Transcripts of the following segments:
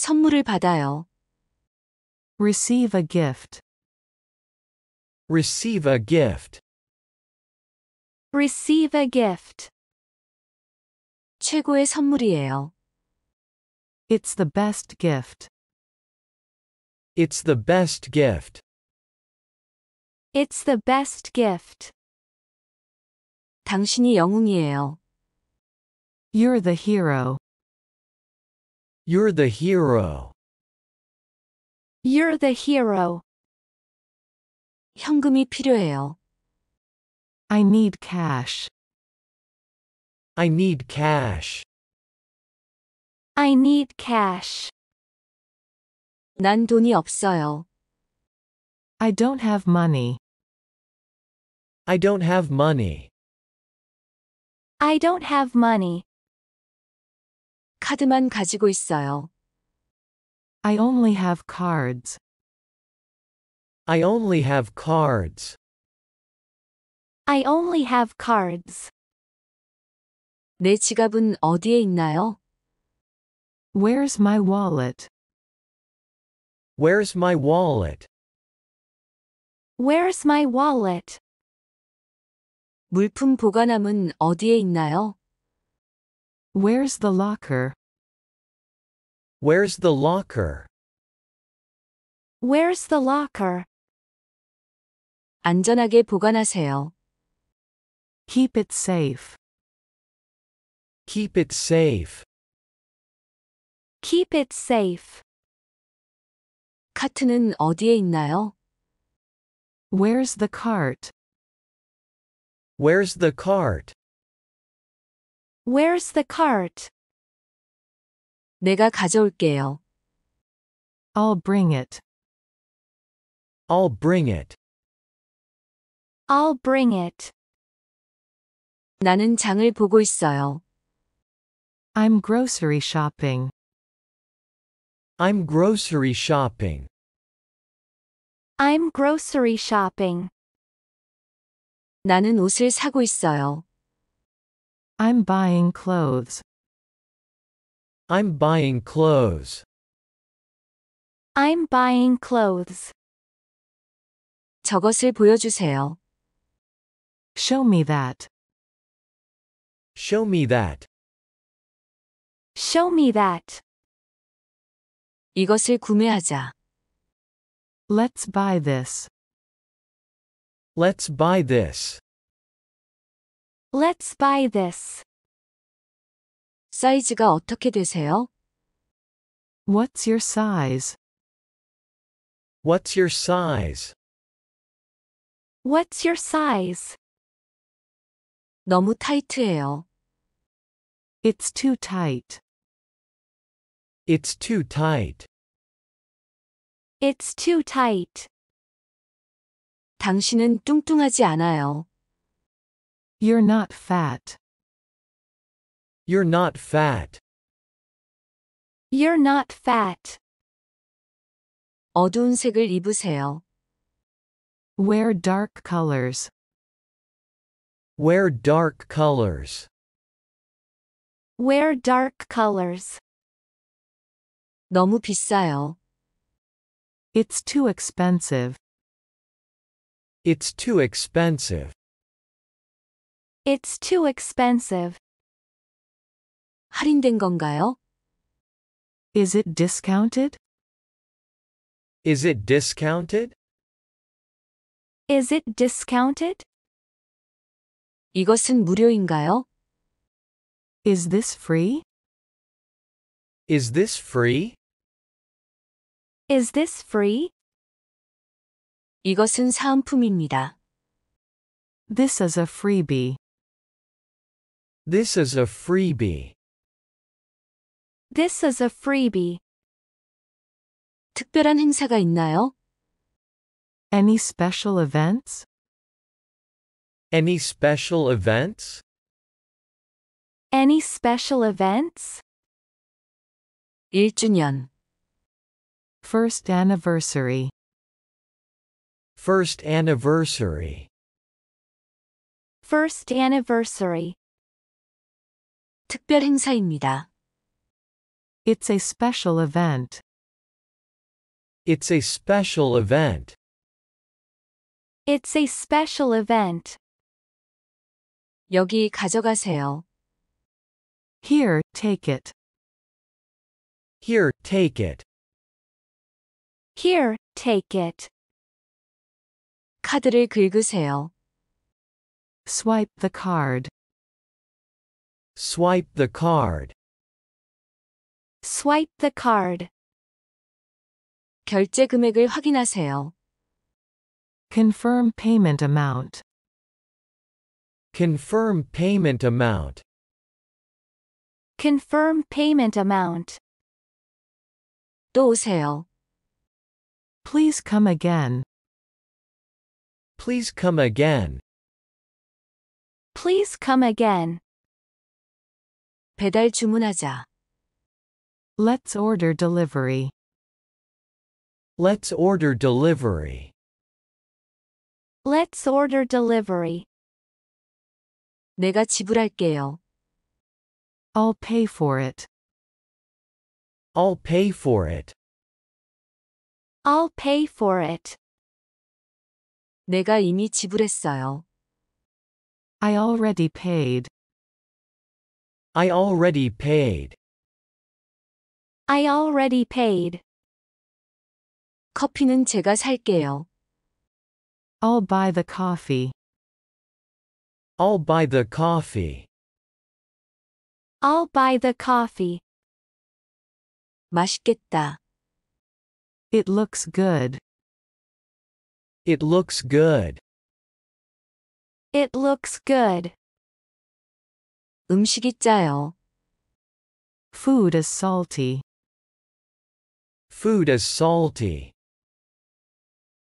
선물을 받아요. Receive a gift. Receive a gift. Receive a gift. 최고의 선물이에요. It's the best gift. It's the best gift. It's the best gift. 당신이 영웅이에요. You're the hero. You're the hero. You're the hero. 현금이 필요해요. I need cash. I need cash. I need cash. 난 돈이 없어요. I don't have money. I don't have money. I don't have money. 카드만 가지고 있어요. I only have cards. I only have cards. I only have cards. 내 지갑은 어디에 있나요? Where's my wallet? Where's my wallet? Where's my wallet? 물품 보관함은 어디에 있나요? Where's the locker? Where's the locker? Where's the locker? 안전하게 보관하세요. Keep it safe. Keep it safe. Keep it safe. 카트는 어디에 있나요? Where's the cart? Where's the cart? Where's the cart? 내가 가져올게요. I'll bring it. I'll bring it. I'll bring it. 나는 장을 보고 있어요. I'm grocery shopping. I'm grocery shopping. I'm grocery shopping. 나는 옷을 사고 있어요. I'm buying clothes. I'm buying clothes. I'm buying clothes. 저것을 보여주세요. Show me that. Show me that. Show me that. 이것을 구매하자. Let's buy this. Let's buy this. Let's buy this. 사이즈가 어떻게 되세요? What's your size? What's your size? What's your size? 너무 타이트해요. It's too tight. It's too tight. It's too tight. 당신은 뚱뚱하지 않아요. You're not fat. You're not fat. You're not fat. 어두운 색을 입으세요. Wear dark colors. Wear dark colors. Wear dark colors. 너무 비싸요. It's too expensive. It's too expensive. It's too expensive. 할인된 건가요? Is it discounted? Is it discounted? Is it discounted? 이것은 무료인가요? Is this free? Is this free? Is this free? 이것은 사은품입니다. This is a freebie. This is a freebie. This is a freebie. 특별한 행사가 있나요? Any special events? Any special events? Any special events? 1주년, First anniversary. First anniversary. First anniversary. 특별 행사입니다. It's a special event. It's a special event. It's a special event. 여기 가져가세요. Here, take it. Here, take it. Here, take it. 카드를 긁으세요. Swipe the card. Swipe the card. Swipe the card. 결제 금액을 확인하세요. Confirm payment amount. Confirm payment amount. Confirm payment amount. 또 오세요. Please come again. Please come again. Please come again. 배달 주문하자. Let's order delivery. Let's order delivery. Let's order delivery. 내가 지불할게요. I'll pay for it. I'll pay for it. I'll pay for it. 내가 이미 지불했어요. I already paid. I already paid. I already paid. 커피는 제가 살게요. I'll buy the coffee. I'll buy the coffee. I'll buy the coffee. 맛있겠다. It looks good. It looks good. It looks good. 음식이 짜요. Food is salty. Food is salty.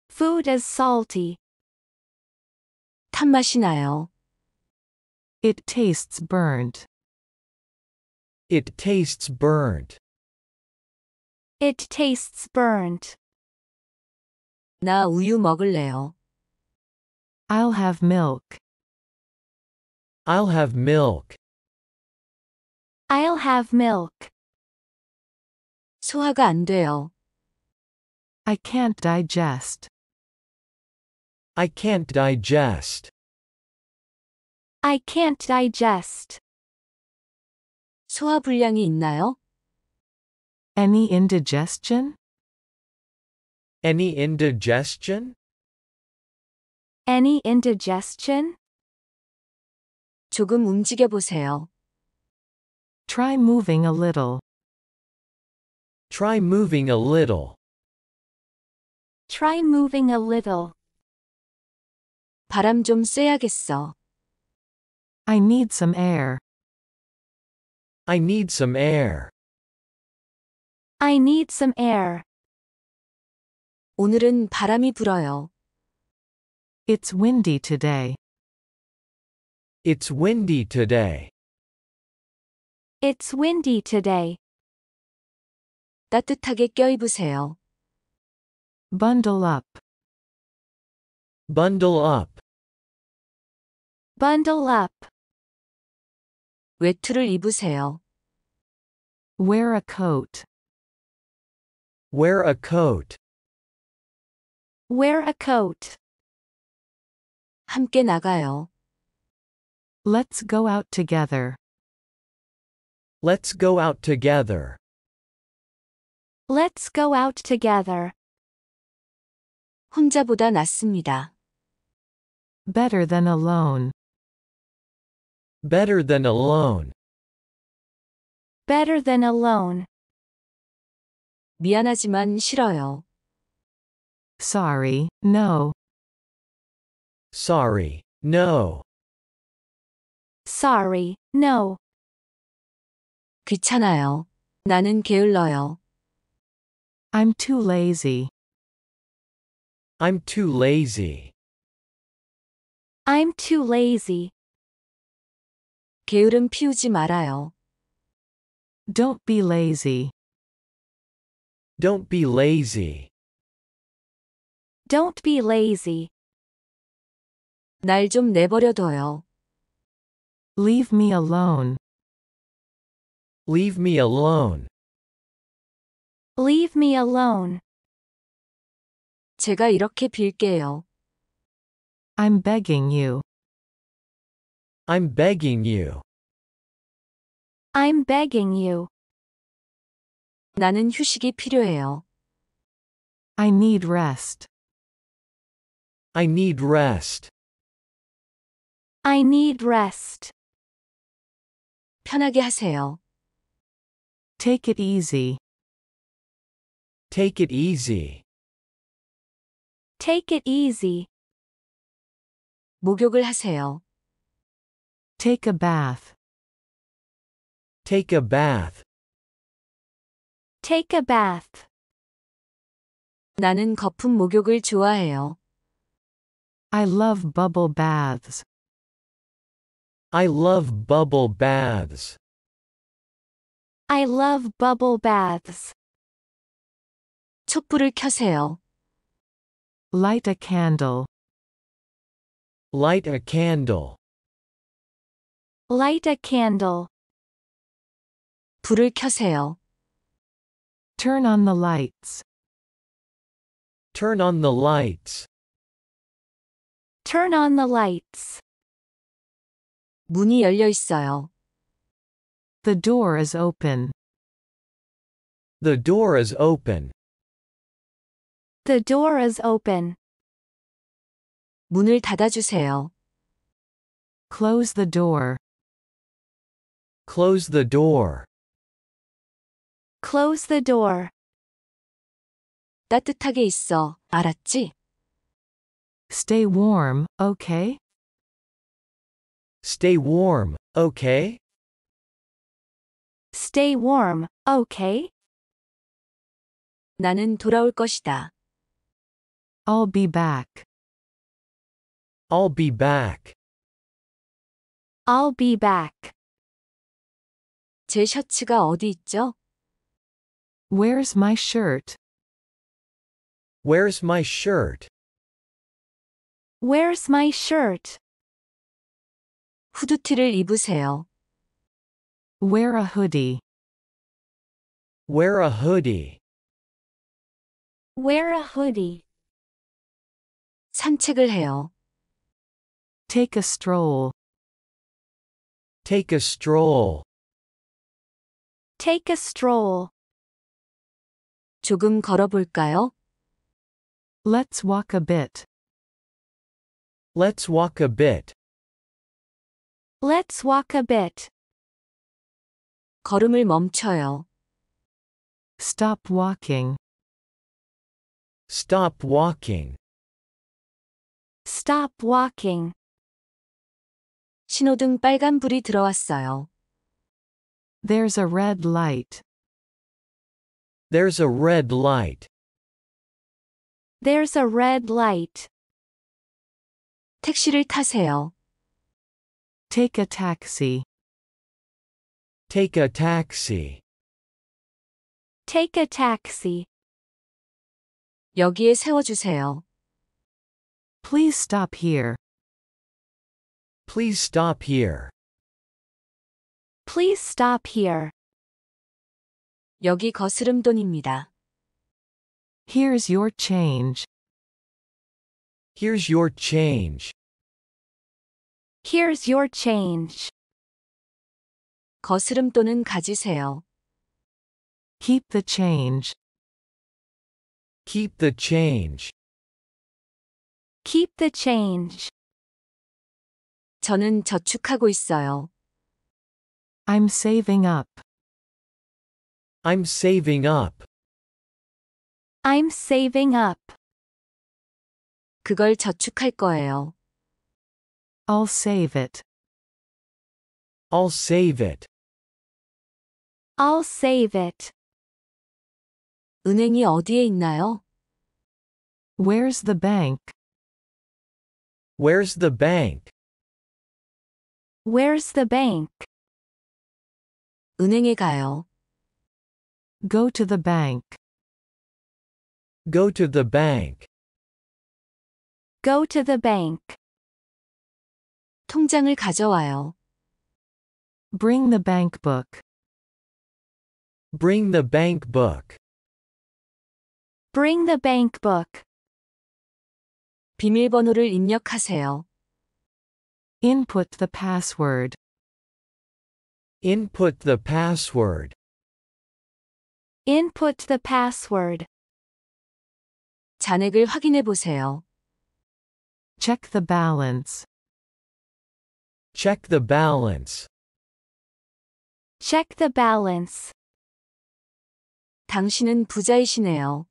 Food is salty. 탄맛이 나요. It tastes burnt. It tastes burnt. It tastes burnt. 나 우유 먹을래요. I'll have milk. I'll have milk. I'll have milk. 소화가 안 돼요. I can't digest. I can't digest. I can't digest. 소화불량이 있나요? Any indigestion? Any indigestion? Any indigestion? 조금 움직여 보세요. Try moving a little. Try moving a little. Try moving a little. 바람 좀 쐬야겠어. I need some air. I need some air. I need some air. 오늘은 바람이 불어요. It's windy today. It's windy today. It's windy today. 따뜻하게 껴입으세요. Bundle up. Bundle up. Bundle up. 외투를 입으세요. Wear a coat. Wear a coat. Wear a coat. 함께 나가요. Let's go out together. Let's go out together. Let's go out together. 혼자보다 낫습니다. Better than alone. Better than alone. Better than alone. 미안하지만 싫어요. Sorry, no. Sorry. No. Sorry, no. 귀찮아요. 나는 게을러요. I'm too lazy. I'm too lazy. I'm too lazy. 게으름 피우지 말아요. Don't be lazy. Don't be lazy. Don't be lazy. 날 좀 내버려둬요. Leave me alone. Leave me alone. Leave me alone. 제가 이렇게 빌게요. I'm begging you. I'm begging you. I'm begging you. 나는 휴식이 필요해요. I need rest. I need rest. I need rest. 편하게 하세요. Take it easy. Take it easy. Take it easy. 목욕을 하세요. Take a bath. Take a bath. Take a bath. 나는 거품 목욕을 좋아해요. I love bubble baths. I love bubble baths. I love bubble baths. 촛불을 켜세요. Light a candle. Light a candle. Light a candle. 불을 켜세요. Turn on the lights. Turn on the lights. Turn on the lights. 문이 열려 있어요. The door is open. The door is open. The door is open. 문을 닫아주세요. Close the door. Close the door. Close the door. 따뜻하게 있어. 알았지? Stay warm, okay? Stay warm, okay? Stay warm, okay? 나는 돌아올 것이다. I'll be back. I'll be back. I'll be back. 제 셔츠가 어디 있죠? Where's my shirt? Where's my shirt? Where's my shirt? 후드티를 입으세요. Wear a hoodie. Wear a hoodie. Wear a hoodie. 산책을 해요. Take a stroll. Take a stroll. Take a stroll. 조금 걸어볼까요? Let's walk a bit. Let's walk a bit. Let's walk a bit. 걸음을 멈춰요. Stop walking. Stop walking. Stop walking. 신호등 빨간불이 들어왔어요. There's a red light. There's a red light. There's a red light. 택시를 타세요. Take a taxi. Take a taxi. Take a taxi. 여기에 세워주세요. Please stop here. Please stop here. Please stop here. 여기 거스름돈입니다. Here's your change. Here's your change. Here's your change. 거스름돈은 가지세요. Keep the change. Keep the change. Keep the change. 저는 저축하고 있어요. I'm saving up. I'm saving up. I'm saving up. 그걸 저축할 거예요. I'll save it. I'll save it. I'll save it. 은행이 어디에 있나요? Where's the bank? Where's the bank? Where's the bank? 은행에 가요. Go to the bank. Go to the bank. Go to the bank. 통장을 가져와요. Bring the bank book. Bring the bank book. Bring the bank book. 비밀번호를 입력하세요. Input the password. Input the password. Input the password. 잔액을 확인해 보세요. Check the balance. Check the balance. Check the balance. 당신은 부자이시네요.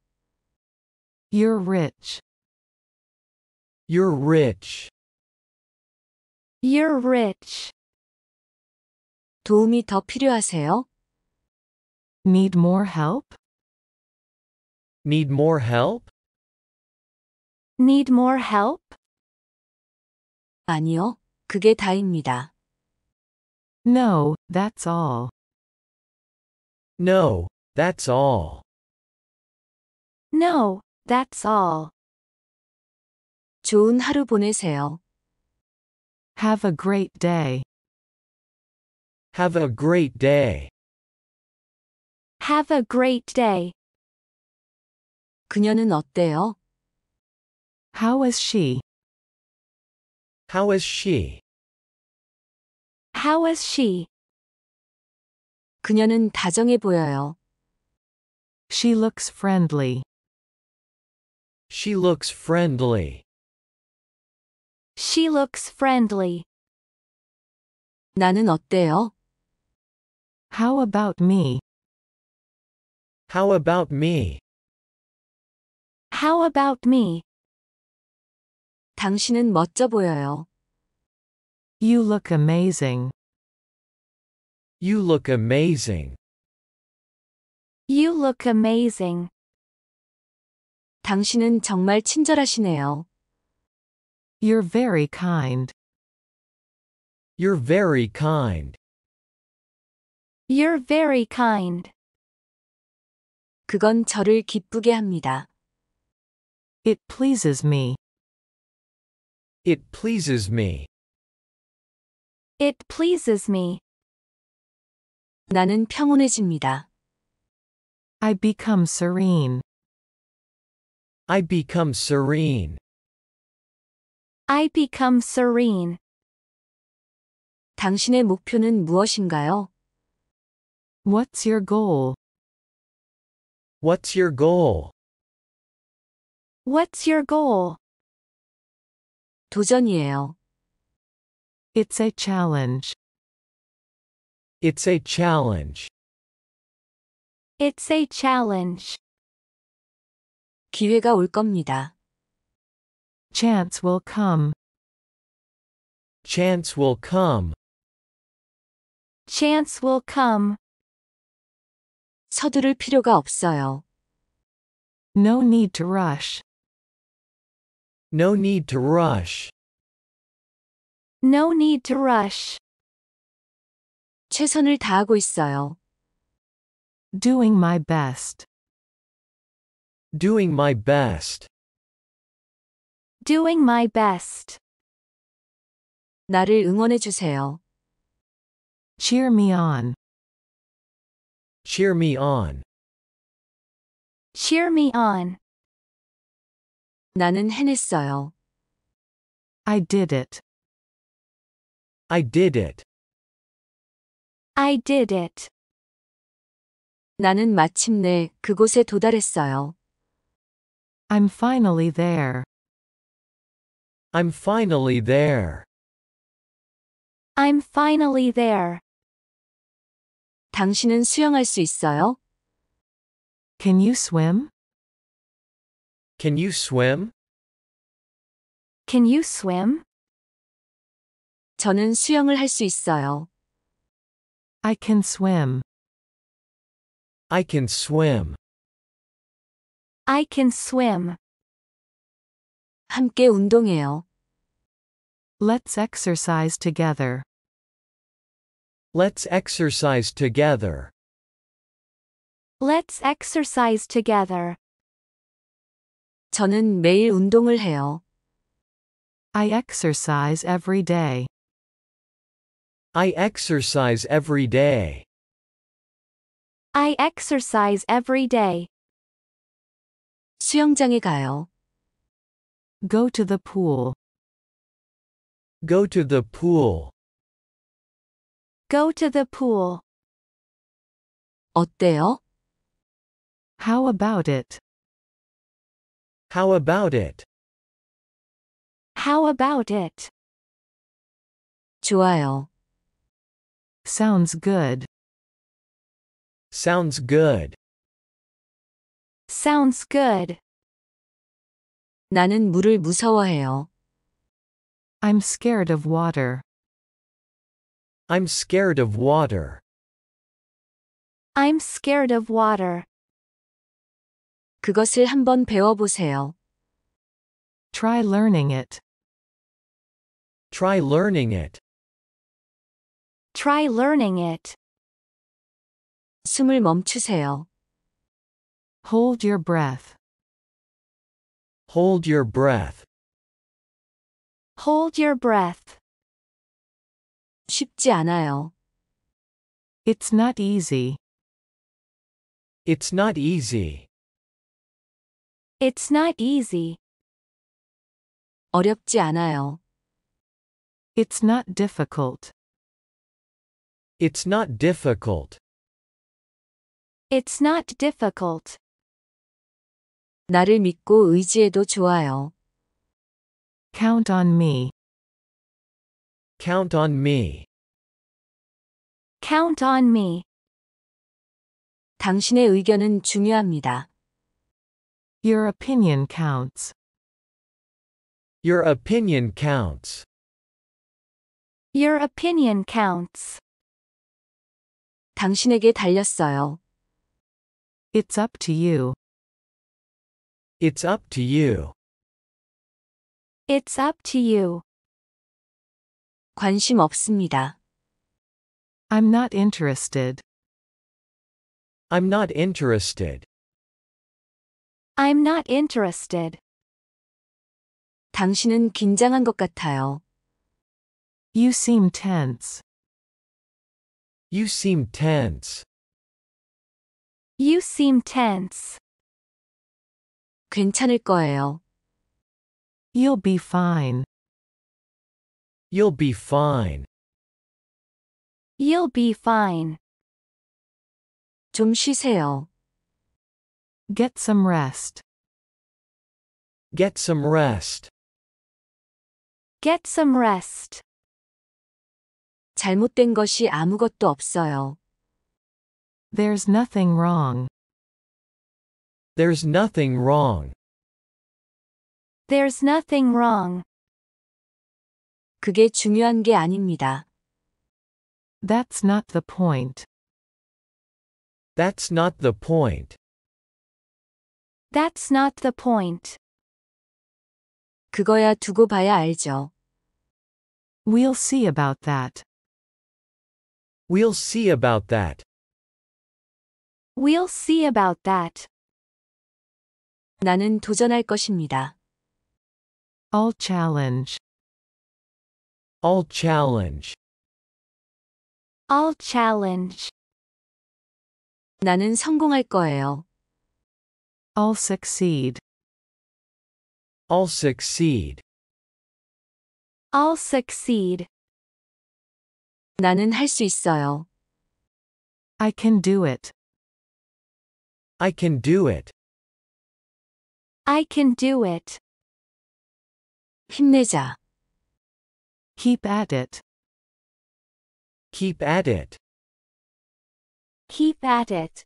You're rich. You're rich. You're rich. 도움이 더 필요하세요? Need more help? Need more help? Need more help? 아니요. 그게 다입니다. No, that's all. No, that's all. No, that's all. 좋은 하루 보내세요. Have a great day. Have a great day. Have a great day. 그녀는 어때요? How is she? How is she? How is she? 그녀는 다정해 보여요. She looks friendly. She looks friendly. She looks friendly. 나는 어때요? How about me? How about me? How about me? 당신은 멋져 보여요. You look amazing. You look amazing. You look amazing. 당신은 정말 친절하시네요. You're very kind. You're very kind. You're very kind. 그건 저를 기쁘게 합니다. It pleases me. It pleases me. It pleases me. 나는 평온해집니다. I become serene. I become serene. I become serene. 당신의 목표는 무엇인가요? What's your goal? What's your goal? What's your goal? 도전이에요. It's a challenge. It's a challenge. It's a challenge. 기회가 올 겁니다. Chance will come. Chance will come. Chance will come. 서두를 필요가 없어요. No need to rush. No need to rush. No need to rush. 최선을 다하고 있어요. Doing my best. Doing my best. Doing my best. 나를 응원해 주세요. Cheer me on. Cheer me on. Cheer me on. 나는 해냈어요. I did it. I did it. I did it. 나는 마침내 그곳에 도달했어요. I'm finally there. I'm finally there. I'm finally there. 당신은 수영할 수 있어요? Can you swim? Can you swim? Can you swim? 저는 수영을 할 수 있어요. I can swim. I can swim. I can swim. 함께 운동해요. Let's exercise together. Let's exercise together. Let's exercise together. 저는 매일 운동을 해요. I exercise every day. I exercise every day. I exercise every day. 수영장에 가요. Go to the pool. Go to the pool. Go to the pool. 어때요? How about it? How about it? How about it? 좋아요. Sounds good. Sounds good. Sounds good. 나는 물을 무서워해요. I'm scared of water. I'm scared of water. I'm scared of water. 그것을 한번 배워보세요. Try learning it. Try learning it. Try learning it. 숨을 멈추세요. Hold your breath. Hold your breath. Hold your breath. 쉽지 않아요. It's not easy. It's not easy. It's not easy. 어렵지 않아요. It's not difficult. It's not difficult. It's not difficult. 나를 믿고 의지해도 좋아요. Count on me. Count on me. Count on me. 당신의 의견은 중요합니다. Your opinion counts. Your opinion counts. Your opinion counts. 당신에게 달렸어요. It's up to you. It's up to you. It's up to you. 관심 없습니다. I'm not interested. I'm not interested. I'm not interested. 당신은 긴장한 것 같아요. You seem tense. You seem tense. You seem tense. 괜찮을 거예요. You'll be fine. You'll be fine. You'll be fine. 좀 쉬세요. Get some rest. Get some rest. Get some rest. 잘못된 것이 아무것도 없어요. There's nothing wrong. There's nothing wrong. There's nothing wrong. 그게 중요한 게 아닙니다. That's not the point. That's not the point. That's not the point. 그거야 두고 봐야 알죠. We'll see about that. We'll see about that. We'll see about that. 나는 도전할 것입니다. I'll challenge. I'll challenge. I'll challenge. 나는 성공할 거예요. I'll succeed. I'll succeed. I'll succeed. 나는 할 수 있어요. I can do it. I can do it. I can do it. 힘내자. Keep at it. Keep at it. Keep at it.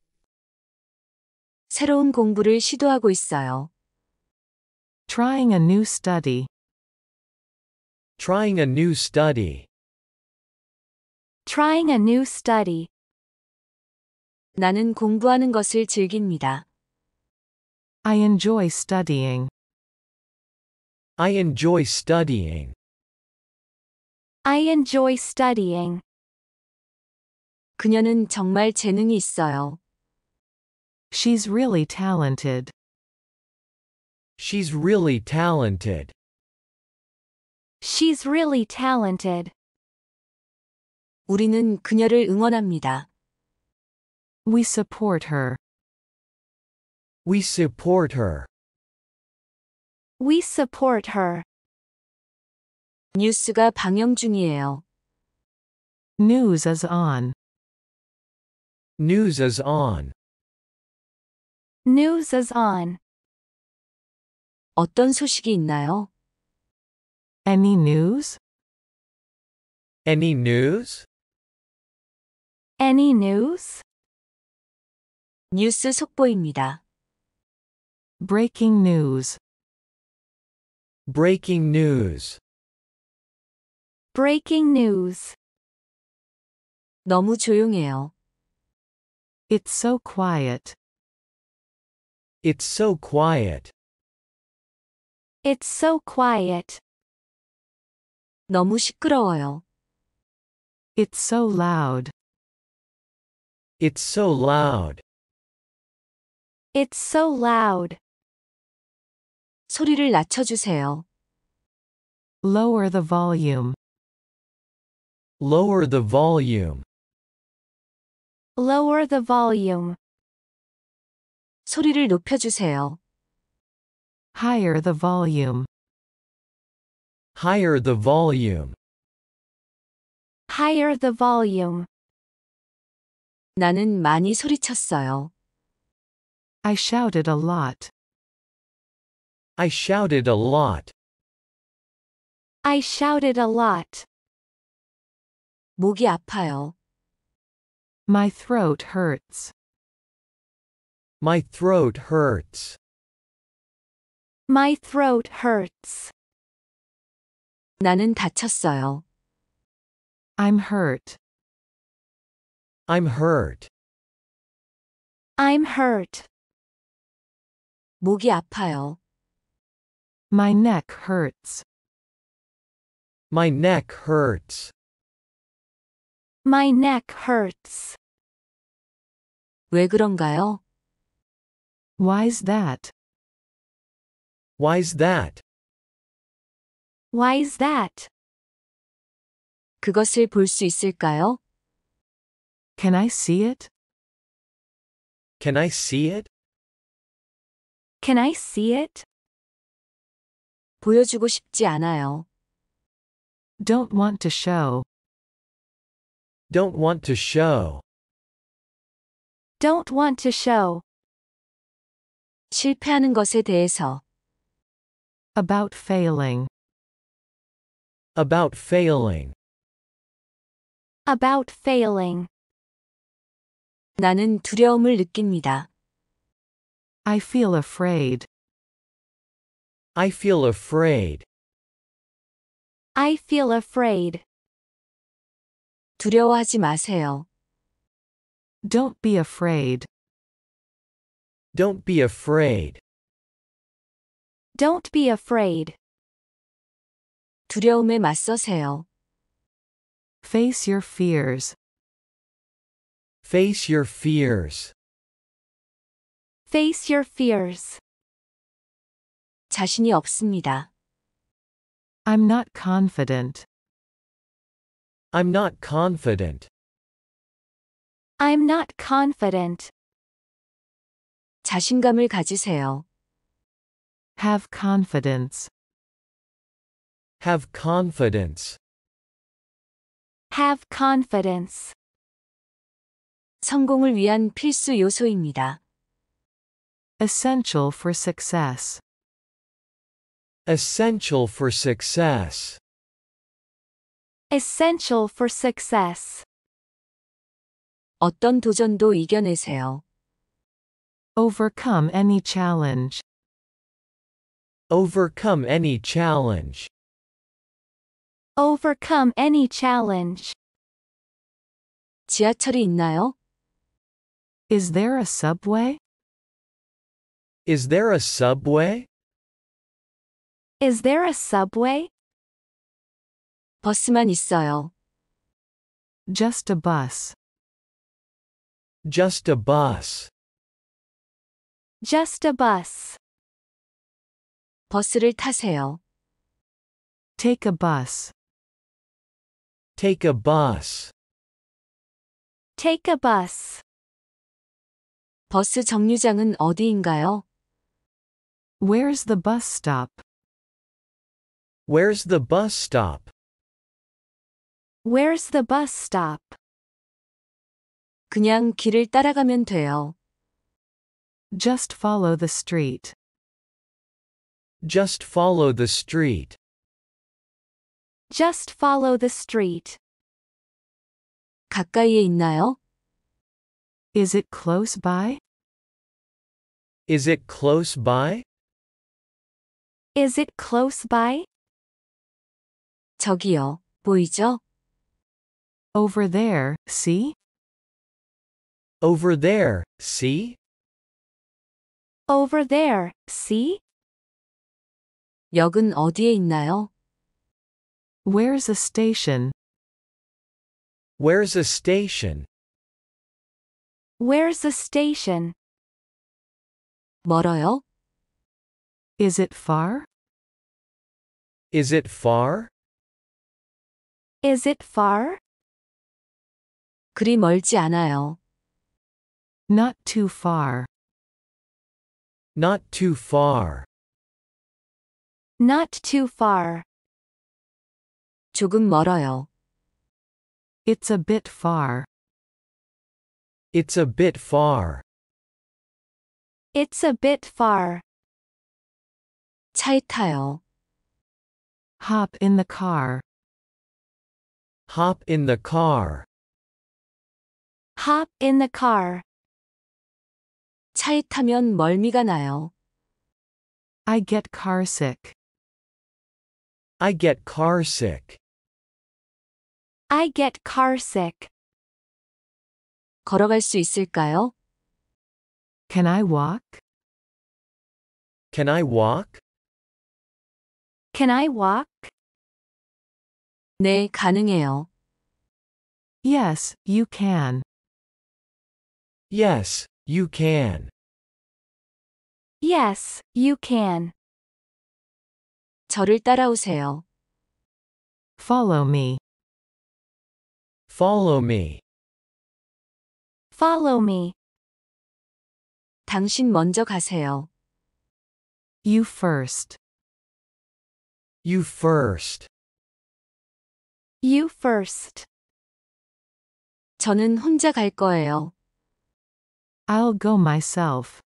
새로운 공부를 시도하고 있어요. Trying a new study. Trying a new study. Trying a new study. 나는 공부하는 것을 즐깁니다. I enjoy studying. I enjoy studying. I enjoy studying. 그녀는 정말 재능이 있어요. She's really talented. She's really talented. She's really talented. 우리는 그녀를 응원합니다. We support her. We support her. We support her. 뉴스가 방영 중이에요. News is on. News is on. News is on. 어떤 소식이 있나요? Any news? Any news? Any news? 뉴스 속보입니다. Breaking news. Breaking news. Breaking news. 너무 조용해요. It's so quiet. It's so quiet. It's so quiet. 너무 시끄러워요. It's so loud. It's so loud. It's so loud. 소리를 낮춰주세요. Lower the volume. Lower the volume. Lower the volume. 소리를 높여주세요. Higher the volume. Higher the volume. Higher the volume. 나는 많이 소리쳤어요. I shouted a lot. I shouted a lot. I shouted a lot. 목이 아파요. My throat hurts. My throat hurts. My throat hurts. 나는 다쳤어요. I'm hurt. I'm hurt. I'm hurt. 목이 아파요. My neck hurts. My neck hurts. My neck hurts. 왜 그런가요? Why's that? Why's that? Why's that? 그것을 볼 수 있을까요? Can I see it? Can I see it? Can I see it? 보여주고 싶지 않아요. Don't want to show. Don't want to show. Don't want to show. 실패하는 것에 대해서. About failing. About failing. About failing. 나는 두려움을 느낍니다. I feel afraid. I feel afraid. I feel afraid. 두려워하지 마세요. Don't be afraid. Don't be afraid. Don't be afraid. 두려움에 맞서세요. Face your fears. Face your fears. Face your fears. 자신이 없습니다. I'm not confident. I'm not confident. I'm not confident. 자신감을 가지세요. Have confidence. Have confidence. Have confidence. 성공을 위한 필수 요소입니다. Essential for success. Essential for success. Essential for success. 어떤 도전도 이겨내세요. Overcome any challenge. Overcome any challenge. Overcome any challenge. 지하철이 있나요? Is there a subway? Is there a subway? Is there a subway? 버스만 있어요. Just a bus. Just a bus. Just a bus. 버스를 타세요. Take a bus. Take a bus. Take a bus. 버스 정류장은 어디인가요? Where's the bus stop? Where's the bus stop? Where's the bus stop? 그냥 길을 따라가면 돼요. Just follow the street. Just follow the street. Just follow the street. 가까이에 있나요? Is it close by? Is it close by? Is it close by? 저기요. 보이죠? Over there, see? Over there, see? Over there, see? 역은 어디에 있나요? Where's a station? Where's a station? Where's the station? 멀어요? Is it far? Is it far? Is it far? 그리 멀지 않아요. Not too far. Not too far. Not too far. 조금 멀어요. It's a bit far. It's a bit far. It's a bit far. 차에 타요. Hop in the car. Hop in the car. Hop in the car. 차에 타면 멀미가 나요. I get carsick. I get carsick. I get carsick. 걸어갈 수 있을까요? Can I walk? Can I walk? Can I walk? 네, 가능해요. Yes, you can. Yes, you can. Yes, you can. 저를 따라오세요. Follow me. Follow me. Follow me. 당신 먼저 가세요. You first. You first. You first. 저는 혼자 갈 거예요. I'll go myself.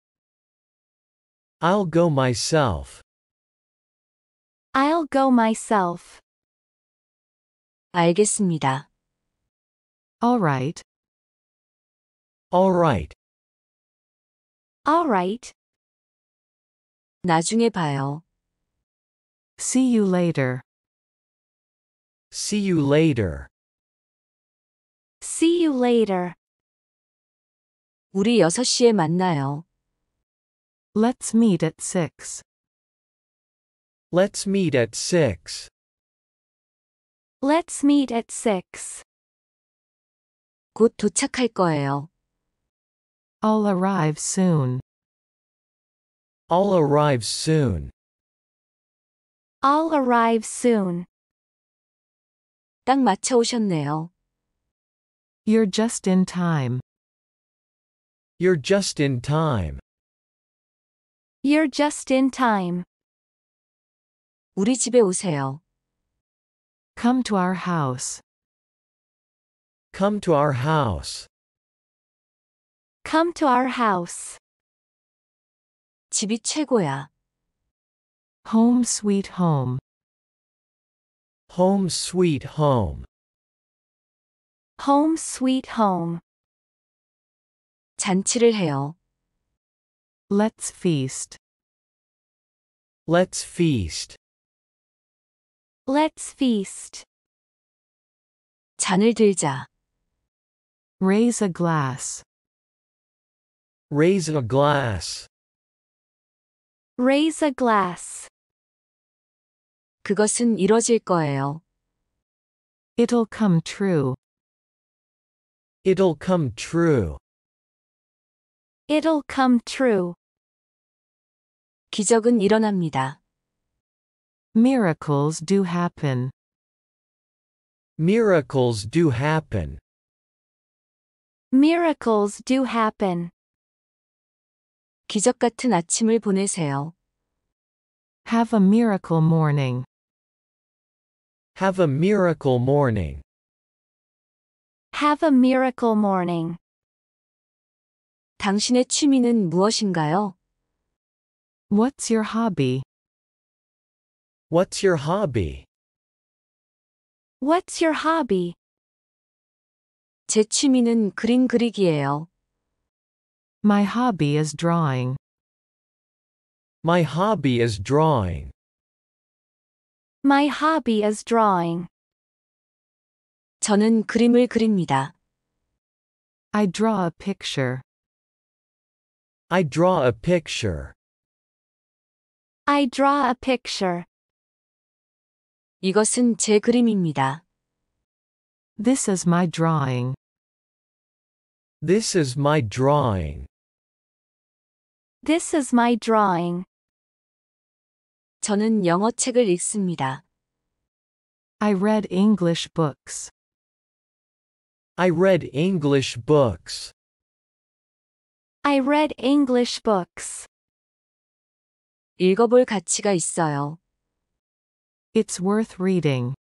I'll go myself. I'll go myself. 알겠습니다. Alright. Alright. All right. 나중에 봐요. See you later. See you later. See you later. 우리 6시에 만나요. Let's meet at 6. Let's meet at 6. Let's meet at 6. 곧 도착할 거예요. I'll arrive soon. I'll arrive soon. I'll arrive soon. 딱 맞춰 오셨네요. You're just in time. You're just in time. You're just in time. 우리 집에 오세요. Come to our house. Come to our house. Come to our house. 집이 최고야. Home sweet home. Home sweet home. Home sweet home. 잔치를 해요. Let's feast. Let's feast. Let's feast. 잔을 들자. Raise a glass. Raise a glass. Raise a glass. 그것은 이뤄질 거예요. It'll come true. It'll come true. It'll come true. 기적은 일어납니다. Miracles do happen. Miracles do happen. Miracles do happen. 기적 같은 아침을 보내세요. Have a miracle morning. Have a miracle morning. Have a miracle morning. 당신의 취미는 무엇인가요? What's your hobby? What's your hobby? What's your hobby? 제 취미는 그림 그리기예요. My hobby is drawing. My hobby is drawing. My hobby is drawing. 저는 그림을 그립니다. I draw a picture. I draw a picture. I draw a picture. 이것은 제 그림입니다. This is my drawing. This is my drawing. This is my drawing. 저는 영어 책을 읽습니다. I read English books. I read English books. I read English books. 읽어볼 가치가 있어요. It's worth reading.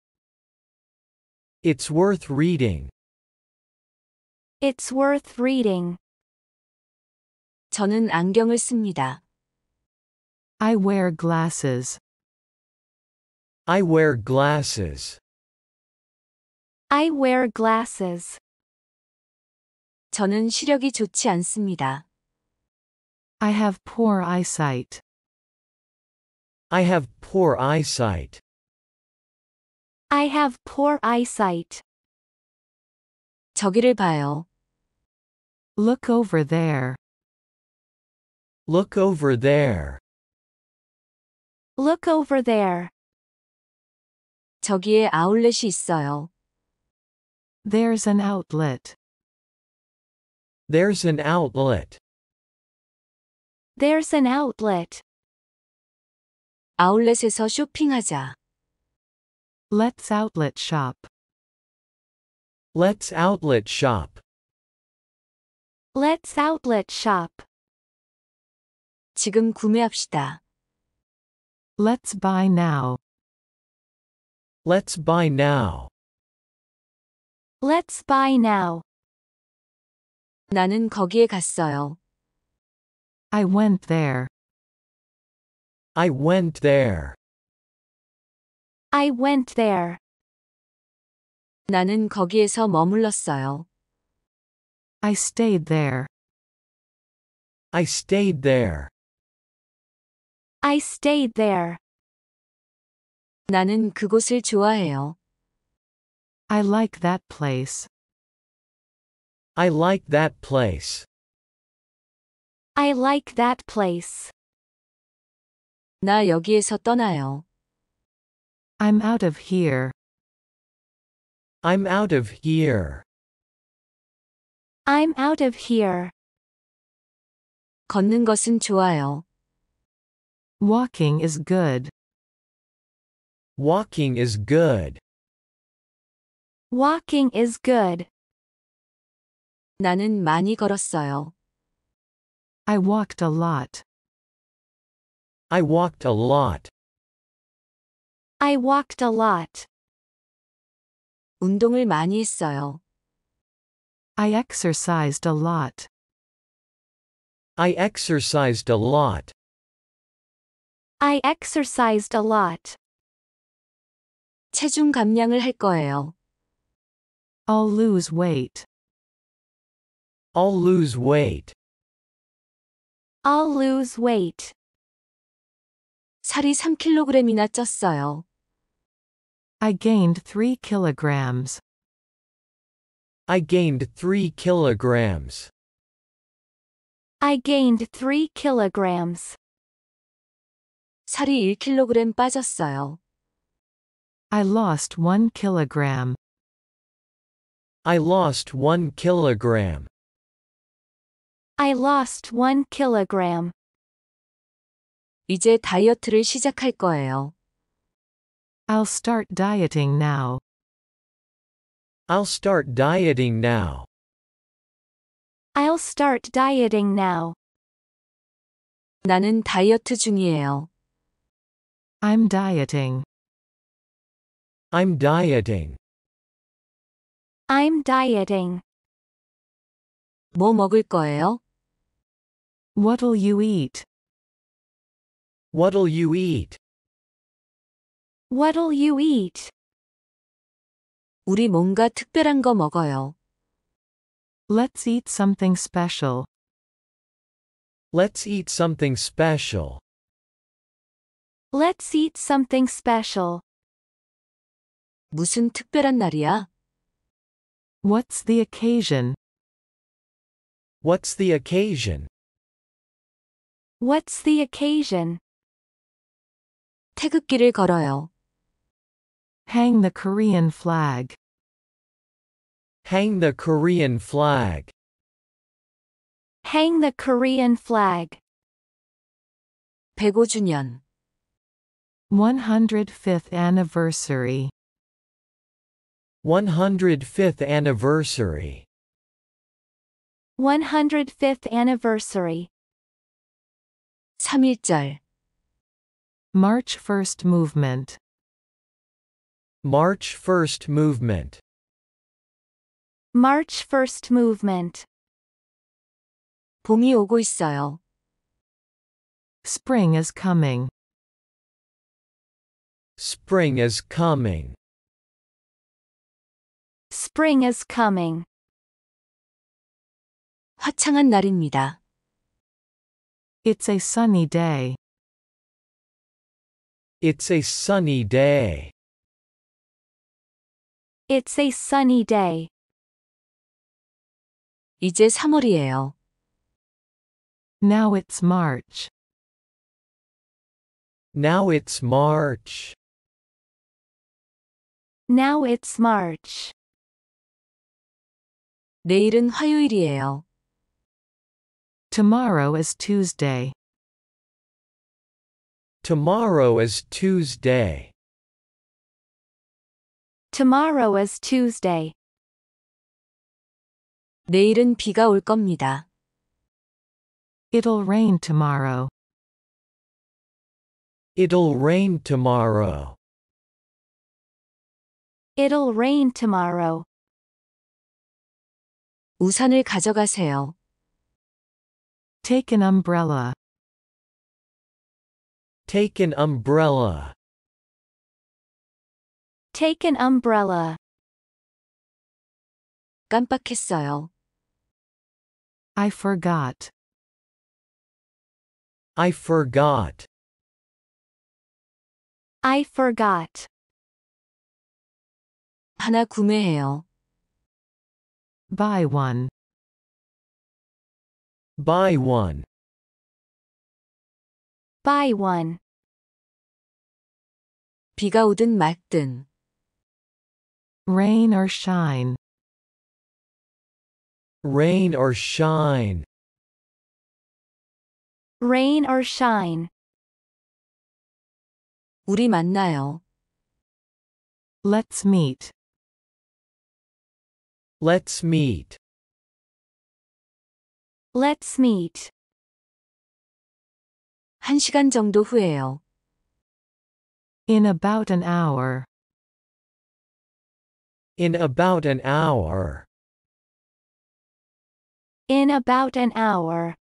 It's worth reading. It's worth reading. 저는 안경을 씁니다. I wear glasses. I wear glasses. I wear glasses. 저는 시력이 좋지 않습니다. I have poor eyesight. I have poor eyesight. I have poor eyesight. 저기를 봐요. Look over there. Look over there. Look over there. 저기에 아울렛이 있어요. There's an outlet. There's an outlet. There's an outlet. 아울렛에서 쇼핑하자. Let's outlet shop. Let's outlet shop. Let's outlet shop. 지금 구매합시다. Let's buy now. Let's buy now. Let's buy now. 나는 거기에 갔어요. I went there. I went there. I went there. 나는 거기에서 머물렀어요. I stayed there. I stayed there. I stayed there. 나는 그곳을 좋아해요. I like that place. I like that place. I like that place. 나 여기에서 떠나요. I'm out of here. I'm out of here. I'm out of here. 걷는 것은 좋아요. Walking is good. Walking is good. Walking is good. 나는 많이 걸었어요. I walked a lot. I walked a lot. I walked a lot. 운동을 많이 했어요. I exercised a lot. I exercised a lot. I exercised a lot. 체중 감량을 할 거예요. I'll lose weight. I'll lose weight. I'll lose weight. 살이 3kg이나 쪘어요. I gained 3 kilograms. I gained 3 kilograms. I gained 3 kilograms. 살이 1kg 빠졌어요. I lost 1 kilogram. I lost 1 kilogram. I lost 1 kilogram. 이제 다이어트를 시작할 거예요. I'll start dieting now. I'll start dieting now. I'll start dieting now. 나는 다이어트 중이에요. I'm dieting. I'm dieting. I'm dieting. 뭐 먹을 거예요? What'll you eat? What'll you eat? What'll you eat? 우리 뭔가 특별한 거 먹어요. Let's eat something special. Let's eat something special. Let's eat something special. 무슨 특별한 날이야? What's the occasion? What's the occasion? What's the occasion? 태극기를 걸어요. Hang the Korean flag. Hang the Korean flag. Hang the Korean flag. 105주년. 105th anniversary. 105th anniversary. 105th anniversary. 3.1절. March 1st movement. March 1st movement. March 1st movement. 봄이 오고 있어요. Spring is coming. Spring is coming. Spring is coming. 화창한 날입니다. It's a sunny day. It's a sunny day. It's a sunny day. 이제 3월이에요. Now it's March. Now it's March. Now it's March. 내일은 화요일이에요. Tomorrow is Tuesday. Tomorrow is Tuesday. Tomorrow is Tuesday. 내일은 비가 올 겁니다. It'll rain tomorrow. It'll rain tomorrow. It'll rain tomorrow. 우산을 가져가세요. Take an umbrella. Take an umbrella. Take an umbrella. 깜빡했어요. I forgot. I forgot. I forgot. 하나 구매해요. Buy one. Buy one. Buy one. 비가 오든 맑든 Rain or shine. Rain or shine. Rain or shine. 우리 만나요. Let's meet. Let's meet. Let's meet. 한 시간 정도 후에요. In about an hour. In about an hour. In about an hour.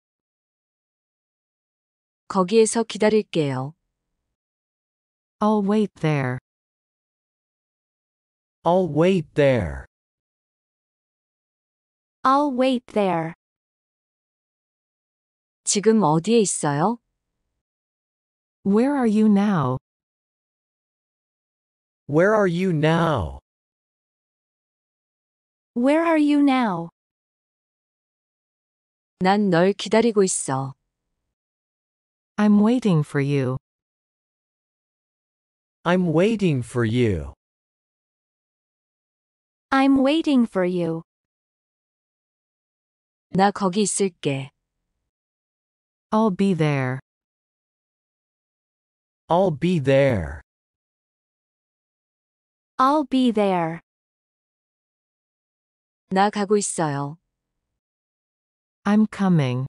거기에서 기다릴게요. I'll wait there. I'll wait there. I'll wait there. 지금 어디에 있어요? Where are you now? Where are you now? Where are you now? 난 널 기다리고 있어. I'm waiting for you. I'm waiting for you. I'm waiting for you. 나 거기 있을게. I'll be there. I'll be there. I'll be there. 나 가고 있어요. I'm coming.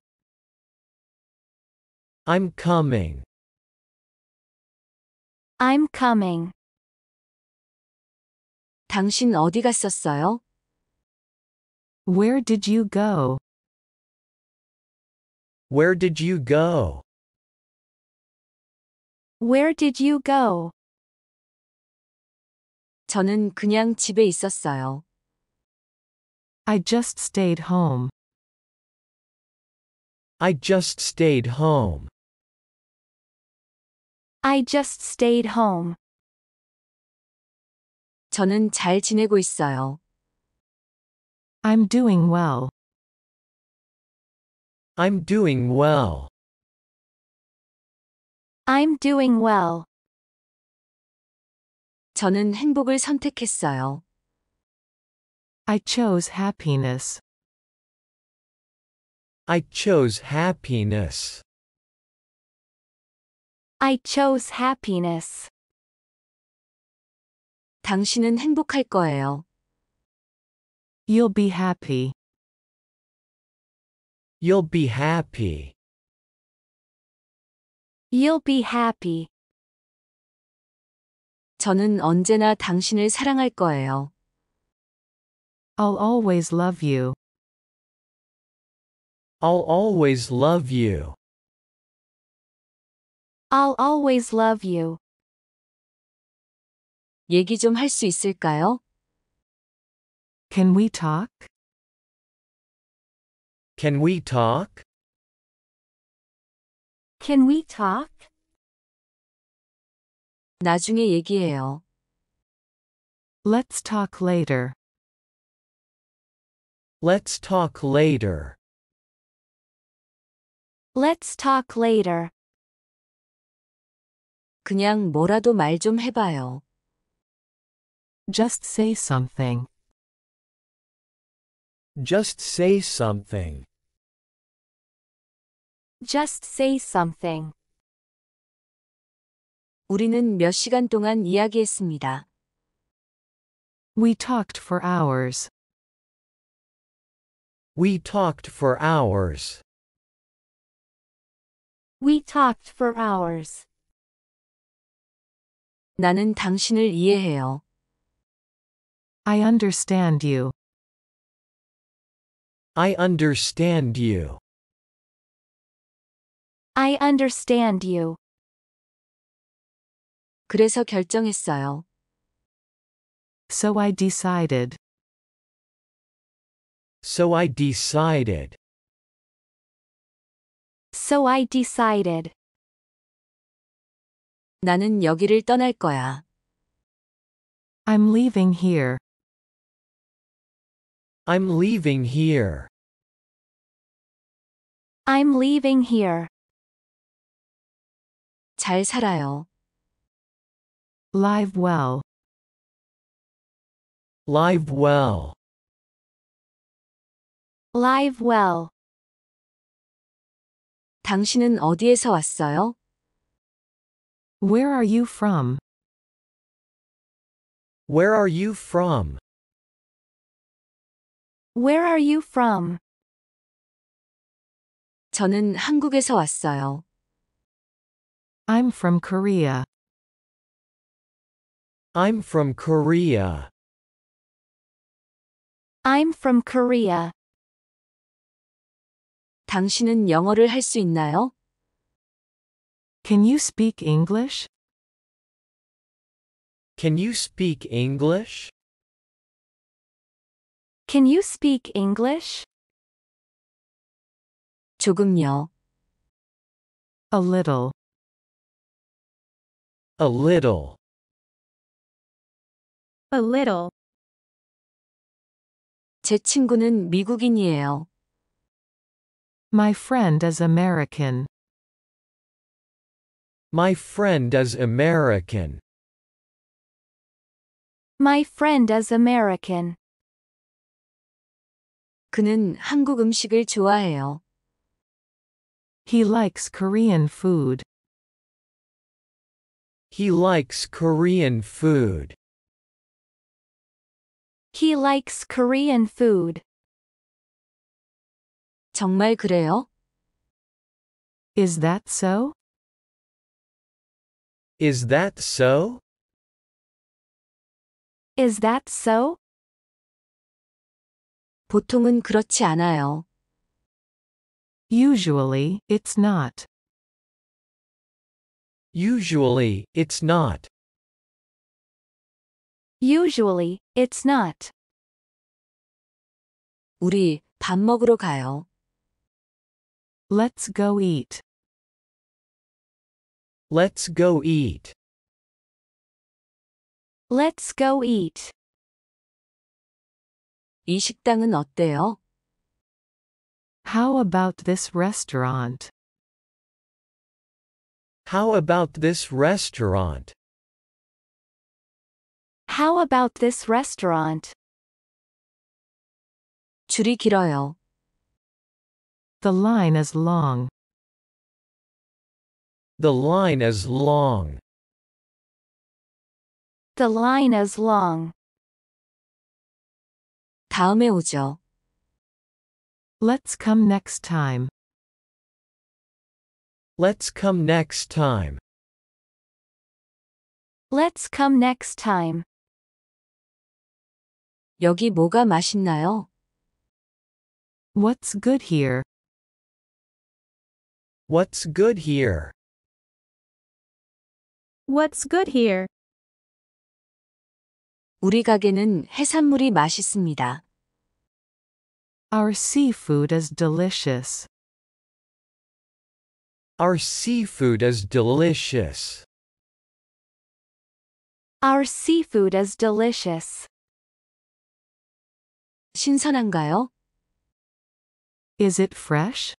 I'm coming. I'm coming. 당신 어디 갔었어요? Where did you go? Where did you go? Where did you go? 저는 그냥 집에 있었어요. I just stayed home. I just stayed home. I just stayed home. 저는 잘 지내고 있어요. I'm doing well. I'm doing well. I'm doing well. 저는 행복을 선택했어요. I chose happiness. I chose happiness. I chose happiness. 당신은 행복할 거예요. You'll be happy. You'll be happy. You'll be happy. 저는 언제나 당신을 사랑할 거예요. I'll always love you. I'll always love you. I'll always love you. 얘기 좀 할 수 있을까요? Can we talk? Can we talk? Can we talk? 나중에 얘기해요. Let's talk later. Let's talk later. Let's talk later. 그냥 뭐라도 말 좀 해봐요. Just say something. Just say something. Just say something. 우리는 몇 시간 동안 이야기했습니다. We talked for hours. We talked for hours. We talked for hours. 나는 당신을 이해해요. I understand you. I understand you. I understand you. 그래서 결정했어요. So I decided. So I decided. So I decided. 나는 여기를 떠날 거야. I'm leaving here. I'm leaving here. I'm leaving here. 잘 살아요. Live well. Live well. Live well. 당신은 어디에서 왔어요? Where are you from? Where are you from? Where are you from? 저는 한국에서 왔어요. I'm from Korea. I'm from Korea. I'm from Korea. 당신은 영어를 할 수 있나요? Can you speak English? Can you speak English? Can you speak English? 조금요. A little. A little. A little. 제 친구는 미국인이에요. My friend is American. My friend is American. My friend is American. 그는 한국 음식을 좋아해요. He likes Korean food. He likes Korean food. He likes Korean food. 정말 그래요? Is that so? Is that so? Is that so? 보통은 그렇지 않아요. Usually, it's not. Usually, it's not. Usually, it's not. 우리 밥 먹으러 가요. Let's go eat. Let's go eat. Let's go eat. 이 식당은 어때요? How about this restaurant? How about this restaurant? How about this restaurant? 줄이 길어요. The line is long. The line is long. The line is long. 다음에 오죠. Let's come next time. Let's come next time. Let's come next time. 여기 뭐가 맛있나요? What's good here? What's good here? What's good here? 우리 가게는 해산물이 맛있습니다. Our seafood is delicious. Our seafood is delicious. Our seafood is delicious. 신선한가요? Is it fresh?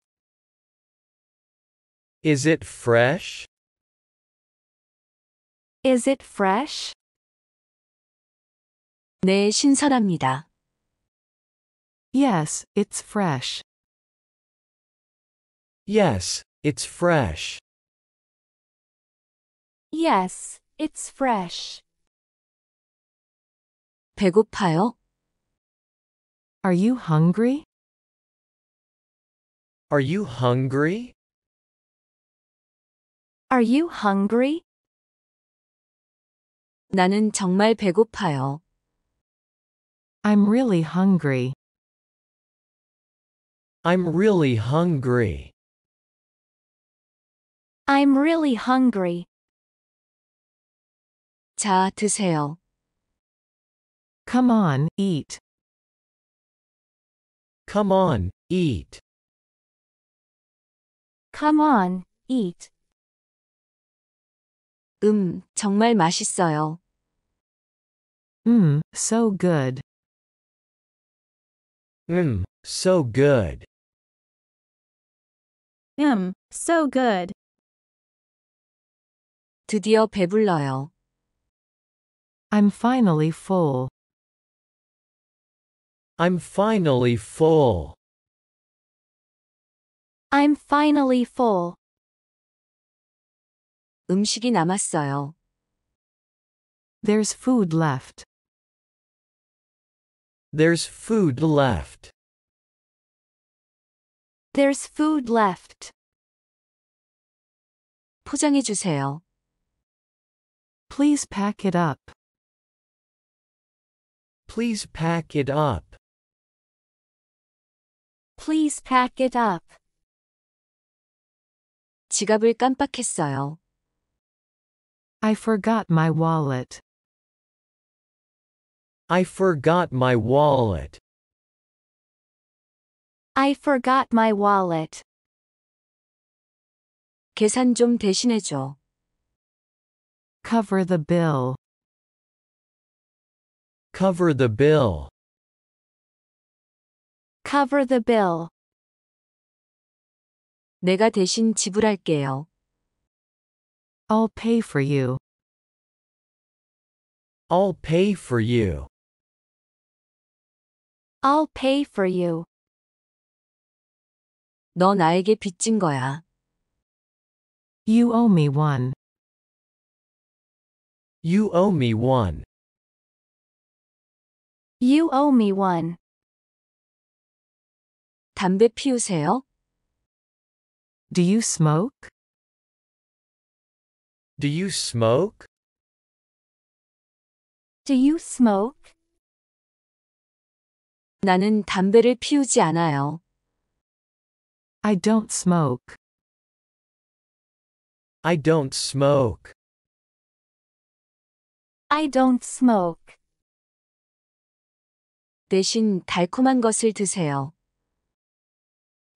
Is it fresh? Is it fresh? 네, 신선합니다. Yes, it's fresh. Yes, it's fresh. Yes, it's fresh. 배고파요? Are you hungry? Are you hungry? Are you hungry? 나는 정말 배고파요. I'm really hungry. I'm really hungry. I'm really hungry. 자, 드세요. Come on, eat. Come on, eat. Come on, eat. 음, 정말 맛있어요. Mmm, so good. Mmm, so good. Mmm, so good. 드디어 배불러요. I'm finally full. I'm finally full. I'm finally full. 음식이 남았어요. There's food left. There's food left. There's food left. 포장해 주세요. Please pack it up. Please pack it up. Please pack it up. 지갑을 깜빡했어요. I forgot my wallet. I forgot my wallet. I forgot my wallet. 계산 좀 대신해 줘. Cover the bill. Cover the bill. Cover the bill. 내가 대신 지불할게요. I'll pay for you. I'll pay for you. I'll pay for you. 너 나에게 빚진 거야. You owe me one. You owe me one. You owe me one. 담배 피우세요? Do you smoke? Do you smoke? Do you smoke? 나는 담배를 피우지 않아요. I don't smoke. I don't smoke. I don't smoke. 대신 달콤한 것을 드세요.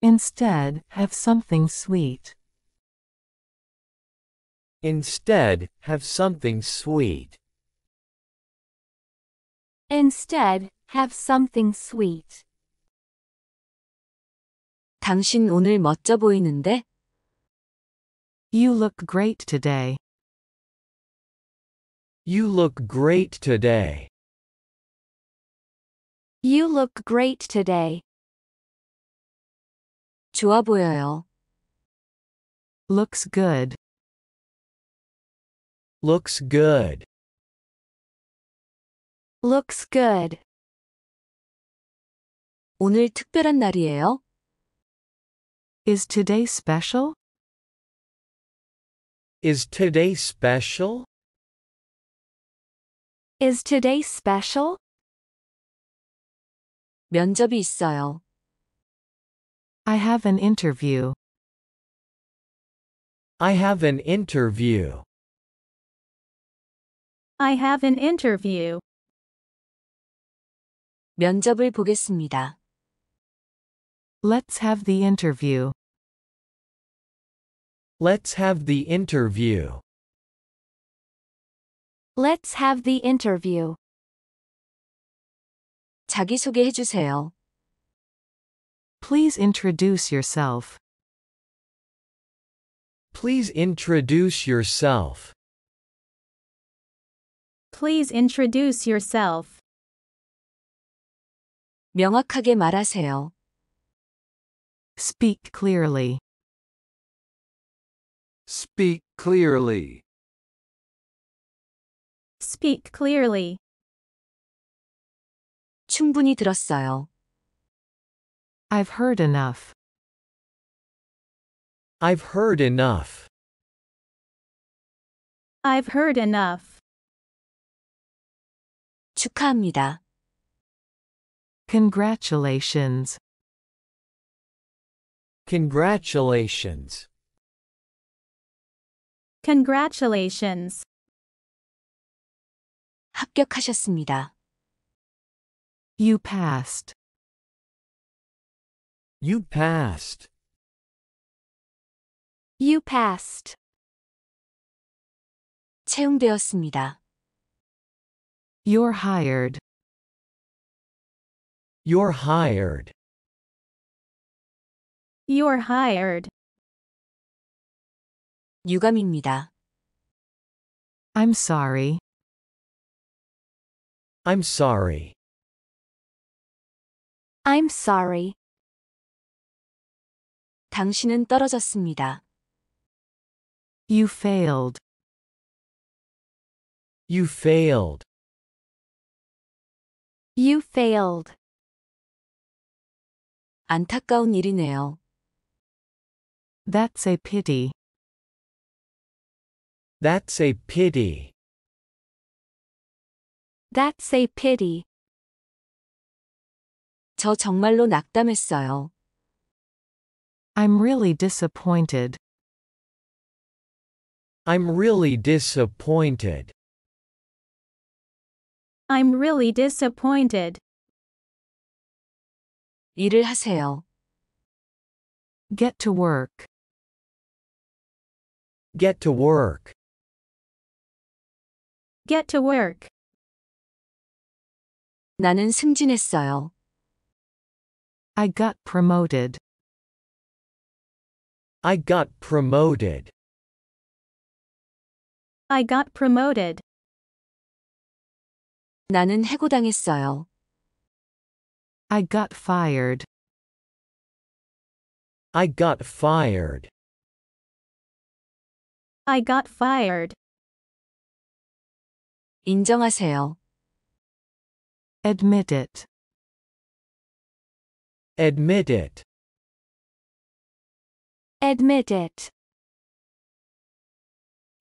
Instead, have something sweet. Instead, have something sweet. Instead, have something sweet. 당신 오늘 멋져 보이는데? You look great today. You look great today. You look great today. 좋아 보여요. Looks good. Looks good. Looks good. 오늘 특별한 날이에요? Is today special? Is today special? Is today special? 면접이 있어요. I have an interview. I have an interview. I have an interview. 면접을 보겠습니다. Let's have the interview. Let's have the interview. Let's have the interview. 자기소개해 주세요. Please introduce yourself. Please introduce yourself. Please introduce yourself. 명확하게 말하세요. Speak clearly. Speak clearly. Speak clearly. 충분히 들었어요. I've heard enough. I've heard enough. I've heard enough. 축하합니다. Congratulations. Congratulations. Congratulations. 합격하셨습니다. You passed. You passed. You passed. 채용되었습니다. You're hired. You're hired. You're hired. 유감입니다. I'm sorry. I'm sorry. I'm sorry. 당신은 떨어졌습니다. You failed. You failed. You failed. 안타까운 일이네요. That's a pity. That's a pity. That's a pity. 저 정말로 낙담했어요. I'm really disappointed. I'm really disappointed. I'm really disappointed. 일을 하세요. Get to work. Get to work. Get to work. 나는 승진했어요. I got promoted. I got promoted. I got promoted. 나는 해고당했어요. I got fired. I got fired. I got fired. 인정하세요. Admit it. Admit it. Admit it.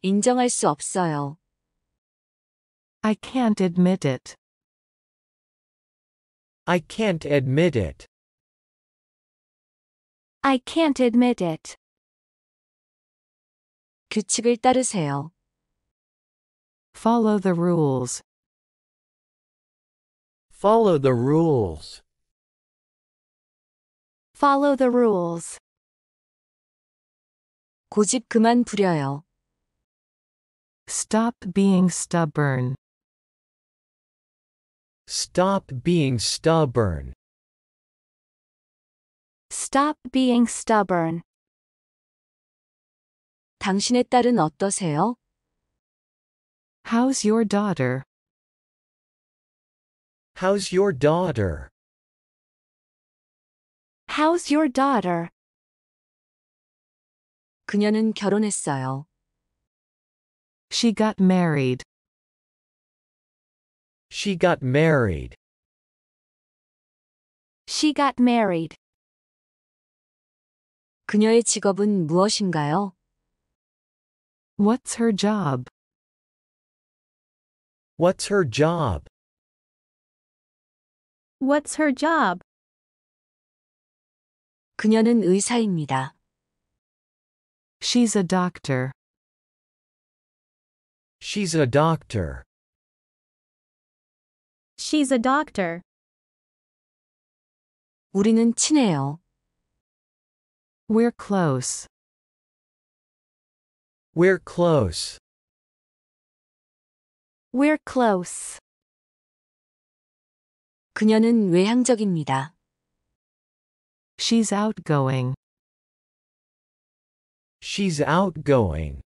인정할 수 없어요. I can't admit it. I can't admit it. I can't admit it. 규칙을 따르세요. Follow the rules. Follow the rules. Follow the rules. 고집 그만 부려요. Stop being stubborn. Stop being stubborn. Stop being stubborn. 당신의 딸은 어떠세요? How's your daughter? How's your daughter? How's your daughter? 그녀는 결혼했어요. She got married. She got married. She got married. 그녀의 직업은 무엇인가요? What's her job? What's her job? What's her job? 그녀는 의사입니다. She's a doctor. She's a doctor. She's a doctor. 우리는 친해요. We're close. We're close. We're close. 그녀는 외향적입니다. She's outgoing. She's outgoing.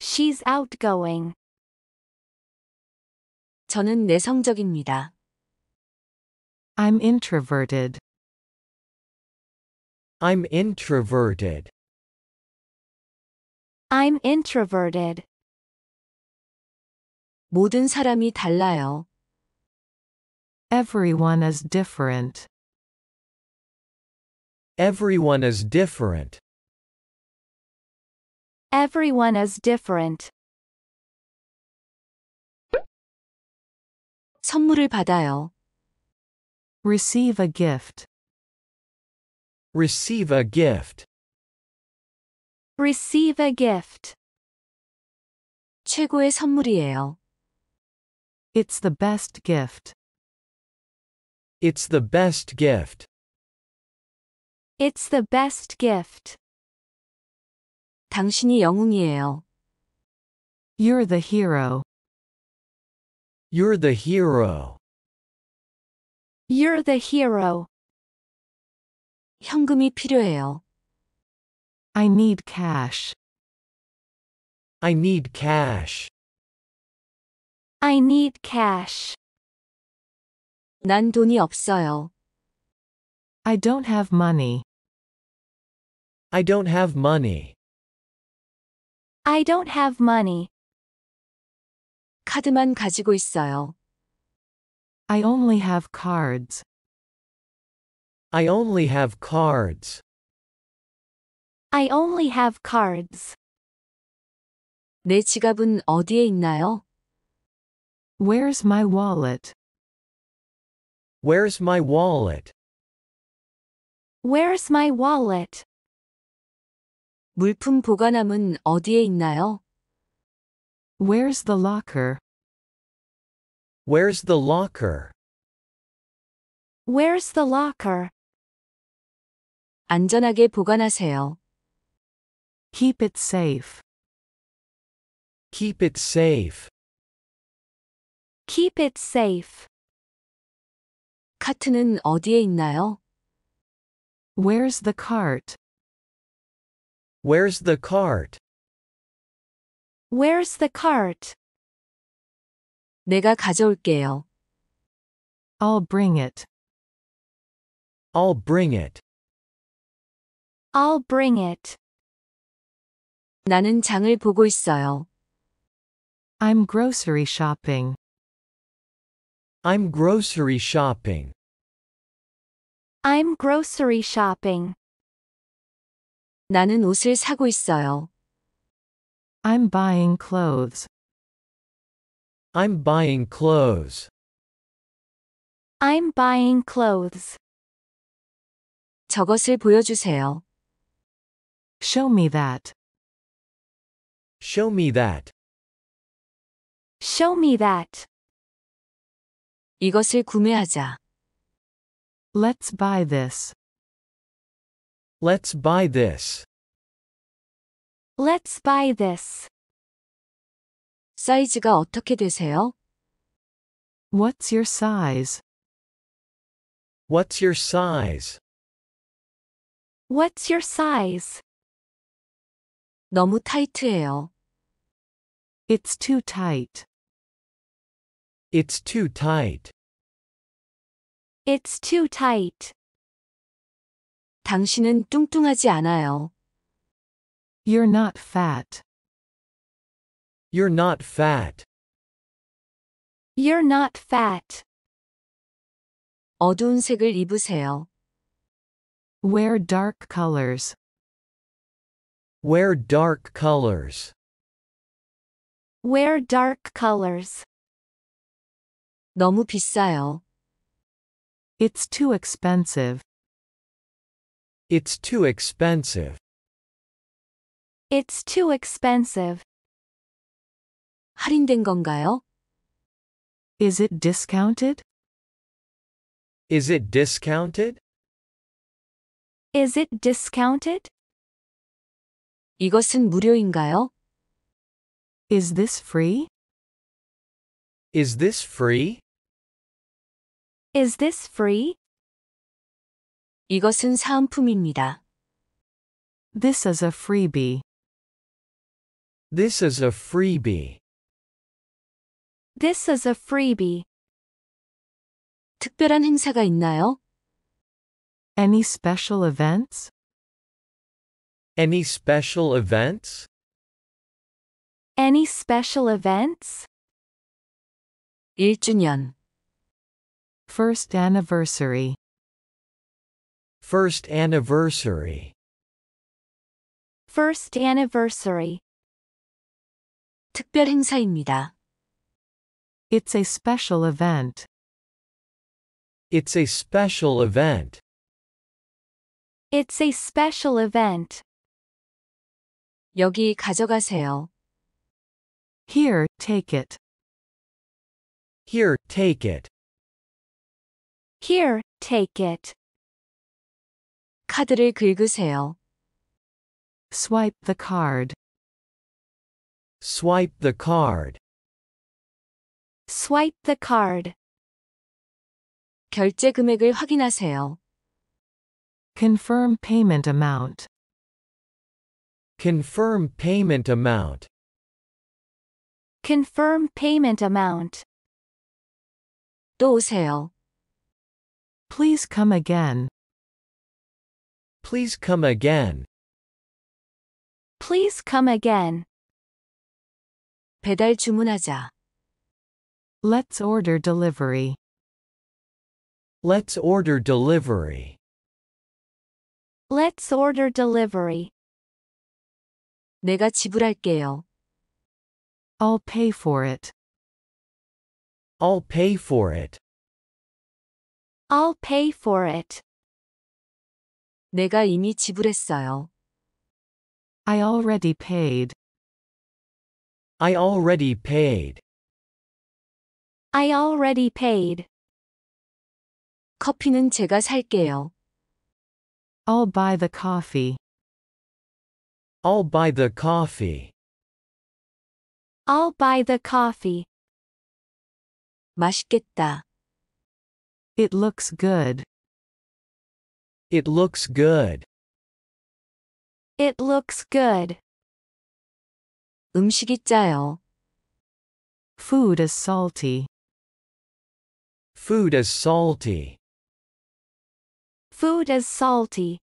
She's outgoing. 저는 내성적입니다. I'm introverted. I'm introverted. I'm introverted. 모든 사람이 달라요. Everyone is different. Everyone is different. Everyone is different. 선물을 받아요. Receive a gift. Receive a gift. Receive a gift. 최고의 선물이에요. It's the best gift. It's the best gift. It's the best gift. 당신이 영웅이에요. You're the hero. You're the hero. You're the hero. 현금이 필요해요. I need cash. I need cash. I need cash. 난 돈이 없어요. I don't have money. I don't have money. I don't have money. 카드만 가지고 있어요. I only have cards. I only have cards. I only have cards. 내 지갑은 어디에 있나요? Where's my wallet? Where's my wallet? Where's my wallet? 물품 보관함은 어디에 있나요? Where's the locker? Where's the locker? Where's the locker? 안전하게 보관하세요. Keep it safe. Keep it safe. Keep it safe. 카트는 어디에 있나요? Where's the cart? Where's the cart? Where's the cart? 내가 가져올게요. I'll bring it. I'll bring it. I'll bring it. 나는 장을 보고 있어요. I'm grocery shopping. I'm grocery shopping. I'm grocery shopping. 나는 옷을 사고 있어요. I'm buying clothes. I'm buying clothes. I'm buying clothes. 저것을 보여주세요. Show me that. Show me that. Show me that. 이것을 구매하자. Let's buy this. Let's buy this. Let's buy this. 사이즈가 어떻게 되세요? What's your size? What's your size? What's your size? 너무 타이트해요. It's too tight. It's too tight. It's too tight. 당신은 뚱뚱하지 않아요. You're not fat. You're not fat. You're not fat. 어두운 색을 입으세요. Wear dark colors. Wear dark colors. Wear dark colors. 너무 비싸요. It's too expensive. It's too expensive. It's too expensive. 할인된 건가요? Is it discounted? Is it discounted? Is it discounted? 이것은 무료인가요? Is this free? Is this free? Is this free? 이것은 사은품입니다. This is a freebie. This is a freebie. This is a freebie. 특별한 행사가 있나요? Any special events? Any special events? Any special events? 1주년, First anniversary. First anniversary. First anniversary. 특별 행사입니다. It's a special event. It's a special event. It's a special event. 여기 가져가세요. Here, take it. Here, take it. Here, take it. 카드를 긁으세요. Swipe the card. Swipe the card. Swipe the card. 결제 금액을 확인하세요. Confirm payment amount. Confirm payment amount. Confirm payment amount. 또 오세요. Please come again. Please come again. Please come again. 배달 주문하자. Let's order delivery. Let's order delivery. Let's order delivery. 내가 지불할게요. I'll pay for it. I'll pay for it. I'll pay for it. 내가 이미 지불했어요. I already paid. I already paid. I already paid. 커피는 제가 살게요. I'll buy the coffee. I'll buy the coffee. I'll buy the coffee. 맛있겠다. It looks good. It looks good. It looks good. 음식이 짜요. Food is salty. Food is salty. Food is salty.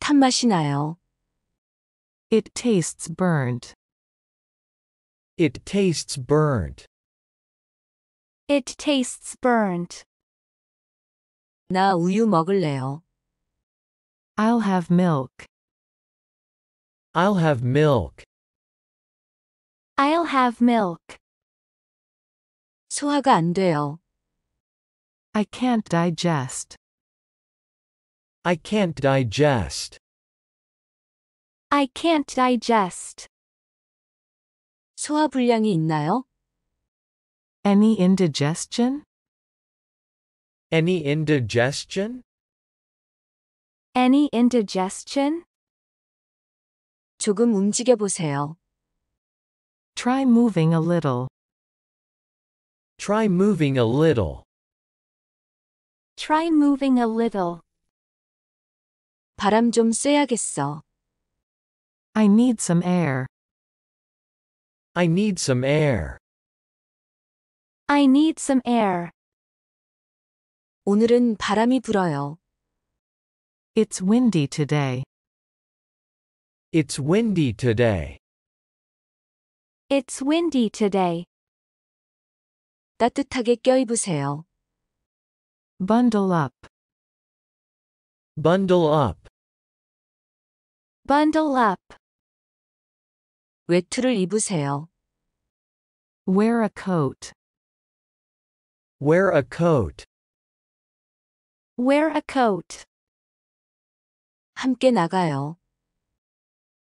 탄맛이 나요. It tastes burnt. It tastes burnt. It tastes burnt. 나 우유 먹을래요. I'll have milk. I'll have milk. I'll have milk. 소화가 안 돼요. I can't digest. I can't digest. I can't digest. 소화불량이 있나요? Any indigestion? Any indigestion? Any indigestion? 조금 움직여 보세요. Try moving a little. Try moving a little. Try moving a little. 바람 좀 쐬야겠어. I need some air. I need some air. I need some air. 오늘은 바람이 불어요. It's windy today. It's windy today. It's windy today. 따뜻하게 껴입으세요. Bundle up. Bundle up. Bundle up. 외투를 입으세요. Wear a coat. Wear a coat. Wear a coat. 함께 나가요.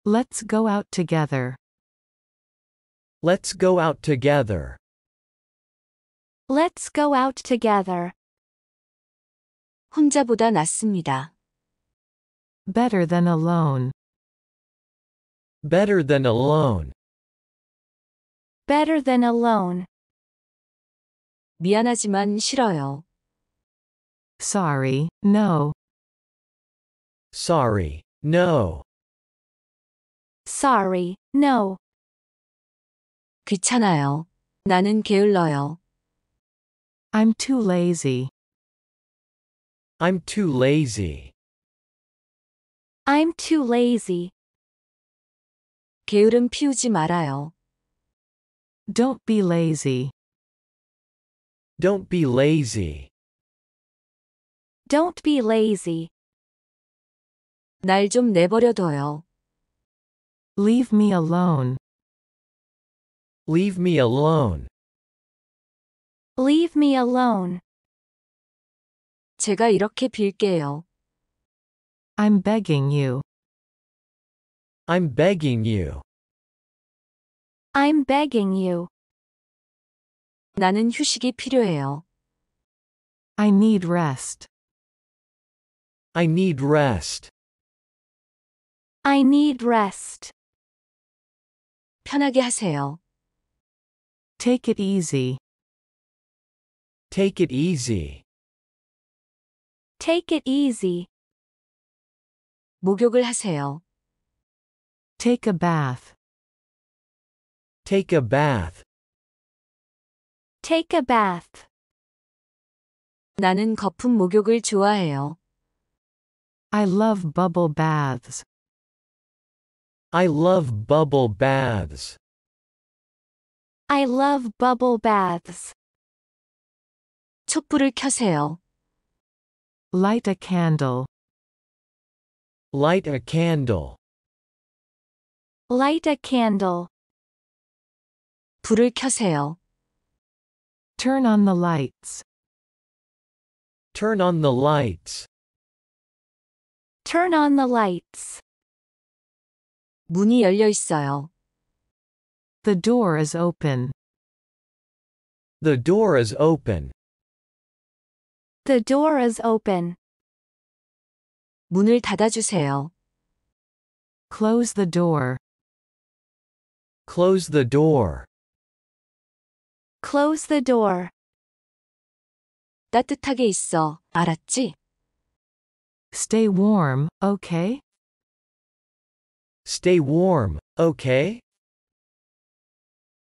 Let's go out together. Let's go out together. Let's go out together. 혼자보다 낫습니다. Better than alone. Better than alone. Better than alone. 미안하지만 싫어요. Sorry, no. Sorry. No. Sorry, no. 귀찮아요. 나는 게을러요. I'm too lazy. I'm too lazy. I'm too lazy. 게으름 피우지 말아요. Don't be lazy. Don't be lazy. Don't be lazy. 날 좀 내버려둬요. Leave me alone. Leave me alone. Leave me alone. 제가 이렇게 빌게요. I'm begging you. I'm begging you. I'm begging you. 나는 휴식이 필요해요. I need rest. I need rest. I need rest. 편하게 하세요. Take it easy. Take it easy. Take it easy. 목욕을 하세요. Take a bath. Take a bath. Take a bath. 나는 거품 목욕을 좋아해요. I love bubble baths. I love bubble baths. I love bubble baths. 촛불을 켜세요. Light a candle. Light a candle. Light a candle. 불을 켜세요. Turn on the lights. Turn on the lights. Turn on the lights. 문이 열려 있어요. The door is open. The door is open. The door is open. 문을 닫아주세요. Close the door. Close the door. Close the door. 따뜻하게 있어. 알았지? Stay warm, okay? Stay warm, okay?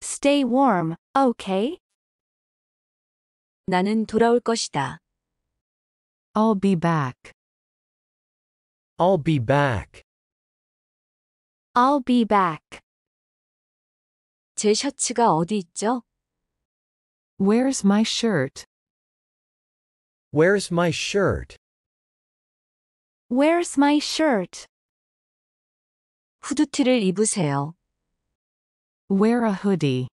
Stay warm, okay? 나는 돌아올 것이다. I'll be back. I'll be back. I'll be back. 제 셔츠가 어디 있죠? Where's my shirt? Where's my shirt? Where's my shirt? 후드티를 입으세요. Wear a hoodie.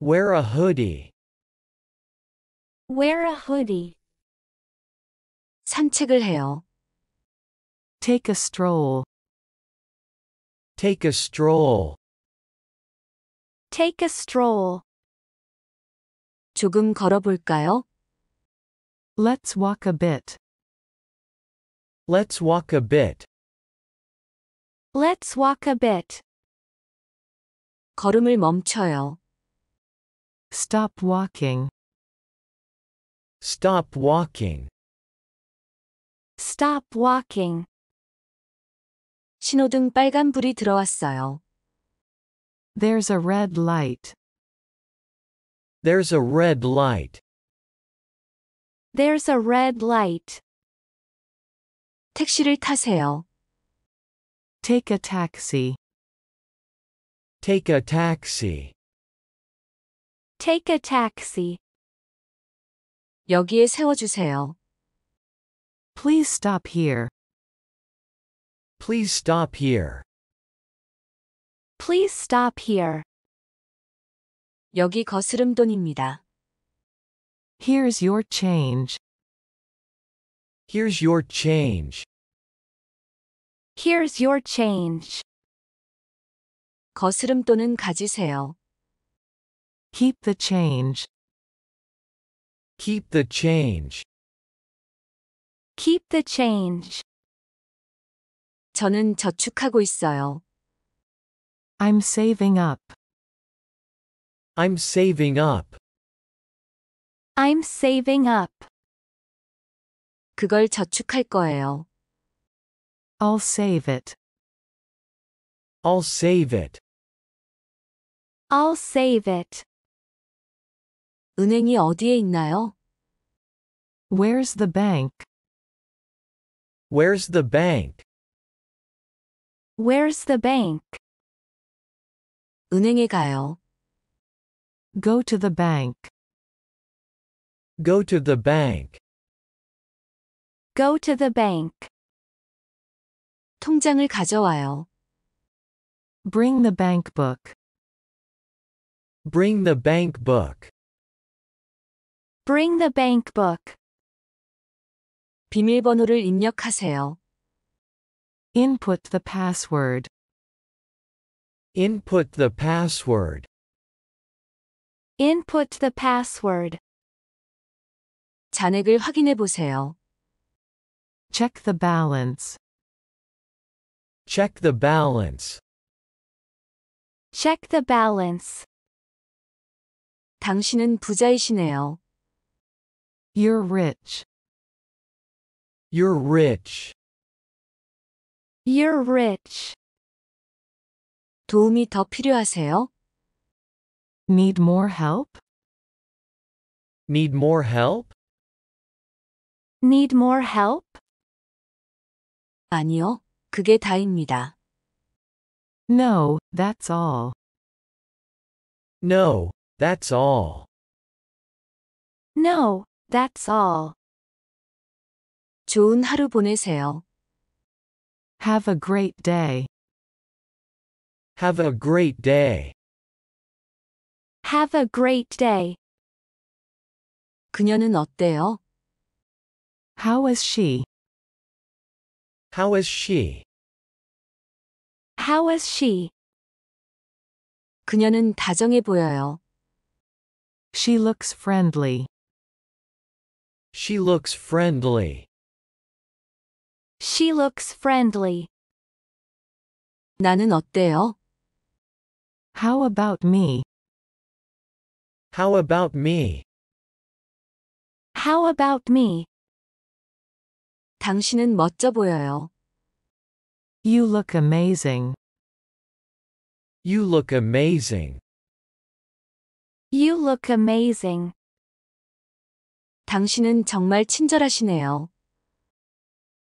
Wear a hoodie. Wear a hoodie. 산책을 해요. Take a stroll. Take a stroll. Take a stroll. 조금 걸어볼까요? Let's walk a bit. Let's walk a bit. Let's walk a bit. 걸음을 멈춰요. Stop walking. Stop walking. Stop walking. 신호등 빨간불이 들어왔어요. There's a red light. There's a red light. There's a red light. 택시를 타세요. Take a taxi. Take a taxi. Take a taxi. 여기에 세워주세요. Please stop here. Please stop here. Please stop here. 여기 거스름돈입니다. Here's your change. Here's your change. Here's your change. 거스름돈은 가지세요. Keep the change. Keep the change. Keep the change. 저는 저축하고 있어요. I'm saving up. I'm saving up. I'm saving up. 그걸 저축할 거예요. I'll save it. I'll save it. I'll save it. 은행이 어디에 있나요? Where's the bank? Where's the bank? Where's the bank? 은행에 가요. Go to the bank. Go to the bank. Go to the bank. 통장을 가져와요. Bring the bank book. Bring the bank book. Bring the bank book. 비밀번호를 입력하세요. Input the password. Input the password. Input the password. 잔액을 확인해 보세요. Check the balance. Check the balance. Check the balance. 당신은 부자이시네요. You're rich. You're rich. You're rich. 도움이 더 필요하세요? Need more help? Need more help? Need more help? 아니요. 그게 다입니다. No, that's all. No, that's all. No, that's all. 좋은 하루 보내세요. Have a great day. Have a great day. Have a great day. 그녀는 어때요? How is she? How is she? How is she? 그녀는 다정해 보여요. She looks friendly. She looks friendly. She looks friendly. 나는 어때요? How about me? How about me? How about me? 당신은 멋져 보여요. You look amazing. You look amazing. You look amazing. 당신은 정말 친절하시네요.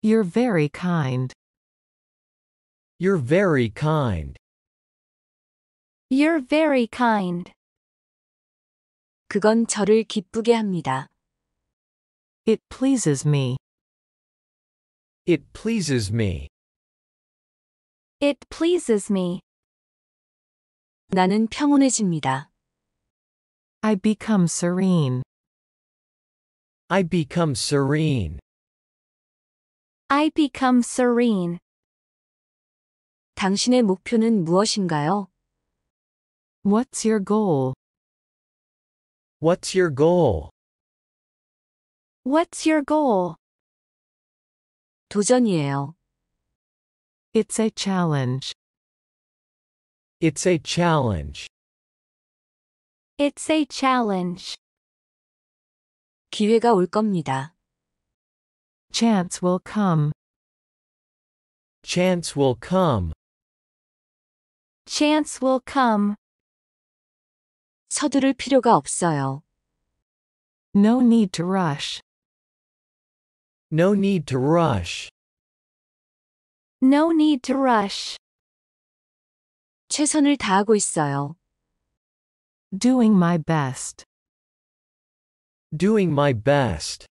You're very kind. You're very kind. You're very kind. 그건 저를 기쁘게 합니다. It pleases me. It pleases me. It pleases me. 나는 평온해집니다. I become serene. I become serene. I become serene. 당신의 목표는 무엇인가요? What's your goal? What's your goal? What's your goal? 도전이에요. It's a challenge. It's a challenge. It's a challenge. 기회가 올 겁니다. Chance will come. Chance will come. Chance will come. 서두를 필요가 없어요. No need to rush. No need to rush. No need to rush. 최선을 다하고 있어요. Doing my best. Doing my best.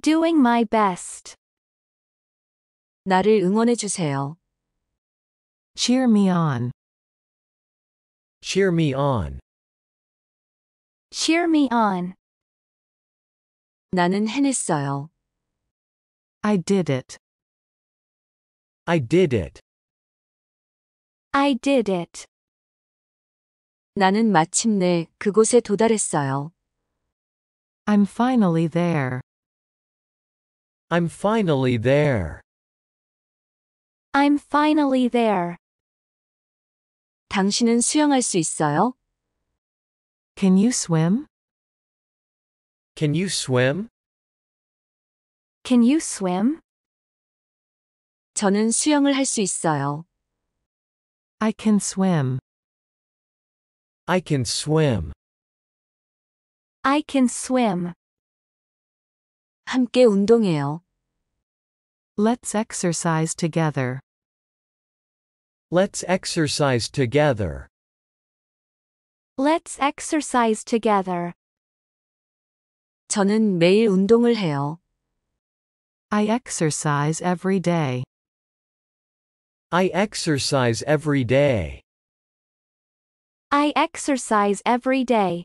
Doing my best. 나를 응원해 주세요. Cheer me on. Cheer me on. Cheer me on. 나는 해냈어요. I did it. I did it. I did it. 나는 마침내 그곳에 도달했어요. I'm finally there. I'm finally there. I'm finally there. 당신은 수영할 수 있어요? Can you swim? Can you swim? Can you swim? 저는 수영을 할 수 있어요. I can swim. I can swim. I can swim. 함께 운동해요. Let's exercise together. Let's exercise together. Let's exercise together. 저는 매일 운동을 해요. I exercise every day. I exercise every day. I exercise every day.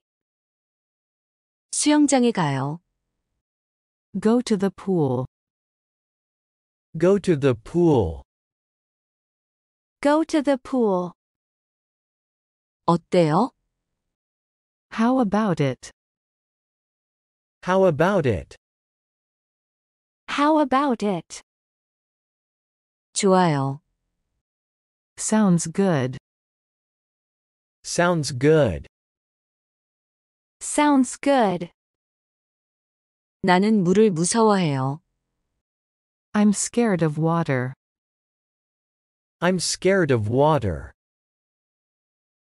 수영장에 가요. Go to the pool. Go to the pool. Go to the pool. 어때요? How about it? How about it? How about it? 좋아요. Sounds good. Sounds good. Sounds good. 나는 물을 무서워해요. I'm scared of water. I'm scared of water.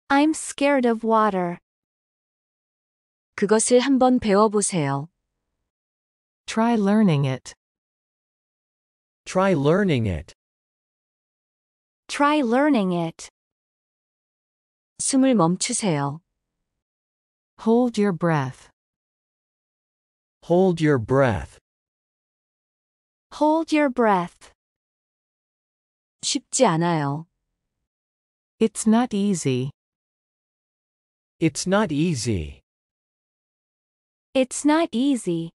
I'm scared of water. 그것을 한번 배워보세요. Try learning it. Try learning it. Try learning it. 숨을 멈추세요. Hold your breath. Hold your breath. Hold your breath. 쉽지 않아요. It's not easy. It's not easy. It's not easy.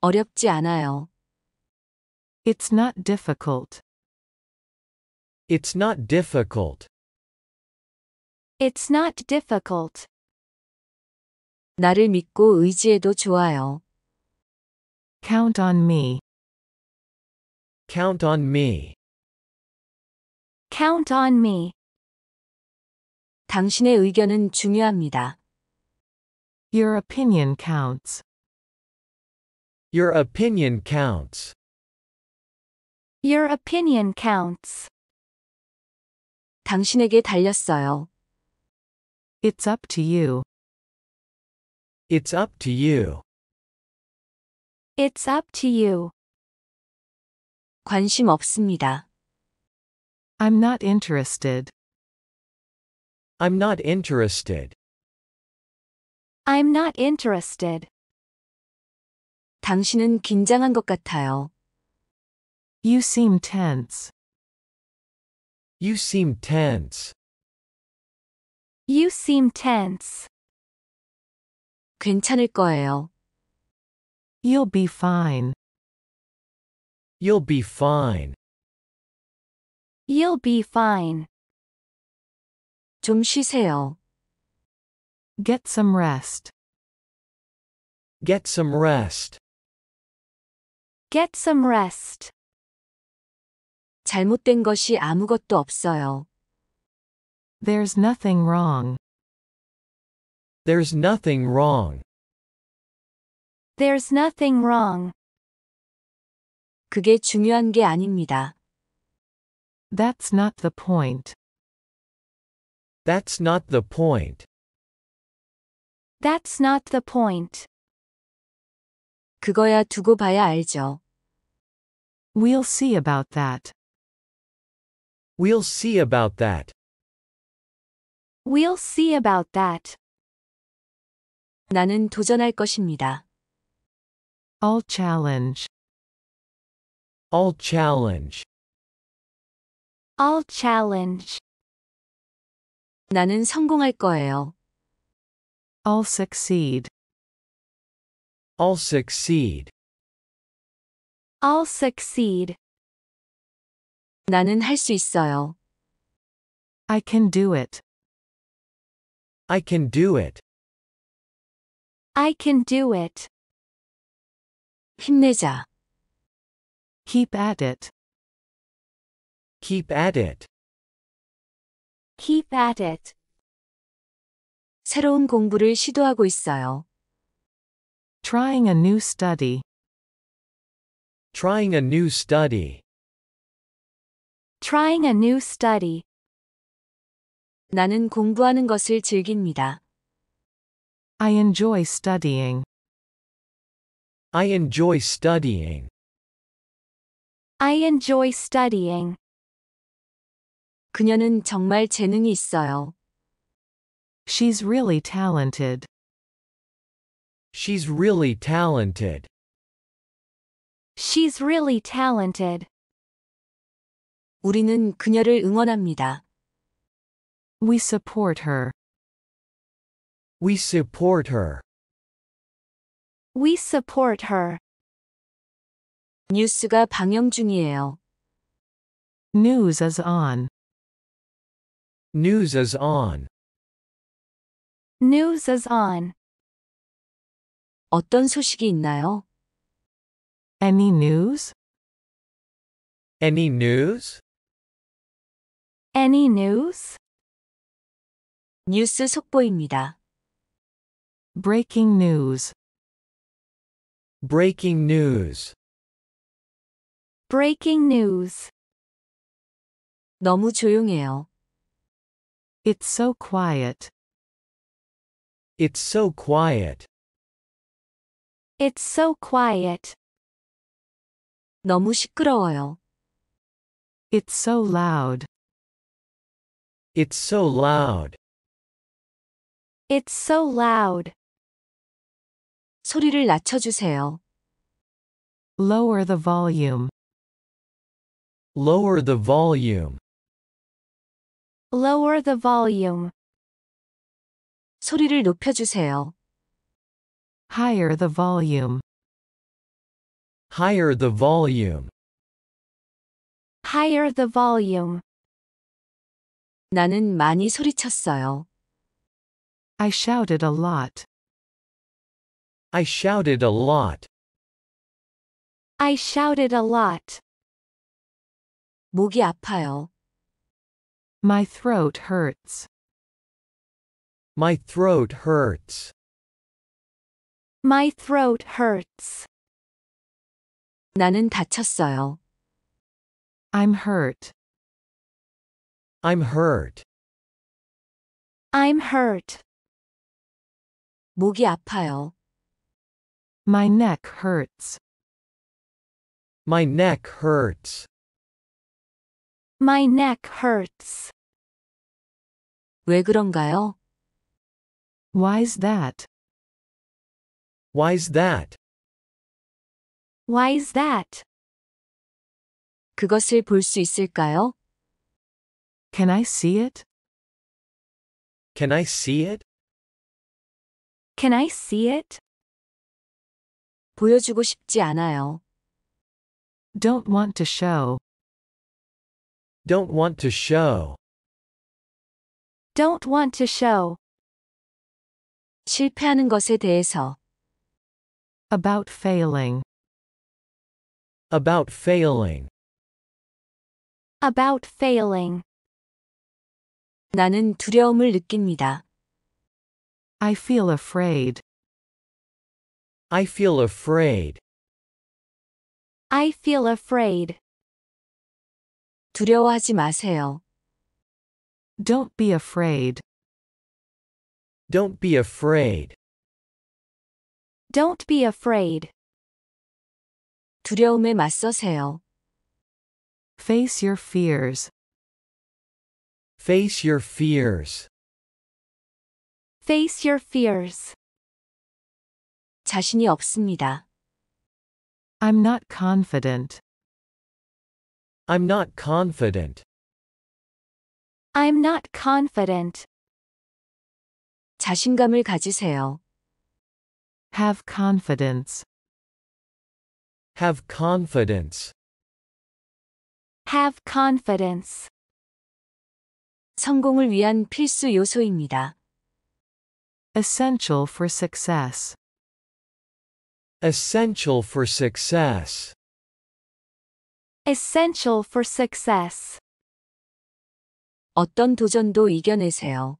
어렵지 않아요. It's not difficult. It's not difficult. It's not difficult. 나를 믿고 의지해도 좋아요. Count on me. Count on me. Count on me. 당신의 의견은 중요합니다. Your opinion counts. Your opinion counts. Your opinion counts. 당신에게 달렸어요. It's up to you. It's up to you. It's up to you. 관심 없습니다. I'm not interested. I'm not interested. I'm not interested. 당신은 긴장한 것 같아요. You seem tense. You seem tense. You seem tense. 괜찮을 거예요. You'll be fine. You'll be fine. You'll be fine. 좀 쉬세요. Get some rest. Get some rest. Get some rest. 잘못된 것이 아무것도 없어요. There's nothing wrong. There's nothing wrong. There's nothing wrong. 그게 중요한 게 아닙니다. That's not the point. That's not the point. That's not the point. 그거야 두고 봐야 알죠. We'll see about that. We'll see about that. We'll see about that. 나는 도전할 것입니다. I'll challenge. I'll challenge. I'll challenge. 나는 성공할 거예요. I'll succeed. I'll succeed. I'll succeed. 나는 할 수 있어요. I can do it. I can do it. I can do it. 힘내자. Keep at it. Keep at it. Keep at it. 새로운 공부를 시도하고 있어요. Trying a new study. Trying a new study. Trying a new study. 나는 공부하는 것을 즐깁니다. I enjoy studying. I enjoy studying. I enjoy studying. 그녀는 정말 재능이 있어요. She's really talented. She's really talented. She's really talented. 우리는 그녀를 응원합니다. We support her. We support her. We support her. 뉴스가 방영 중이에요. News is on. News is on. News is on. 어떤 소식이 있나요? Any news? Any news? Any news? 뉴스 속보입니다. Breaking news. Breaking news. Breaking news. 너무 조용해요. It's so quiet. It's so quiet. It's so quiet. 너무 시끄러워요. It's so loud. It's so loud. It's so loud. 소리를 낮춰주세요. Lower the volume. Lower the volume. Lower the volume. 소리를 높여주세요. Higher the volume. Higher the volume. Higher the volume. 나는 많이 소리쳤어요. I shouted a lot. I shouted a lot. I shouted a lot. 목이 아파요. My throat hurts. My throat hurts. My throat hurts. 나는 다쳤어요. I'm hurt. I'm hurt. I'm hurt. 목이 아파요. My neck hurts. My neck hurts. My neck hurts. 왜 그런가요? Why's that? Why's that? Why's that? 그것을 볼 수 있을까요? Can I see it? Can I see it? Can I see it? 보여주고 싶지 않아요. Don't want to show. Don't want to show. Don't want to show. 실패하는 것에 대해서. About failing. About failing. About failing. 나는 두려움을 느낍니다. I feel afraid. I feel afraid. I feel afraid. 두려워하지 마세요. Don't be afraid. Don't be afraid. Don't be afraid. 두려움에 맞서세요. Face your fears. Face your fears. Face your fears. 자신이 없습니다. I'm not confident. I'm not confident. I'm not confident. 자신감을 가지세요. Have confidence. Have confidence. Have confidence. 성공을 위한 필수 요소입니다. Essential for success. Essential for success. Essential for success. 어떤 도전도 이겨내세요.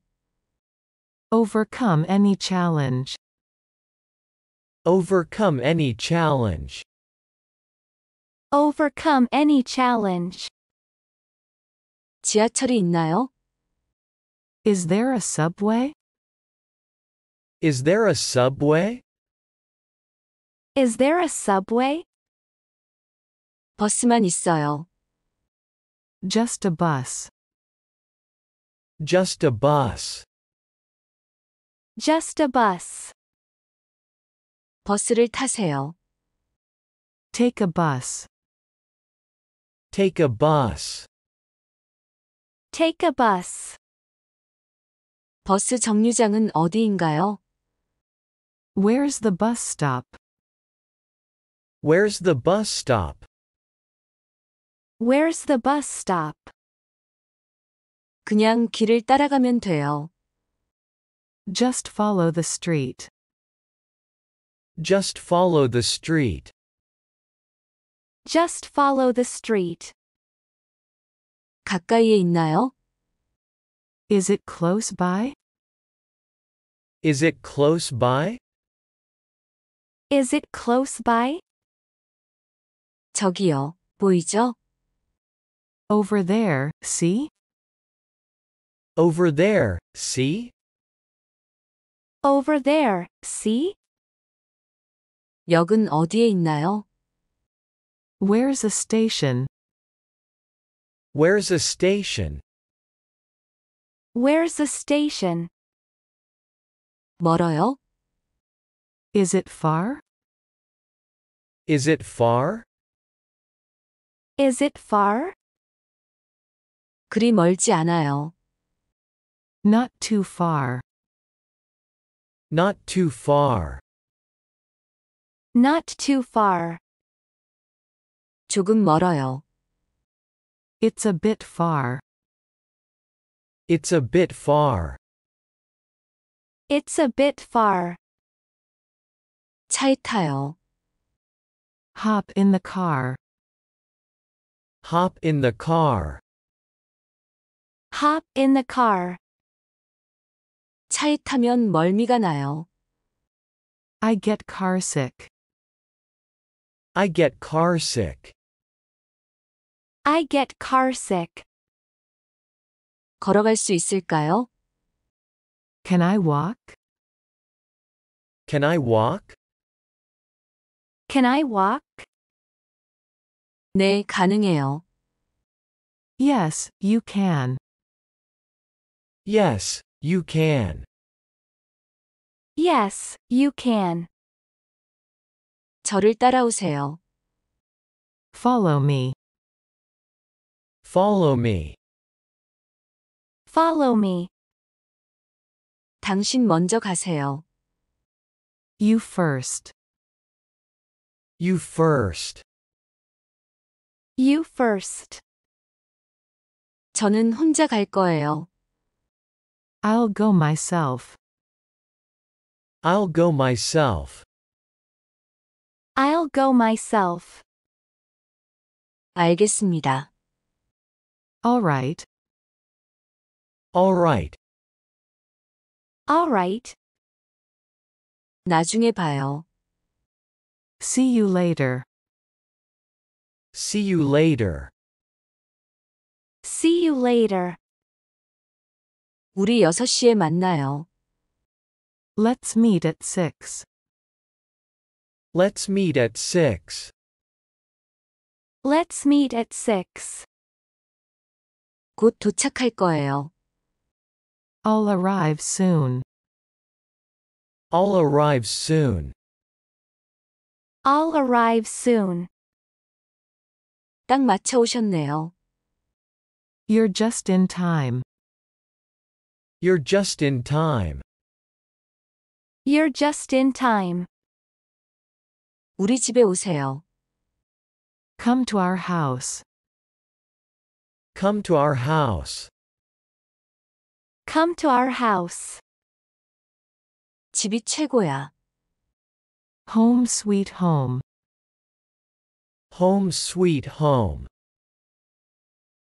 Overcome any challenge. Overcome any challenge. Overcome any challenge. 지하철이 있나요? Is there a subway? Is there a subway? Is there a subway? 버스만 있어요. Just a bus. Just a bus. Just a bus. 버스를 타세요. Take a bus. Take a bus. Take a bus. 버스 정류장은 어디인가요? Where's the bus stop? Where's the bus stop? Where's the bus stop? 그냥 길을 따라가면 돼요. Just follow the street. Just follow the street. Just follow the street. 가까이에 있나요? Is it close by? Is it close by? Is it close by? 저기요. 보이죠? Over there, see? Over there, see? Over there, see? 역은 어디에 있나요? Where's a station? Where's a station? Where's the station? 멀어요? Is it far? Is it far? Is it far? 그리 멀지 않아요. Not too far. Not too far. Not too far. 조금 멀어요. It's a bit far. It's a bit far. It's a bit far. 차에 타요. Hop in the car. Hop in the car. Hop in the car. 차에 타면 멀미가 나요. I get carsick. I get carsick. I get carsick. 걸어갈 수 있을까요? Can I walk? Can I walk? Can I walk? 네, 가능해요. Yes, you can. Yes, you can. Yes, you can. 저를 따라오세요. Follow me. Follow me. Follow me. 당신 먼저 가세요. You first. You first. You first. 저는 혼자 갈 거예요. I'll go myself. I'll go myself. I'll go myself. 알겠습니다. Alright. Alright. Alright. 나중에 봐요. See you later. See you later. See you later. 우리 6시에 만나요. Let's meet at 6. Let's meet at 6. Let's meet at 6. 곧 도착할 거예요. I'll arrive soon. I'll arrive soon. I'll arrive soon. 딱 맞춰 오셨네요. You're just in time. You're just in time. You're just in time. 우리 집에 오세요. Come to our house. Come to our house. Come to our house. 집이 최고야. Home sweet home. Home sweet home.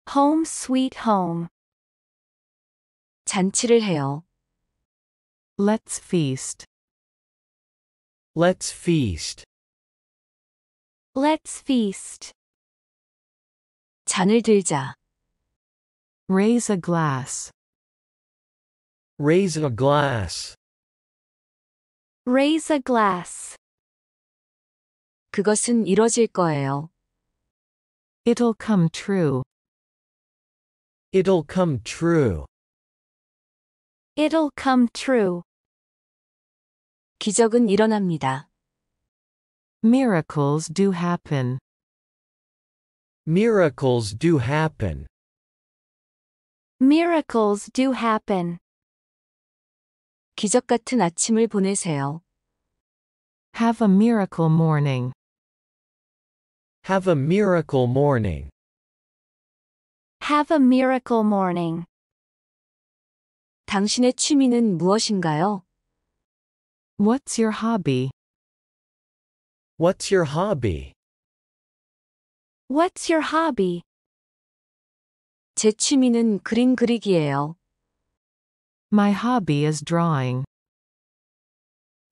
Home sweet home. 잔치를 해요. Let's feast. Let's feast. Let's feast. 잔을 들자. Raise a glass. Raise a glass. Raise a glass. 그것은 이뤄질 거예요. It'll come true. It'll come true. It'll come true. 기적은 일어납니다. Miracles do happen. Miracles do happen. Miracles do happen. 기적 같은 아침을 보내세요. Have a miracle morning. Have a miracle morning. Have a miracle morning. 당신의 취미는 무엇인가요? What's your hobby? What's your hobby? What's your hobby? 제 취미는 그림 그리기예요. My hobby is drawing.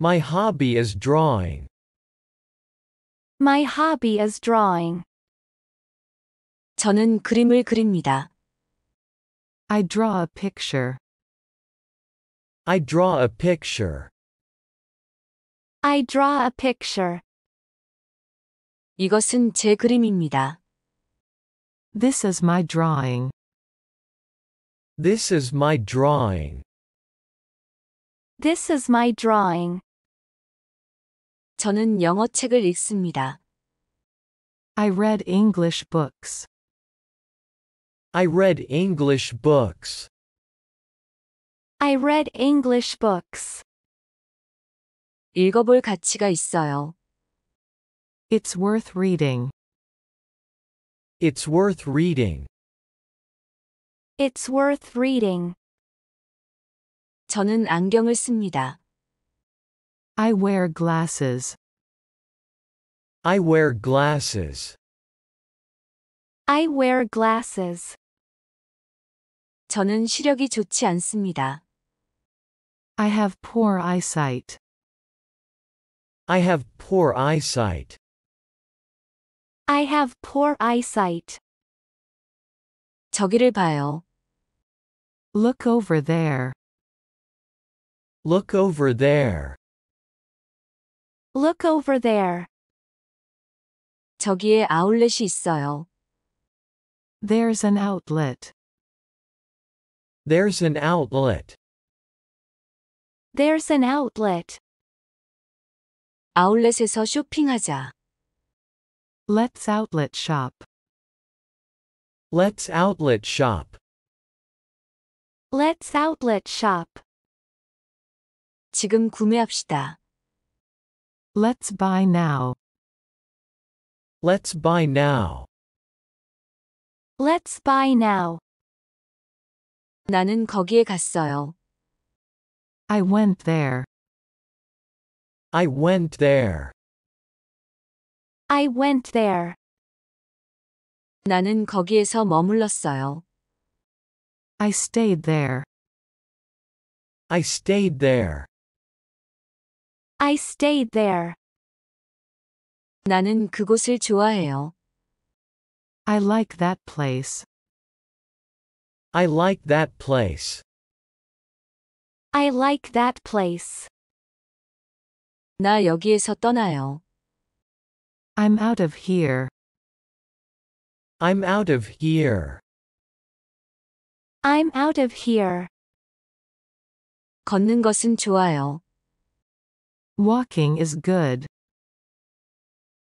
My hobby is drawing. My hobby is drawing. 저는 그림을 그립니다. I draw a picture. I draw a picture. I draw a picture. 이것은 제 그림입니다. This is my drawing. This is my drawing. This is my drawing. 저는 영어 책을 읽습니다. I read English books. I read English books. I read English books. 읽어볼 가치가 있어요. It's worth reading. It's worth reading. It's worth reading. 저는 안경을 씁니다. I wear glasses. I wear glasses. I wear glasses. 저는 시력이 좋지 않습니다. I have poor eyesight. I have poor eyesight. I have poor eyesight. 저기를 봐요. Look over there. Look over there. Look over there. 저기에 아울렛이 있어요. There's an outlet. There's an outlet. There's an outlet. 아울렛에서 쇼핑하자. Let's outlet shop. Let's outlet shop. Let's outlet shop. 지금 구매합시다. Let's buy now. Let's buy now. Let's buy now. 나는 거기에 갔어요. I went there. I went there. I went there. 나는 거기에서 머물렀어요. I stayed there. I stayed there. I stayed there. 나는 그곳을 좋아해요. I like that place. I like that place. I like that place. 나 여기에서 떠나요. I'm out of here. I'm out of here. I'm out of here. 걷는 것은 좋아요. Walking is good.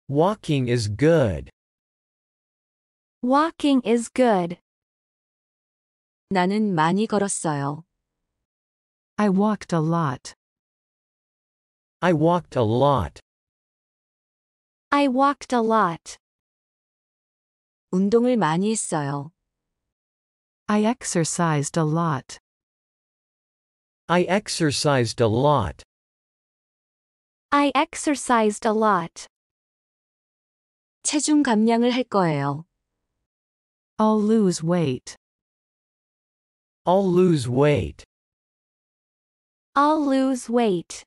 Walking is good. Walking is good. 나는 많이 걸었어요. I walked a lot. I walked a lot. I walked a lot. 운동을 많이 했어요. I exercised a lot. I exercised a lot. I exercised a lot. 체중 감량을 할 거예요. I'll lose weight. I'll lose weight. I'll lose weight.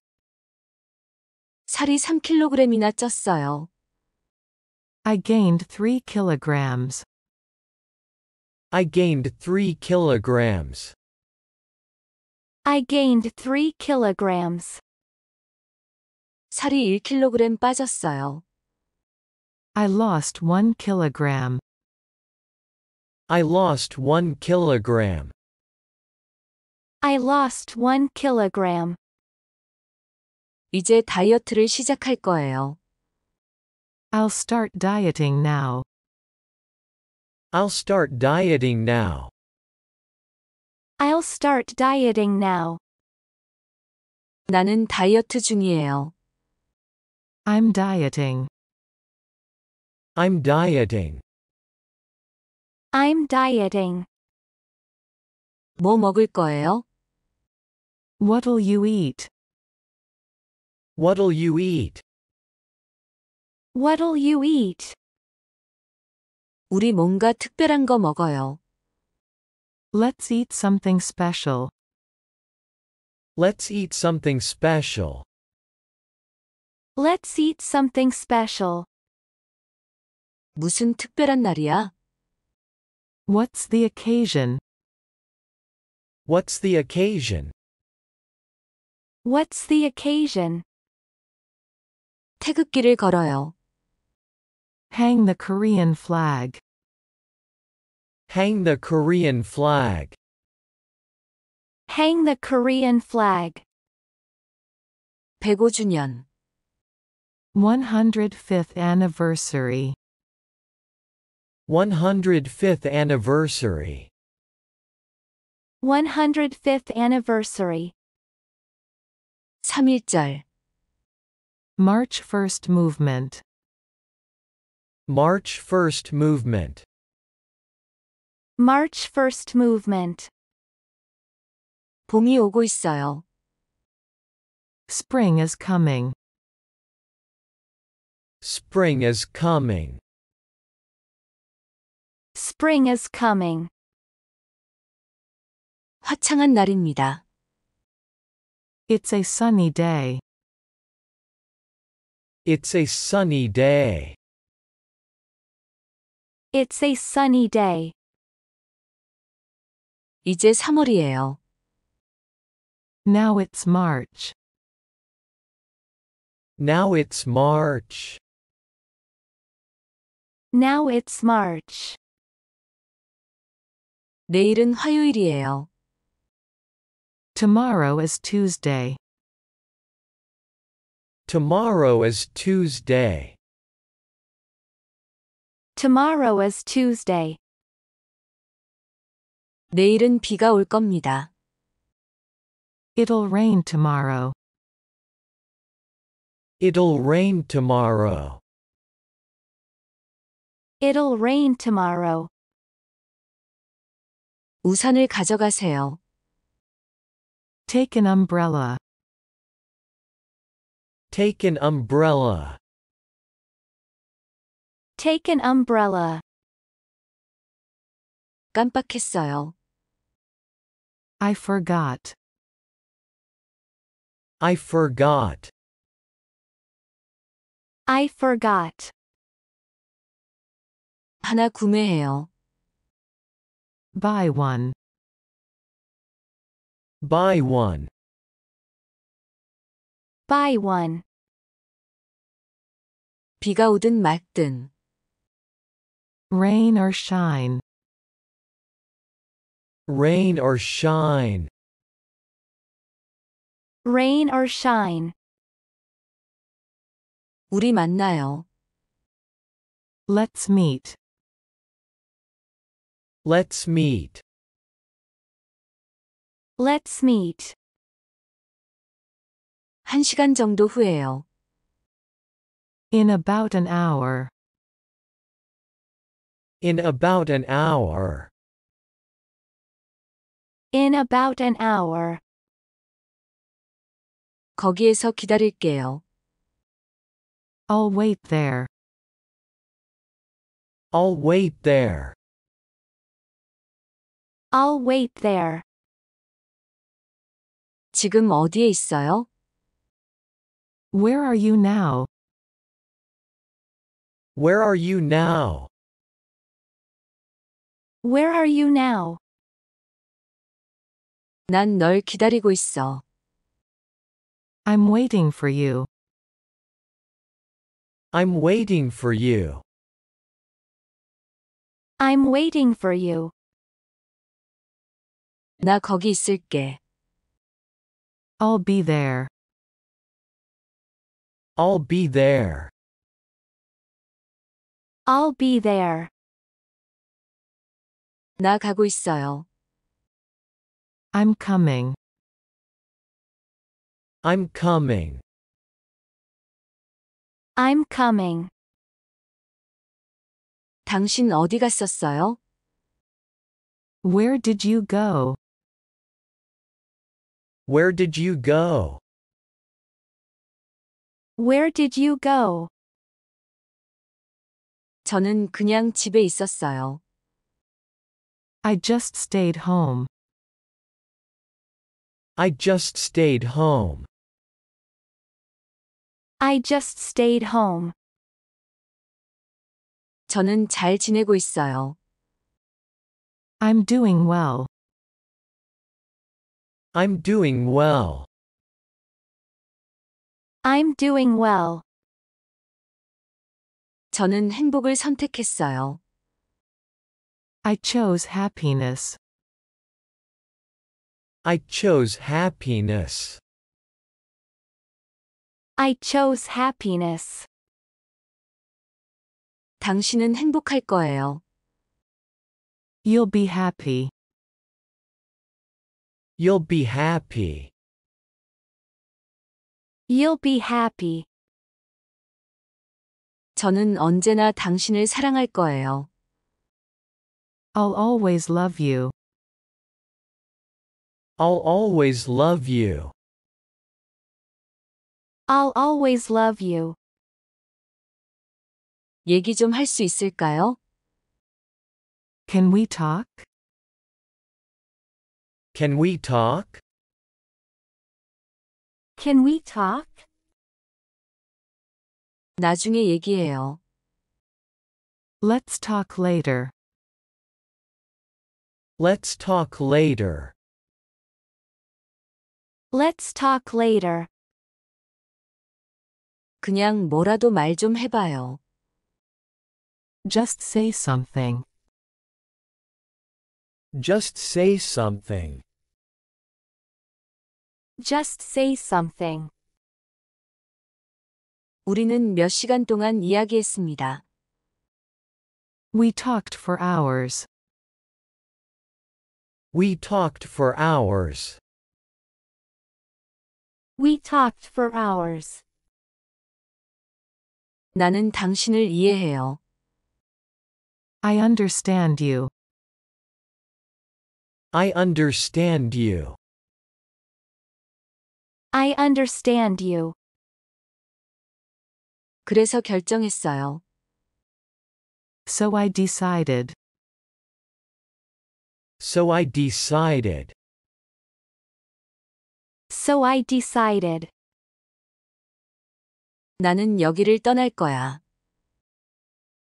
살이 3kg이나 쪘어요. I gained 3 kilograms. I gained 3 kilograms. I gained 3 kilograms. 살이 1kg 빠졌어요. I lost 1 kilogram. I lost 1 kilogram. I lost 1 kilogram. 이제 다이어트를 시작할 거예요. I'll start dieting now. I'll start dieting now. I'll start dieting now. 나는 다이어트 중이에요. I'm dieting. I'm dieting. I'm dieting. 뭐 먹을 거예요? What'll you eat? What'll you eat? What'll you eat? 우리 뭔가 특별한 거 먹어요. Let's eat something special. Let's eat something special. Let's eat something special. 무슨 특별한 날이야? What's the occasion? What's the occasion? What's the occasion? 태극기를 걸어요. Hang the Korean flag. Hang the Korean flag. Hang the Korean flag. 105주년. 105th anniversary. 105th anniversary. 105th anniversary. 3.1절. March 1st movement. March 1st movement. March 1st movement. 봄이 오고 있어요. Spring is coming. Spring is coming. Spring is coming. 화창한 날입니다. It's a sunny day. It's a sunny day. It's a sunny day. 이제 3월이에요. Now it's March. Now it's March. Now it's March. 내일은 화요일이에요. Tomorrow is Tuesday. Tomorrow is Tuesday. Tomorrow is Tuesday. 내일은 비가 올 겁니다. It'll rain tomorrow. It'll rain tomorrow. It'll rain tomorrow. 우산을 가져가세요. Take an umbrella. Take an umbrella. Take an umbrella. 깜빡했어요. I forgot. I forgot. I forgot. 하나 구매해요. Buy one. Buy one. Buy one. 비가 오든 맑든. Rain or shine. Rain or shine. Rain or shine. 우리 만나요. Let's meet. Let's meet. Let's meet. 한 시간 정도 후에요. In about an hour. In about an hour. In about an hour. 거기에서 기다릴게요. I'll wait there. I'll wait there. I'll wait there. 지금 어디에 있어요? Where are you now? Where are you now? Where are you now? 난 널 기다리고 있어. I'm waiting for you. I'm waiting for you. I'm waiting for you. 나 거기 있을게. I'll be there. I'll be there. I'll be there. 나 가고 있어요. I'm coming. I'm coming. I'm coming. 당신 어디 갔었어요? Where did you go? Where did you go? Where did you go? 저는 그냥 집에 있었어요. I just stayed home. I just stayed home. I just stayed home. 저는 잘 지내고 있어요. I'm doing well. I'm doing well. I'm doing well. 저는 행복을 선택했어요. I chose happiness. I chose happiness. I chose happiness. 당신은 행복할 거예요. You'll be happy. You'll be happy. You'll be happy. 저는 언제나 당신을 사랑할 거예요. I'll always love you. I'll always love you. I'll always love you. 얘기 좀 할 수 있을까요? Can we talk? Can we talk? Can we talk? 나중에 얘기해요. Let's talk later. Let's talk later. Let's talk later. 그냥 뭐라도 말 좀 해봐요. Just say something. Just say something. Just say something. 우리는 몇 시간 동안 이야기했습니다. We talked for hours. We talked for hours. We talked for hours. 나는 당신을 이해해요. I understand you. I understand you. I understand you. 그래서 결정했어요. So I decided. So I decided. So I decided. 나는 여기를 떠날 거야.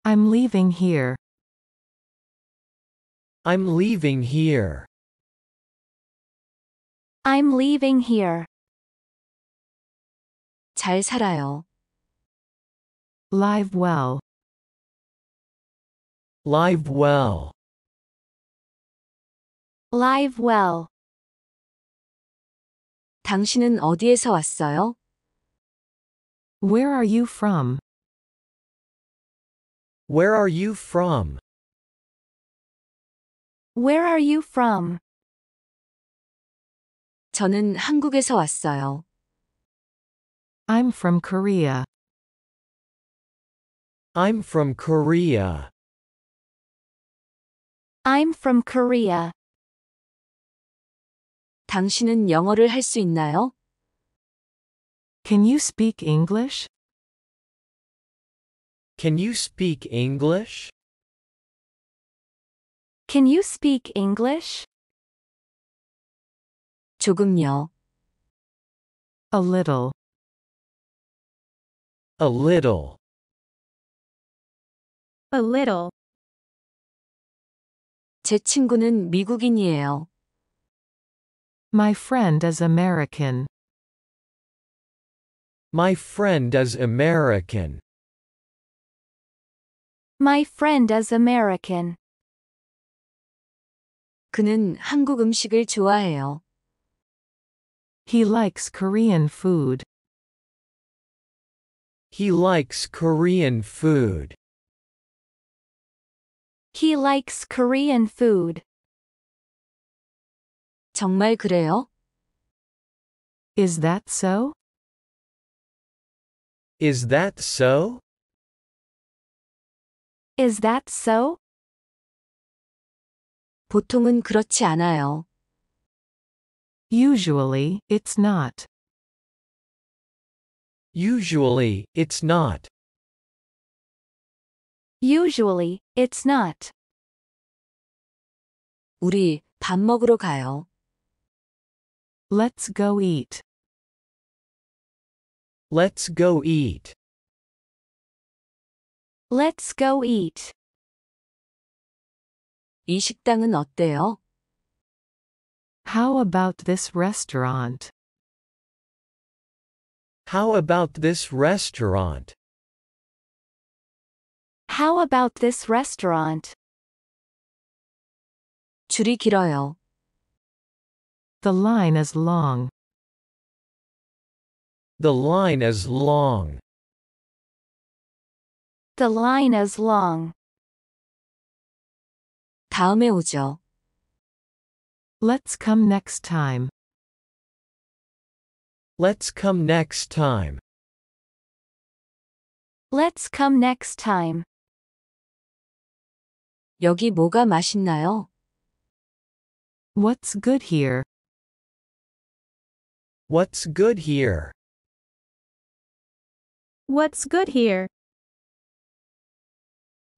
I'm leaving here. I'm leaving here. I'm leaving here. 잘 살아요. Live well. Live well. Live well. 당신은 어디에서 왔어요? Where are you from? Where are you from? Where are you from? 저는 한국에서 왔어요. I'm from Korea. I'm from Korea. I'm from Korea. 당신은 영어를 할 수 있나요? Can you speak English? Can you speak English? Can you speak English? 조금요. A little. A little. A little. 제 친구는 미국인이에요. My friend is American. My friend is American. My friend is American. 그는 한국 음식을 좋아해요. He likes Korean food. He likes Korean food. He likes Korean food. 정말 그래요? Is that so? Is that so? Is that so? 보통은 그렇지 않아요. Usually, it's not. Usually, it's not. Usually, it's not. 우리 밥 먹으러 가요. Let's go eat. Let's go eat. Let's go eat. 이 식당은 어때요? How about this restaurant? How about this restaurant? How about this restaurant? 줄이 길어요. The line is long. The line is long. The line is long. 다음에 오죠. Let's come next time. Let's come next time. Let's come next time. 여기 뭐가 맛있나요? What's good here? What's good here? What's good here?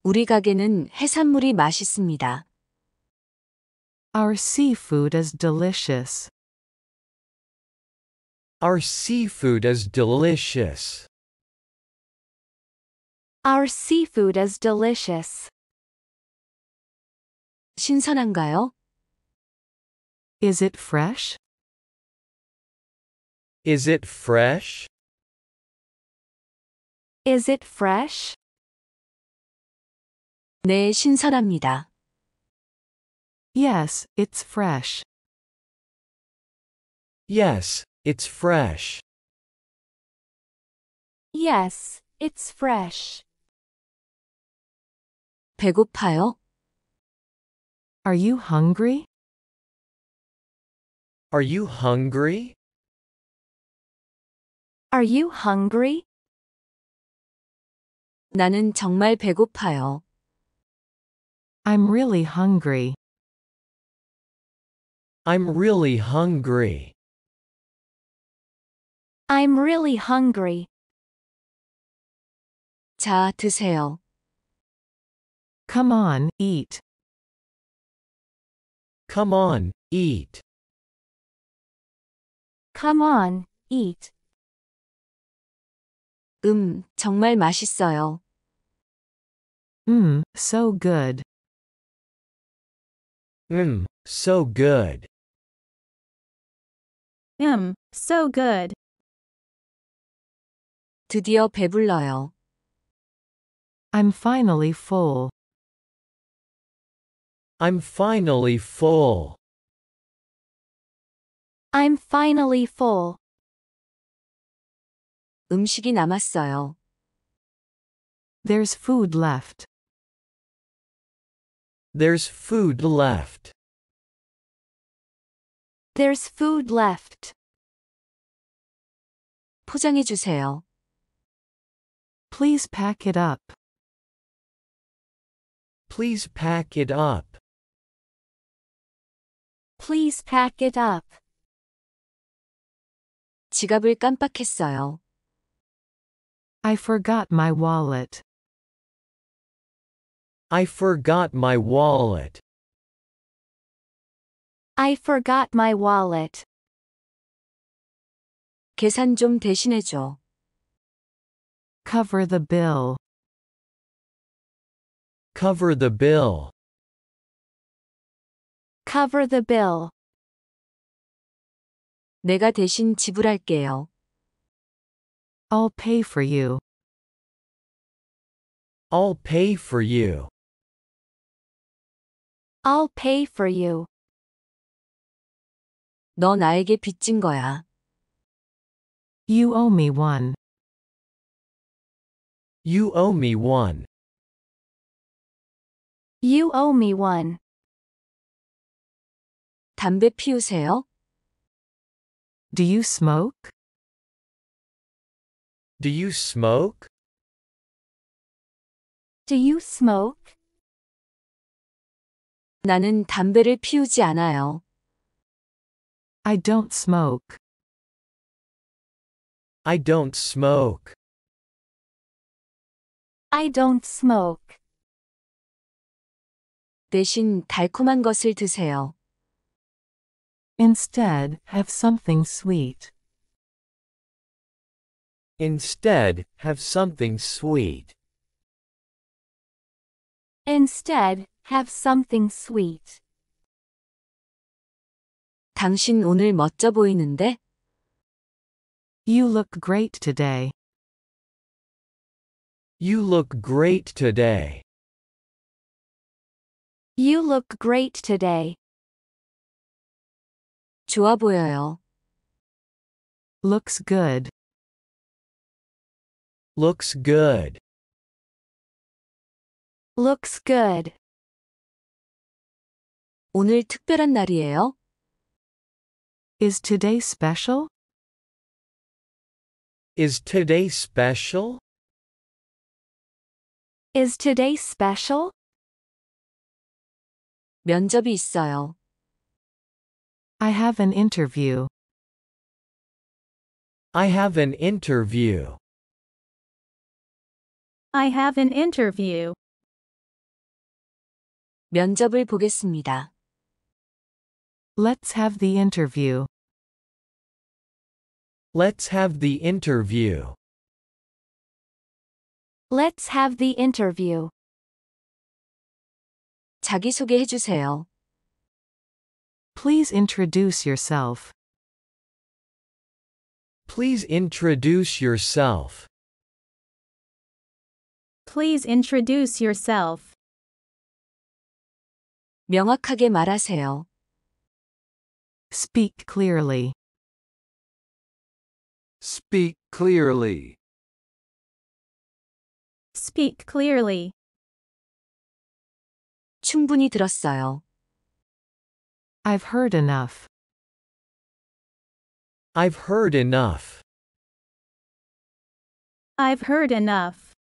우리 가게는 해산물이 맛있습니다. Our seafood is delicious. Our seafood is delicious. Our seafood is delicious. 신선한가요? Is it fresh? Is it fresh? Is it fresh? 네, 신선합니다. Yes, it's fresh. Yes, it's fresh. Yes, it's fresh. 배고파요? Are you hungry? Are you hungry? Are you hungry? 나는 정말 배고파요. I'm really hungry. I'm really hungry. I'm really hungry. 자, 드세요. Come on, eat. Come on, eat. Come on, eat. 음, 정말 맛있어요. Mmm, so good. Mmm, so good. Mm, so good. 드디어 배불러요. I'm finally full. I'm finally full. I'm finally full. 음식이 남았어요. There's food left. There's food left. There's food left. 포장해 주세요. Please pack it up. Please pack it up. Please pack it up. 지갑을 깜빡했어요. I forgot my wallet. I forgot my wallet. I forgot my wallet. 계산 좀 대신해 줘. Cover the bill. Cover the bill. Cover the bill. 내가 대신 지불할게요. I'll pay for you. I'll pay for you. I'll pay for you. 너 나에게 빚진 거야. You owe me one. You owe me one. You owe me one. 담배 피우세요? Do you smoke? Do you smoke? Do you smoke? 나는 담배를 피우지 않아요. I don't smoke. I don't smoke. I don't smoke. 대신 달콤한 것을 드세요. Instead, have something sweet. Instead, have something sweet. Instead, have something sweet. 당신 오늘 멋져 보이는데? You look great today. You look great today. You look great today. 좋아 보여요. Looks good. Looks good. Looks good. 오늘 특별한 날이에요? Is today special? Is today special? Is today special? 면접이 있어요. I have an interview. I have an interview. I have an interview. 면접을 보겠습니다. Let's have the interview. Let's have the interview. Let's have the interview. 자기소개해 주세요. Please introduce yourself. Please introduce yourself. Please introduce yourself. 명확하게 말하세요. Speak clearly. Speak clearly. Speak clearly. 충분히 들었어요. I've heard enough. I've heard enough. I've heard enough.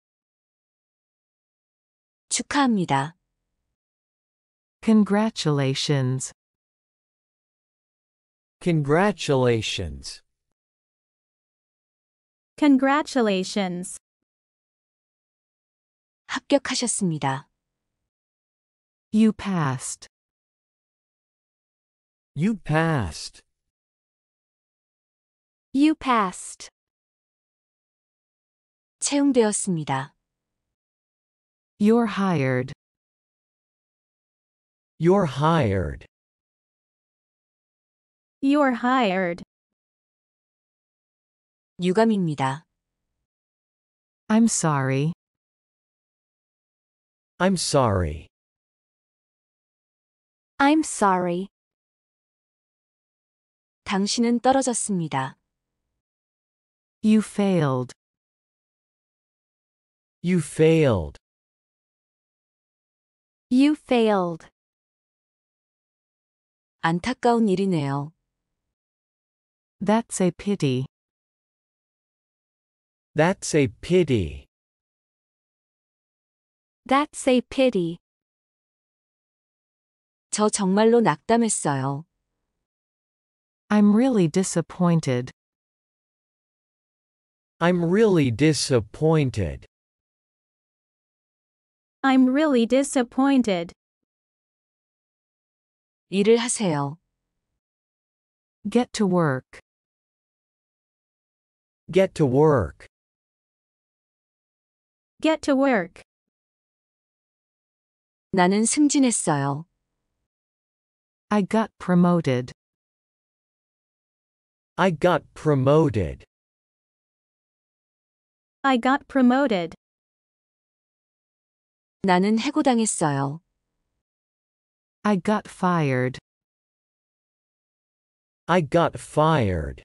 축하합니다. Congratulations. Congratulations. Congratulations. 합격하셨습니다. You passed. You passed. You passed. 채용되었습니다. You're hired. You're hired. You're hired. 유감입니다. I'm sorry. I'm sorry. I'm sorry. 당신은 떨어졌습니다. You failed. You failed. You failed. 안타까운 일이네요. That's a pity. That's a pity. That's a pity. 저 정말로 낙담했어요. I'm really disappointed. I'm really disappointed. I'm really disappointed. 일을 하세요. Get to work. Get to work. Get to work. 나는 승진했어요. I got promoted. I got promoted. I got promoted. 나는 해고당했어요. I got fired. I got fired.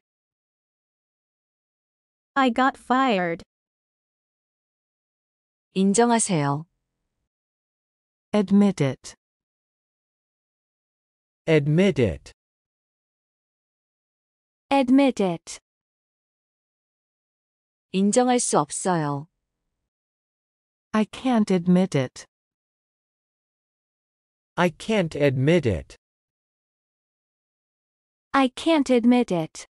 I got fired. 인정하세요. Admit it. Admit it. Admit it. 인정할 수 없어요. I can't admit it. I can't admit it. I can't admit it.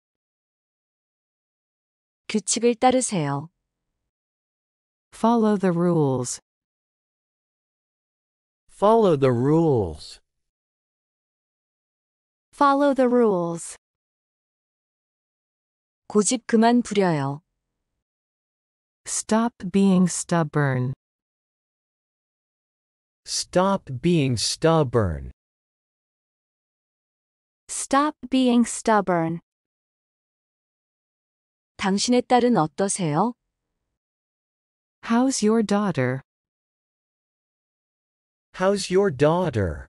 규칙을 따르세요. Follow the rules. Follow the rules. Follow the rules. 고집 그만 부려요. Stop being stubborn. Stop being stubborn. Stop being stubborn. 당신의 딸은 어떠세요? How's your daughter? How's your daughter?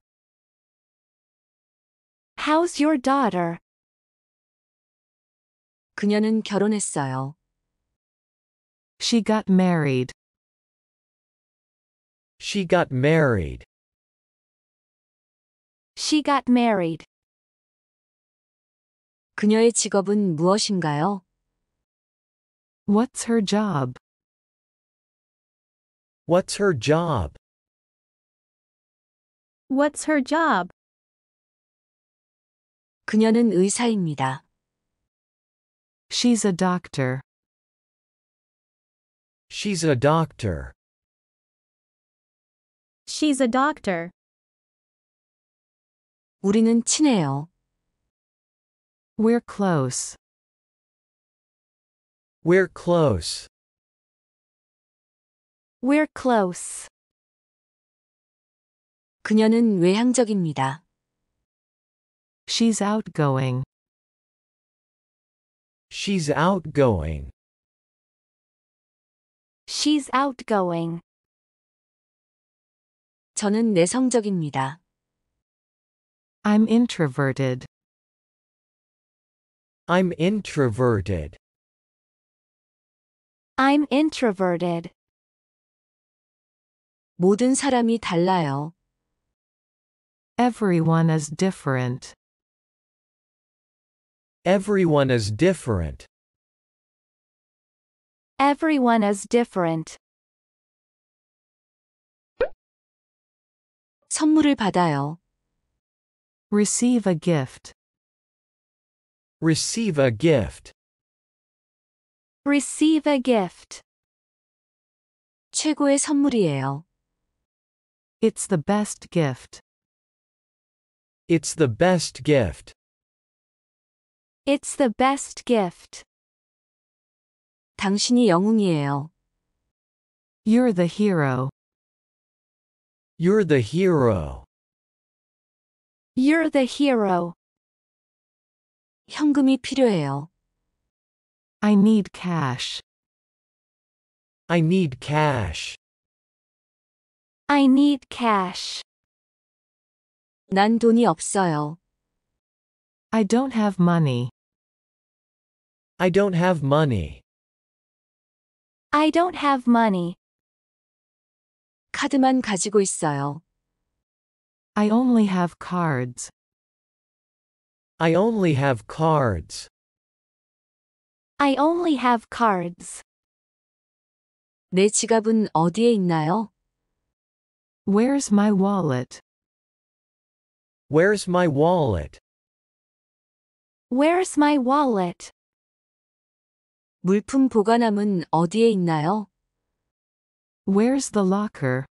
How's your daughter? 그녀는 결혼했어요. She got married. She got married. She got married. 그녀의 직업은 무엇인가요? What's her job? What's her job? What's her job? 그녀는 의사입니다. She's a doctor. She's a doctor. She's a doctor. 우리는 친해요. We're close. We're close. We're close. 그녀는 외향적입니다. She's outgoing. She's outgoing. She's outgoing. 저는 내성적입니다. I'm introverted. I'm introverted. I'm introverted. 모든 사람이 달라요. Everyone is different. Everyone is different. Everyone is different. 선물을 받아요. Receive a gift. Receive a gift. Receive a gift. 최고의 선물이에요. It's the best gift. It's the best gift. It's the best gift. 당신이 영웅이에요. You're the hero. You're the hero. You're the hero. 현금이 필요해요. I need cash. I need cash. I need cash. 난 돈이 없어요. I don't have money. I don't have money. I don't have money. 카드만 가지고 있어요. I only have cards. I only have cards. I only have cards. 내 지갑은 어디에 있나요? Where's my wallet? Where's my wallet? Where's my wallet? 물품 보관함은 어디에 있나요? Where's the locker?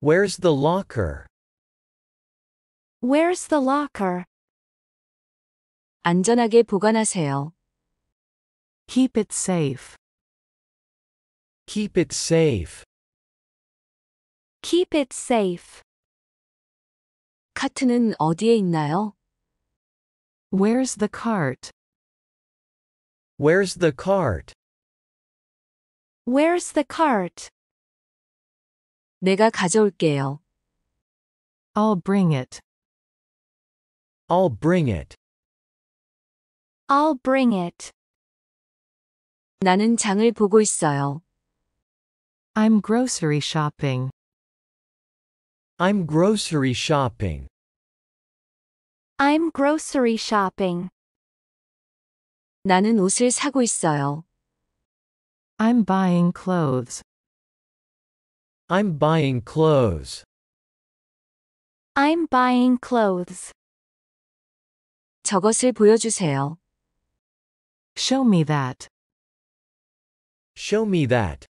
Where's the locker? Where's the locker? 안전하게 보관하세요. Keep it safe. Keep it safe. Keep it safe. 카트는 어디에 있나요? Where's the cart? Where's the cart? Where's the cart? 내가 가져올게요. I'll bring it. I'll bring it. I'll bring it. 나는 장을 보고 있어요. I'm grocery shopping. I'm grocery shopping. I'm grocery shopping. 나는 옷을 사고 있어요. I'm buying clothes. I'm buying clothes. I'm buying clothes. 저것을 보여주세요. Show me that. Show me that.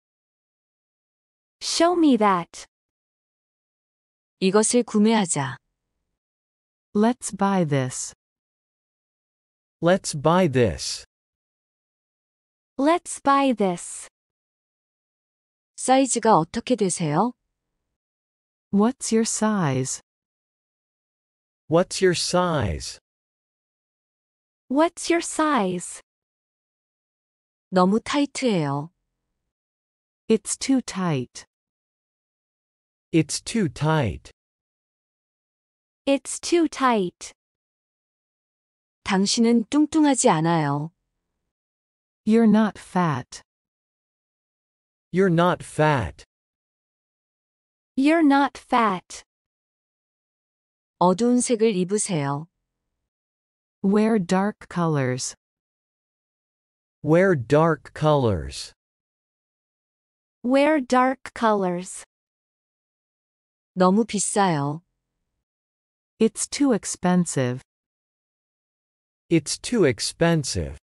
Show me that. 이것을 구매하자. Let's buy this. Let's buy this. Let's buy this. 사이즈가 어떻게 되세요? What's your size? What's your size? What's your size? 너무 타이트해요. It's too tight. It's too tight. It's too tight. 당신은 뚱뚱하지 않아요. You're not fat. You're not fat. You're not fat. 어두운 색을 입으세요. Wear dark colors. Wear dark colors. Wear dark colors. 너무 비싸요. It's too expensive. It's too expensive.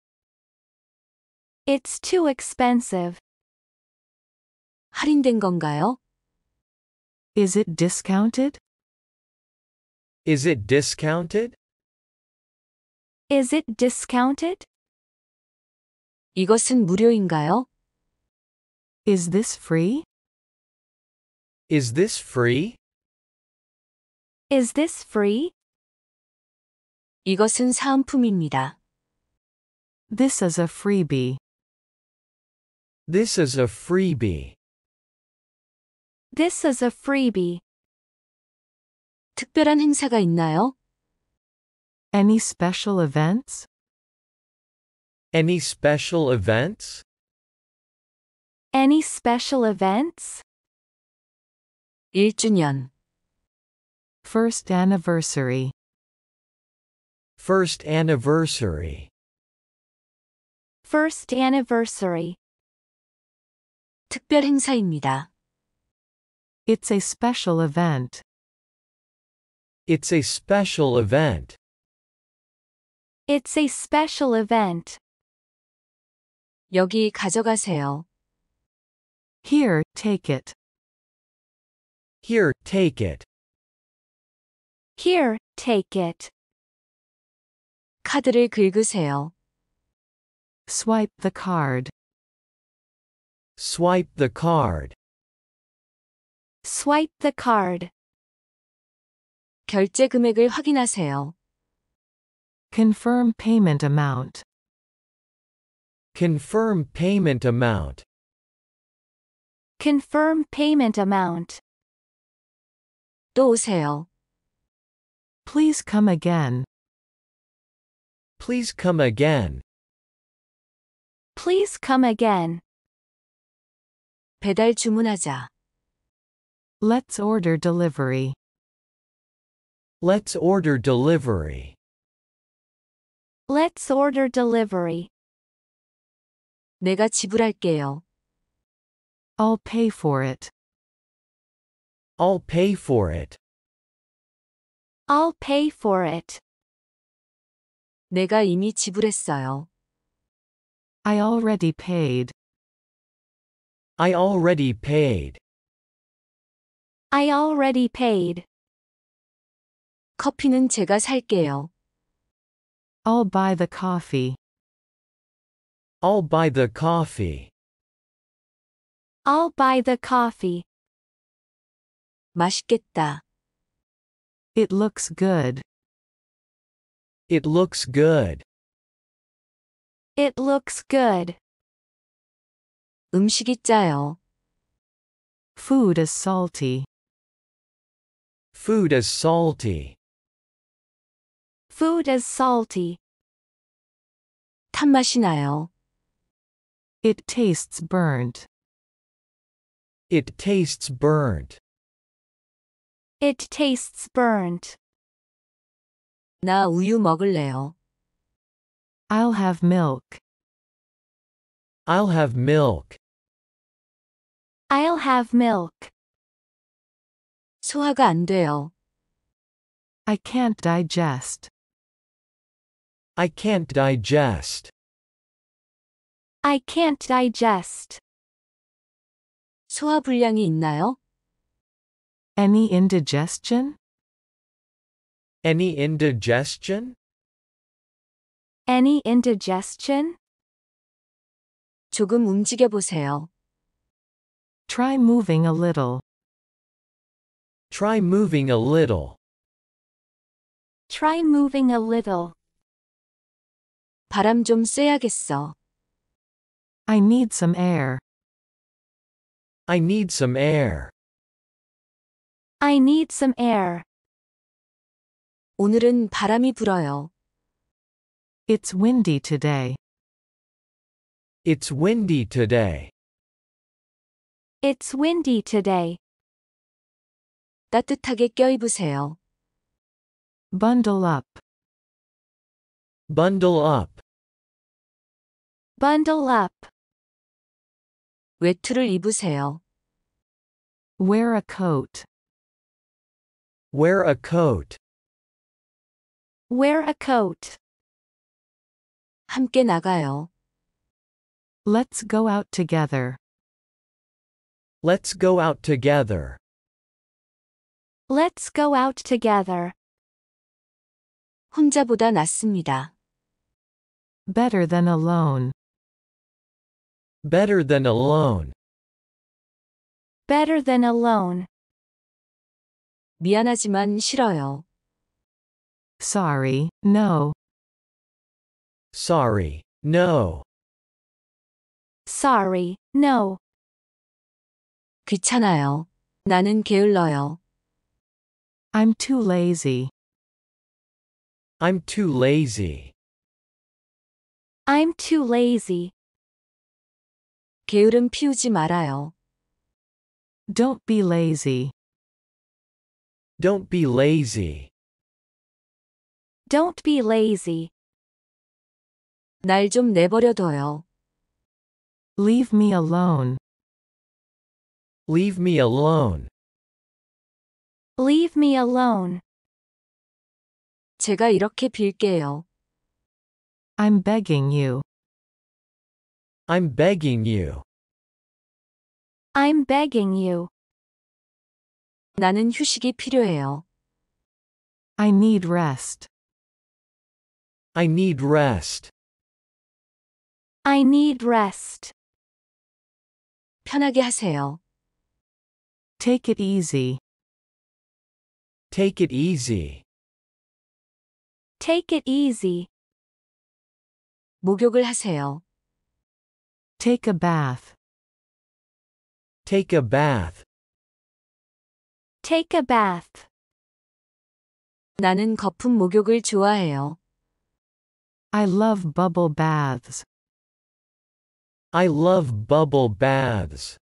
It's too expensive. 할인된 건가요? Is it discounted? Is it discounted? Is it discounted? 이것은 무료인가요? Is this free? Is this free? Is this free? 이것은 사은품입니다. This is a freebie. This is a freebie. This is a freebie. 특별한 행사가 있나요? Any special events? Any special events? Any special events? 1주년, First anniversary. First anniversary. First anniversary. 특별 행사입니다. It's a special event. It's a special event. It's a special event. 여기 가져가세요. Here, take it. Here, take it. Here, take it. 카드를 긁으세요. Swipe the card. Swipe the card. Swipe the card. 결제 금액을 확인하세요. Confirm payment amount. Confirm payment amount. Confirm payment amount. 또 오세요. Please come again. Please come again. Please come again. 배달 주문하자. Let's order delivery. Let's order delivery. Let's order delivery. 내가 지불할게요. I'll pay for it. I'll pay for it. I'll pay for it. 내가 이미 지불했어요. I already paid. I already paid. I already paid. 커피는 제가 살게요. I'll buy the coffee. I'll buy the coffee. I'll buy the coffee. 맛있겠다. It looks good. It looks good. It looks good. 음식이 짜요. Food is salty. Food is salty. Food is salty. 탄맛이 나요. It tastes burnt. It tastes burnt. It tastes burnt. 나 우유 먹을래요. I'll have milk. I'll have milk. I'll have milk. 소화가 안 돼요. I can't digest. I can't digest. I can't digest. 소화불량이 있나요? Any indigestion? Any indigestion? Any indigestion? 조금 움직여 보세요. Try moving a little. Try moving a little. Try moving a little. 바람 좀 쐬야겠어. I need some air. I need some air. I need some air. 오늘은 바람이 불어요. It's windy today. It's windy today. It's windy today. 따뜻하게 껴입으세요. Bundle up. Bundle up. Bundle up. 외투를 입으세요. Wear a coat. Wear a coat. Wear a coat. 함께 나가요. Let's go out together. Let's go out together. Let's go out together. 혼자보다 낫습니다. Better than alone. Better than alone. Better than alone. 미안하지만 싫어요. Sorry, no. Sorry. No. Sorry, no. 귀찮아요. 나는 게을러요. I'm too lazy. I'm too lazy. I'm too lazy. 게으름 피우지 말아요. Don't be lazy. Don't be lazy. Don't be lazy. 날 좀 내버려둬요. Leave me alone. Leave me alone. Leave me alone. 제가 이렇게 빌게요. I'm begging you. I'm begging you. I'm begging you. 나는 휴식이 필요해요. I need rest. I need rest. I need rest. 편하게 하세요. Take it easy. Take it easy. Take it easy. 목욕을 하세요. Take a bath. Take a bath. Take a bath. 나는 거품 목욕을 좋아해요. I love bubble baths. I love bubble baths.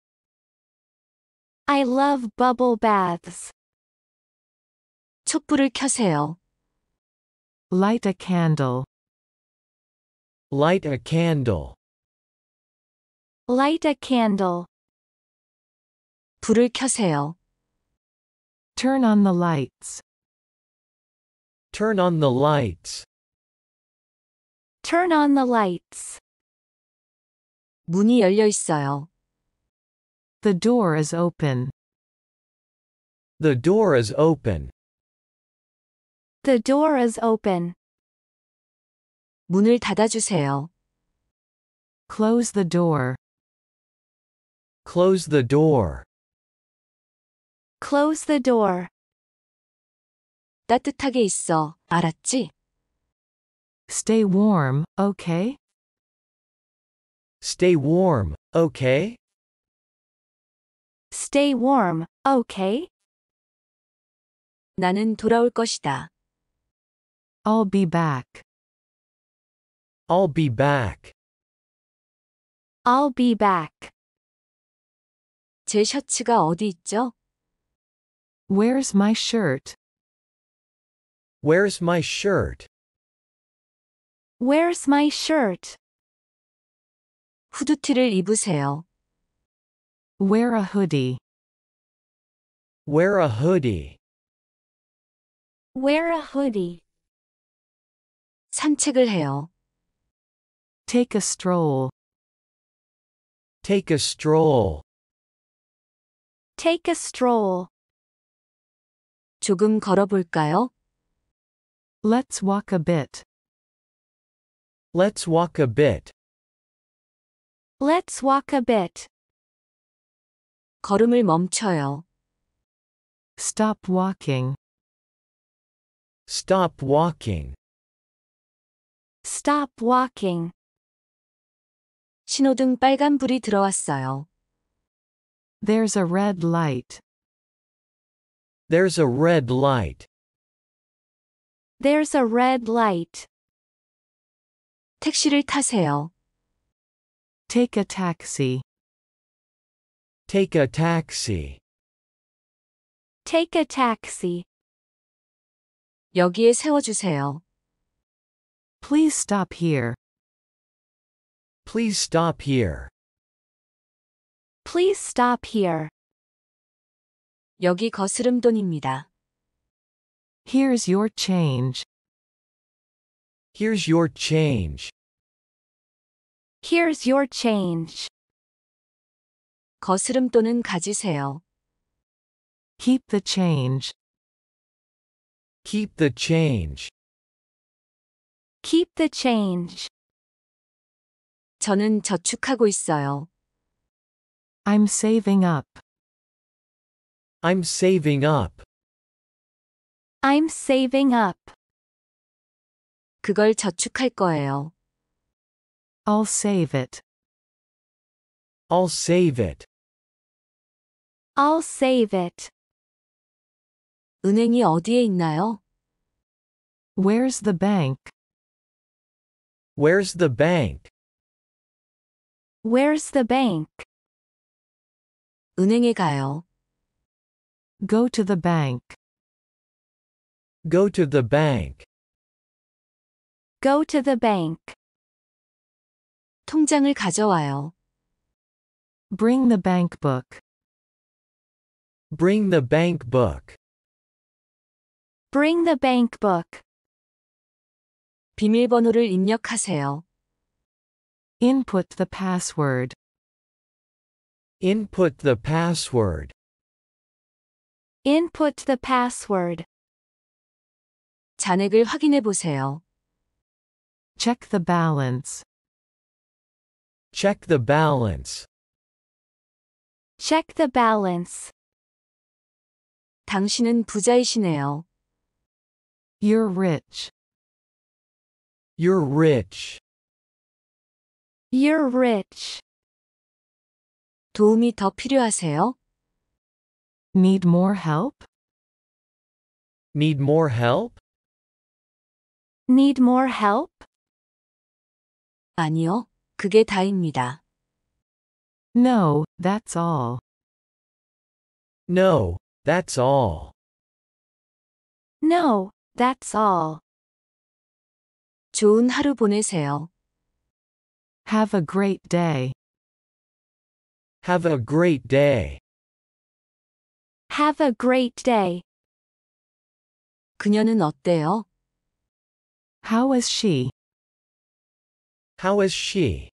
I love bubble baths. 촛불을 켜세요. Light a candle. Light a candle. Light a candle. 불을 켜세요. Turn on the lights. Turn on the lights. Turn on the lights. 문이 열려 있어요. The door is open. The door is open. The door is open. 문을 닫아주세요. Close the door. Close the door. Close the door. 따뜻하게 있어. 알았지? Stay warm, okay? Stay warm, okay? Stay warm, okay? 나는 돌아올 것이다. I'll be back. I'll be back. I'll be back. 제 셔츠가 어디 있죠? Where's my shirt? Where's my shirt? Where's my shirt? 후드티를 입으세요. Wear a hoodie. Wear a hoodie. Wear a hoodie. 산책을 해요. Take a stroll. Take a stroll. Take a stroll. 조금 걸어볼까요? Let's walk a bit. Let's walk a bit. Let's walk a bit. 걸음을 멈춰요. Stop walking. Stop walking. Stop walking. 신호등 빨간불이 들어왔어요. There's a red light. There's a red light. There's a red light. 택시를 타세요. Take a taxi. Take a taxi. Take a taxi. 여기에 세워주세요. Please stop here. Please stop here. Please stop here. 여기 거스름돈입니다. Here's your change. Here's your change. Here's your change. 거스름돈은 가지세요. Keep the change. Keep the change. Keep the change. 저는 저축하고 있어요. I'm saving up. I'm saving up. I'm saving up. 그걸 저축할 거예요. I'll save it. I'll save it. I'll save it. 은행이 어디에 있나요? Where's the bank? Where's the bank? Where's the bank? 은행에 가요. Go to the bank. Go to the bank. Go to the bank. 통장을 가져와요. Bring the bank book. Bring the bank book. Bring the bank book. 비밀번호를 입력하세요. Input the password. Input the password. Input the password. 잔액을 확인해 보세요. Check the balance. Check the balance. Check the balance. 당신은 부자이시네요. You're rich. You're rich. You're rich. 도움이 더 필요하세요? Need more help? Need more help? Need more help? 아니요. 그게 다입니다. No, that's all. No, that's all. No, that's all. 좋은 하루 보내세요. Have a great day. Have a great day. Have a great day. 그녀는 어때요? How is she? How is she?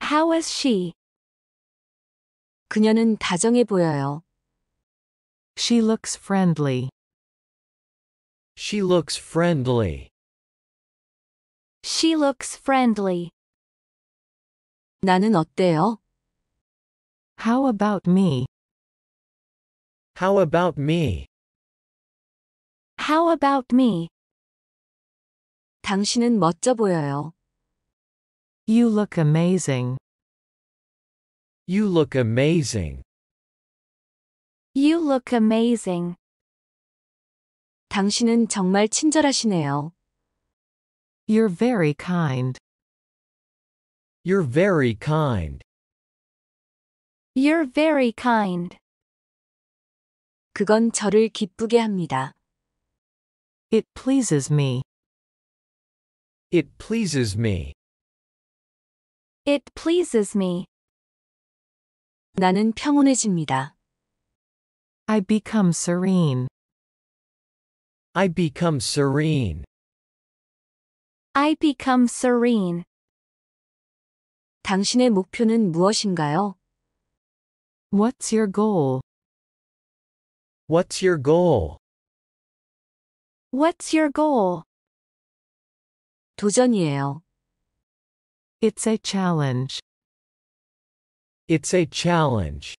How is she? 그녀는 다정해 보여요. She looks friendly. She looks friendly. She looks friendly. 나는 어때요? How about me? How about me? How about me? 당신은 멋져 보여요. You look amazing. You look amazing. You look amazing. 당신은 정말 친절하시네요. You're very kind. You're very kind. You're very kind. 그건 저를 기쁘게 합니다. It pleases me. It pleases me. It pleases me. 나는 평온해집니다. I become serene. I become serene. I become serene. 당신의 목표는 무엇인가요? What's your goal? What's your goal? What's your goal? 도전이에요. It's a challenge. It's a challenge.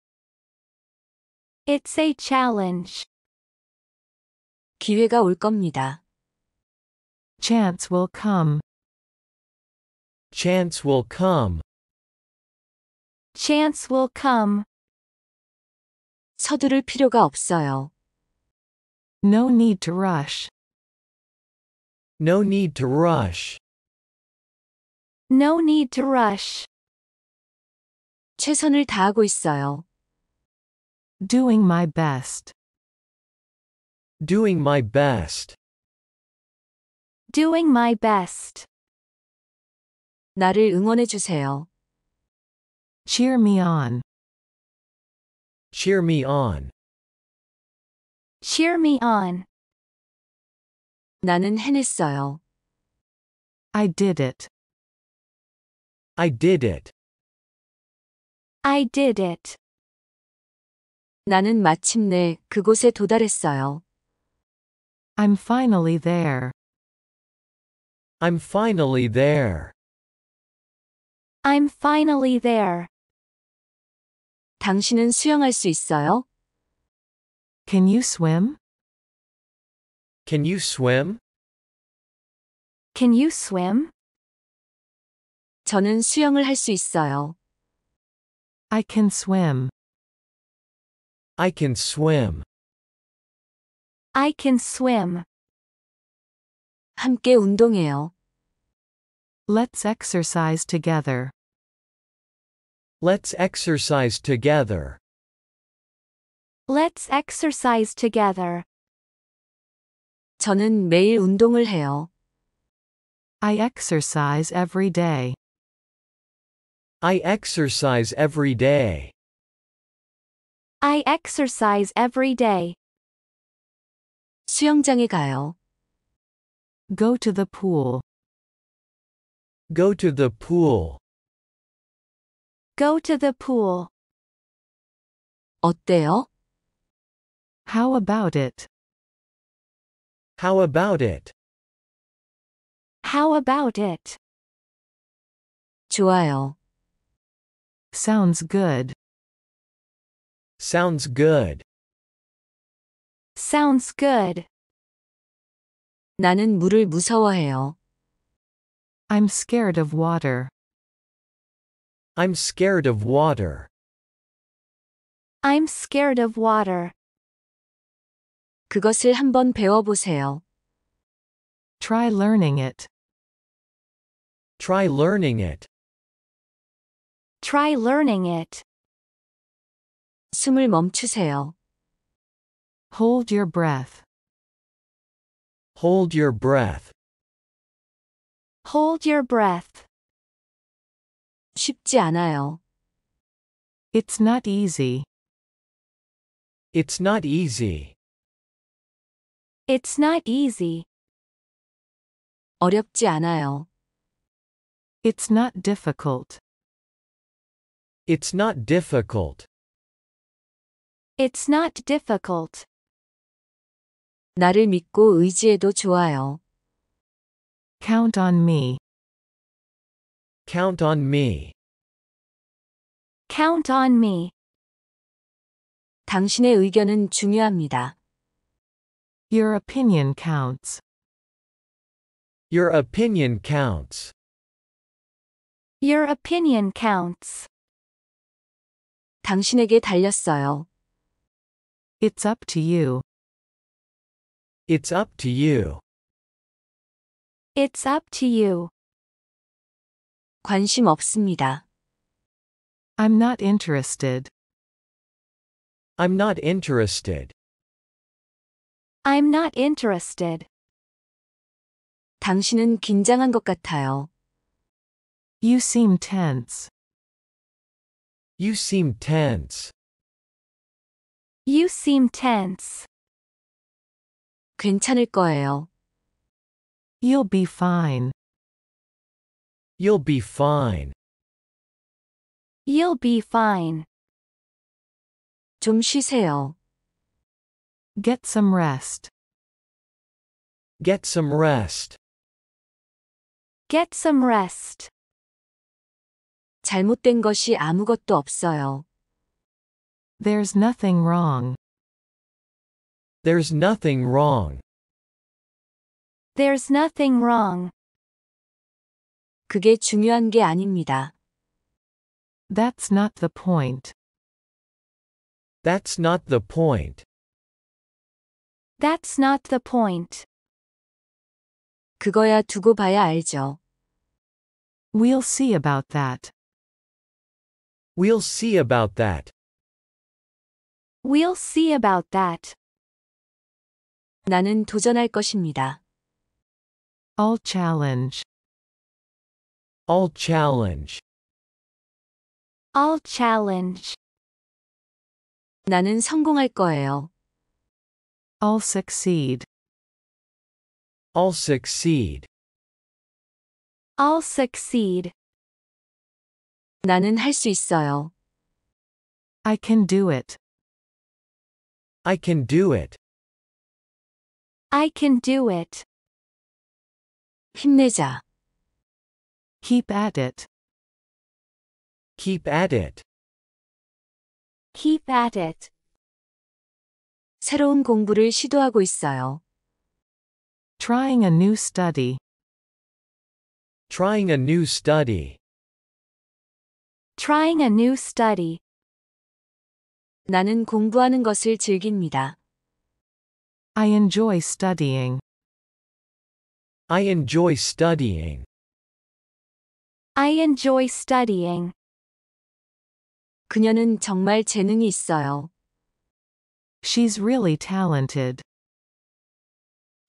It's a challenge. 기회가 올 겁니다. Chance will come. Chance will come. Chance will come. 서두를 필요가 없어요. No need to rush. No need to rush. No need to rush. 최선을 다하고 있어요. Doing my best. Doing my best. Doing my best. 나를 응원해 주세요. Cheer me on. Cheer me on. Cheer me on. 나는 해냈어요. I did it. I did it. I did it. 나는 마침내 그곳에 도달했어요. I'm finally there. I'm finally there. I'm finally there. 당신은 수영할 수 있어요? Can you swim? Can you swim? Can you swim? 저는 수영을 할 수 있어요. I can swim. I can swim. I can swim. 함께 운동해요. Let's exercise together. Let's exercise together. Let's exercise together. 저는 매일 운동을 해요. I exercise every day. I exercise every day. I exercise every day. 수영장에 가요. Go to the pool. Go to the pool. Go to the pool. 어때요? How about it? How about it? How about it? 좋아요. Sounds good. Sounds good. Sounds good. 나는 물을 무서워해요. I'm scared of water. I'm scared of water. I'm scared of water. 그것을 한번 배워보세요. Try learning it. Try learning it. Try learning it. 숨을 멈추세요. Hold your breath. Hold your breath. Hold your breath. 쉽지 않아요. It's not easy. It's not easy. It's not easy. 어렵지 않아요. It's not difficult. It's not difficult. It's not difficult. 나를 믿고 의지해도 좋아요. Count on me. Count on me. Count on me. 당신의 의견은 중요합니다. Your opinion counts. Your opinion counts. Your opinion counts. 당신에게 달렸어요. It's up to you. It's up to you. It's up to you. 관심 없습니다. I'm not interested. I'm not interested. I'm not interested. 당신은 긴장한 것 같아요. You seem tense. You seem tense. You seem tense. 괜찮을 거예요. You'll be fine. You'll be fine. You'll be fine. 좀 쉬세요. Get some rest. Get some rest. Get some rest. 잘못된 것이 아무것도 없어요. There's nothing wrong. There's nothing wrong. There's nothing wrong. 그게 중요한 게 아닙니다. That's not the point. That's not the point. That's not the point. 그거야 두고 봐야 알죠. We'll see about that. We'll see about that. We'll see about that. 나는 도전할 것입니다. I'll challenge. I'll challenge. I'll challenge. 나는 성공할 거예요. I'll succeed. I'll succeed. I'll succeed. 나는 할 수 있어요. I can do it. I can do it. I can do it. 힘내자. Keep at it. Keep at it. Keep at it. 새로운 공부를 시도하고 있어요. Trying a new study. Trying a new study. Trying a new study. 나는 공부하는 것을 즐깁니다. I enjoy studying. I enjoy studying. I enjoy studying. 그녀는 정말 재능이 있어요. She's really talented.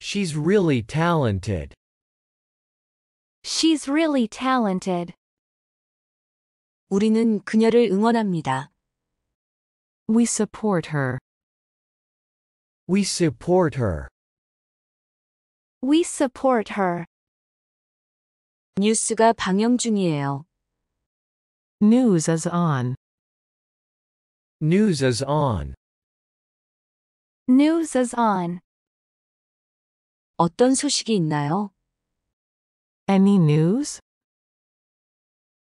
She's really talented. She's really talented. 우리는 그녀를 응원합니다. We support her. We support her. We support her. 뉴스가 방영 중이에요. News is on. News is on. News is on. 어떤 소식이 있나요? Any news?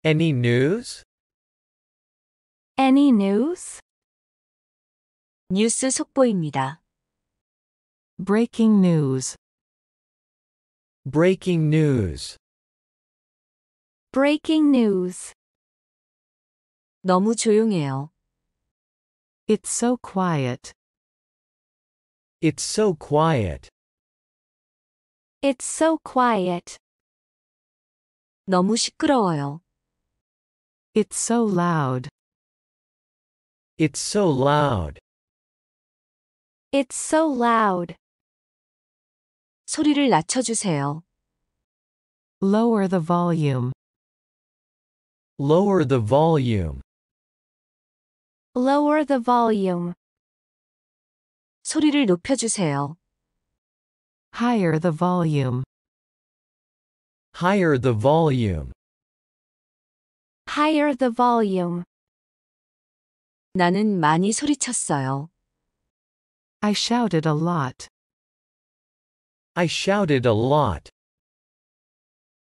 Any news? Any news? 뉴스 속보입니다. Breaking news. Breaking news. Breaking news. 너무 조용해요. It's so quiet. It's so quiet. It's so quiet. 너무 시끄러워요. It's so loud. It's so loud. It's so loud. 소리를 낮춰주세요. Lower the volume. Lower the volume. Lower the volume. 소리를 높여주세요. Higher the volume. Higher the volume. Higher the volume. 나는 많이 소리쳤어요. I shouted a lot. I shouted a lot.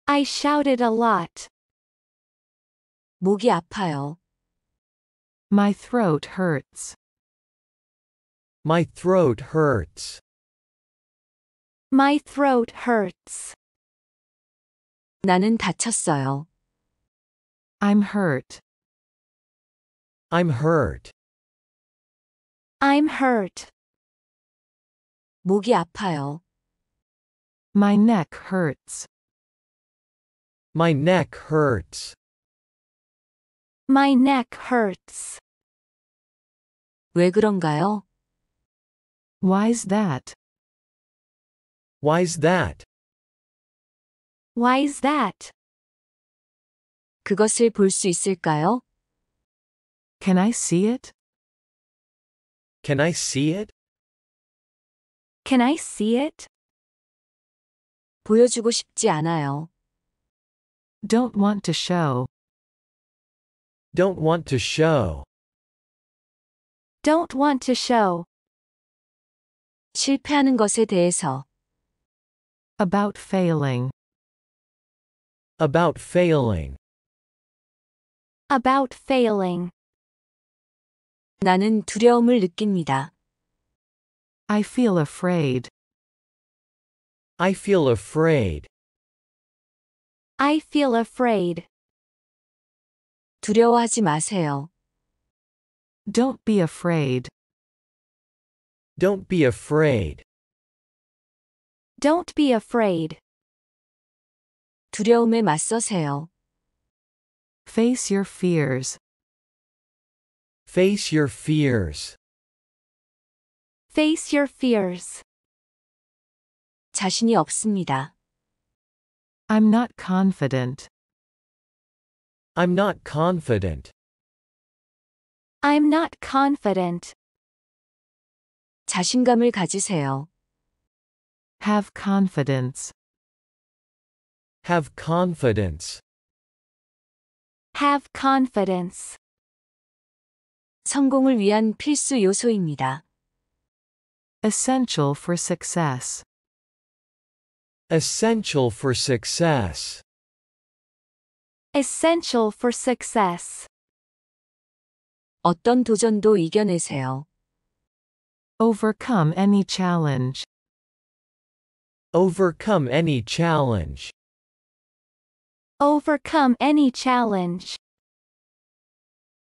I shouted a lot. 목이 아파요. My throat hurts. My throat hurts. My throat hurts. 나는 다쳤어요. I'm hurt. I'm hurt. I'm hurt. 목이 아파요. My neck hurts. My neck hurts. My neck hurts. 왜 그런가요? Why's that? Why's that? Why's that? 그것을 볼 수 있을까요? Can I see it? Can I see it? Can I see it? 보여주고 싶지 않아요. Don't want to show. Don't want to show. Don't want to show. 실패하는 것에 대해서. About failing. About failing. About failing. 나는 두려움을 느낍니다. I feel afraid. I feel afraid. I feel afraid. 두려워하지 마세요. Don't be afraid. Don't be afraid. Don't be afraid. 두려움에 맞서세요. Face your fears. Face your fears. Face your fears. 자신이 없습니다. I'm not confident. I'm not confident. I'm not confident. 자신감을 가지세요. Have confidence. Have confidence. Have confidence. 성공을 위한 필수 요소입니다. Essential for success. Essential for success. Essential for success. 어떤 도전도 이겨내세요. Overcome any challenge. Overcome any challenge. Overcome any challenge.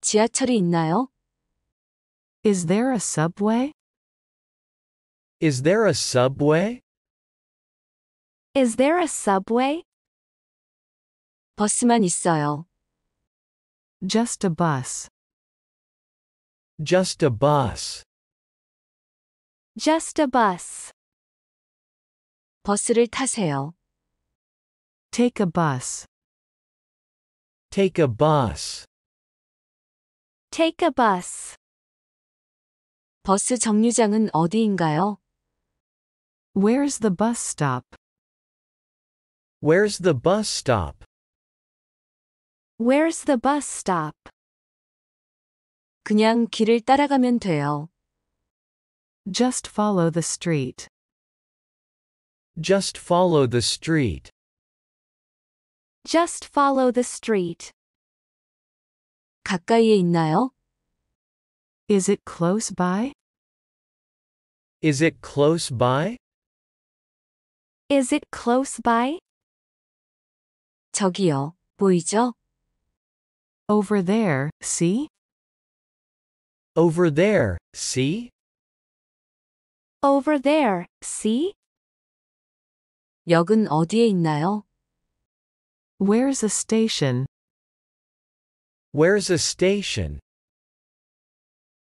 지하철이 있나요? Is there a subway? Is there a subway? Is there a subway? 버스만 있어요. Just a bus. Just a bus. Just a bus. 버스를 타세요. Take a bus. Take a bus. Take a bus. 버스 정류장은 어디인가요? Where's the bus stop? Where's the bus stop? Where's the bus stop? 그냥 길을 따라가면 돼요. Just follow the street. Just follow the street. Just follow the street. 가까이에 있나요? Is it close by? Is it close by? Is it close by? 저기요. 보이죠? Over there, see? Over there, see? Over there, see? 역은 어디에 있나요? Where's a station? Where's a station?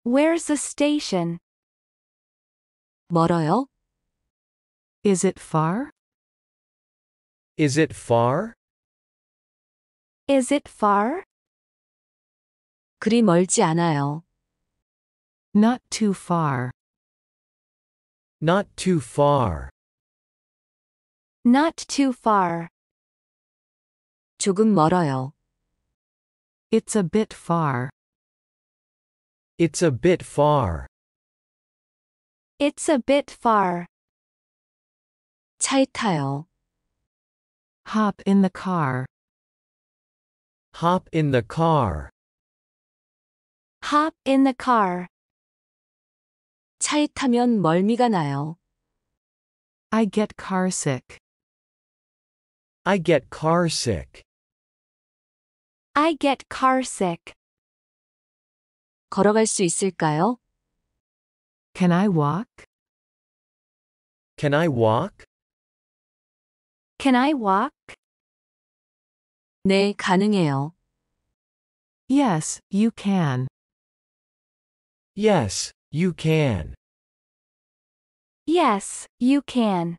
Where's the station? 멀어요? Is it far? Is it far? Is it far? 그리 멀지 않아요. Not too far. Not too far. Not too far. 조금 멀어요. It's a bit far. It's a bit far. It's a bit far. 차에 타요. Hop in the car. Hop in the car. Hop in the car. 차에 타면 멀미가 나요. I get carsick. I get carsick. I get carsick. 걸어갈 수 있을까요? Can I walk? Can I walk? Can I walk? 네, 가능해요. Yes, you can. Yes, you can. Yes, you can.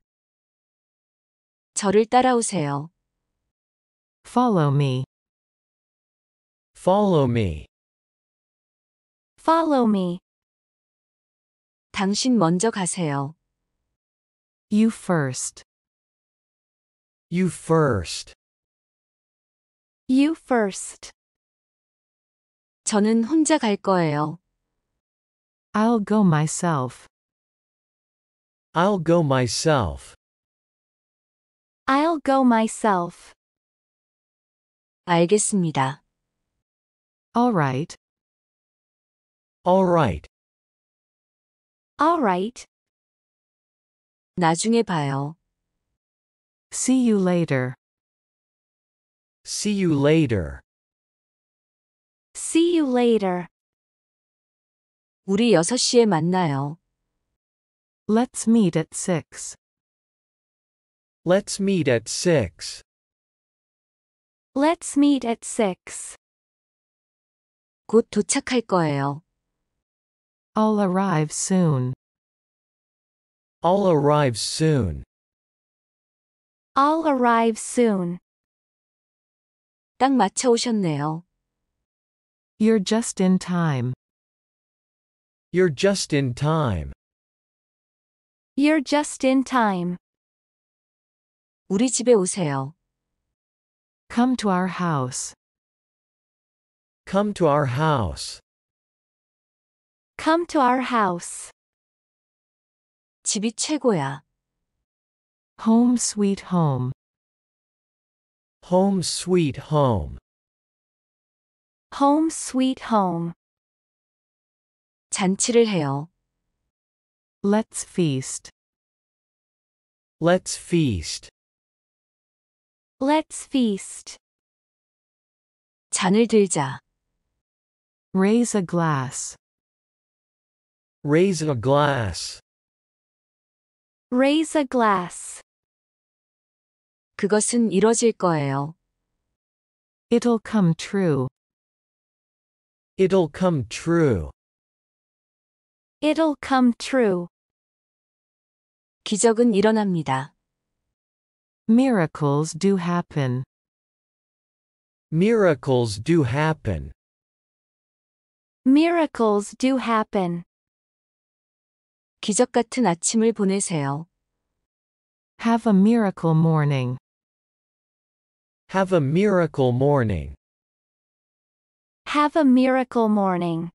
저를 따라오세요. Follow me. Follow me. Follow me. 당신 먼저 가세요. You first. You first. You first. 저는 혼자 갈 거예요. I'll go myself. I'll go myself. I'll go myself. 알겠습니다. All right. All right. All right. 나중에 봐요. See you later. See you later. See you later. 우리 6시에 만나요. Let's meet at 6. Let's meet at 6. Let's meet at 6. 곧 도착할 거예요. I'll arrive soon. I'll arrive soon. I'll arrive soon. 딱 맞춰 오셨네요. You're just in time. You're just in time. You're just in time. 우리 집에 오세요. Come to our house. Come to our house. Come to our house. 집이 최고야. Home sweet home. Home sweet home. Home sweet home. 잔치를 해요. Let's feast. Let's feast. Let's feast. 잔을 들자. Raise a glass. Raise a glass. Raise a glass. 그것은 이뤄질 거예요. It'll come true. It'll come true. It'll come true. 기적은 일어납니다. Miracles do happen. Miracles do happen. Miracles do happen. 기적 같은 아침을 보내세요. Have a miracle morning. Have a miracle morning. Have a miracle morning.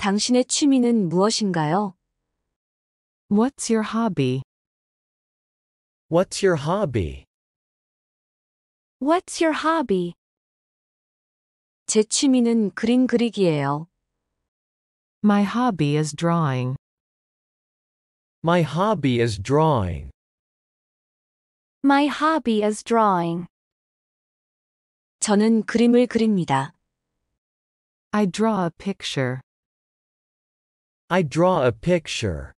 당신의 취미는 무엇인가요? What's your hobby? What's your hobby? What's your hobby? 제 취미는 그림 그리기예요. My hobby is drawing. My hobby is drawing. My hobby is drawing. 저는 그림을 그립니다. I draw a picture. I draw a picture.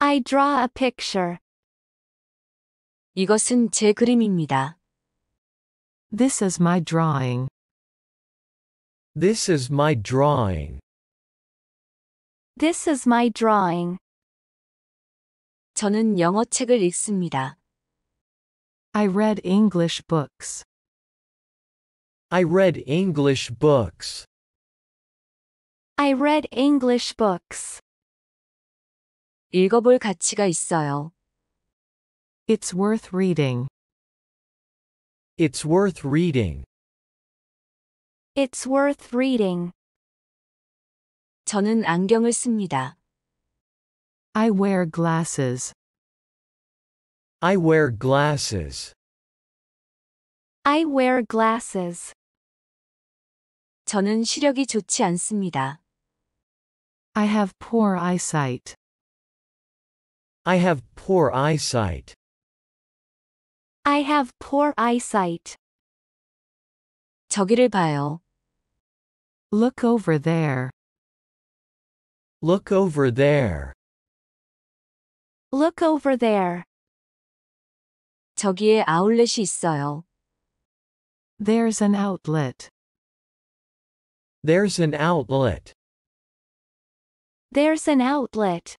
I draw a picture. 이것은 제 그림입니다. This is my drawing. This is my drawing. This is my drawing. 저는 영어 책을 읽습니다. I read English books. I read English books. I read English books. 읽어볼 가치가 있어요. It's worth reading. It's worth reading. It's worth reading. 저는 안경을 씁니다. I wear glasses. I wear glasses. I wear glasses. 저는 시력이 좋지 않습니다. I have poor eyesight. I have poor eyesight. I have poor eyesight. 저기를 봐요. Look over there. Look over there. Look over there. 저기에 아울렛이 있어요. There's an outlet. There's an outlet. There's an outlet.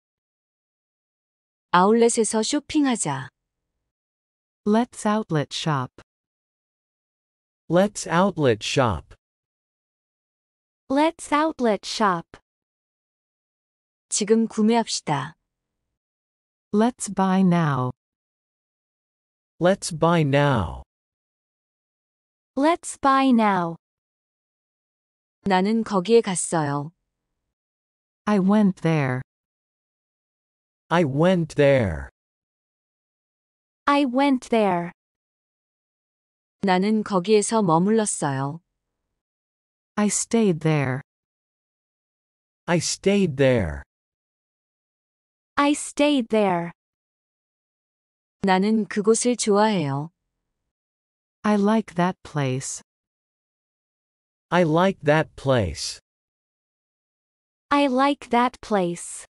아울렛에서 쇼핑하자. Let's outlet shop. Let's outlet shop. Let's outlet shop. 지금 구매합시다. Let's buy now. Let's buy now. Let's buy now. 나는 거기에 갔어요. I went there. I went there. I went there. 나는 거기에서 머물렀어요. I stayed there. I stayed there. I stayed there. 나는 그곳을 좋아해요. I like that place. I like that place. I like that place.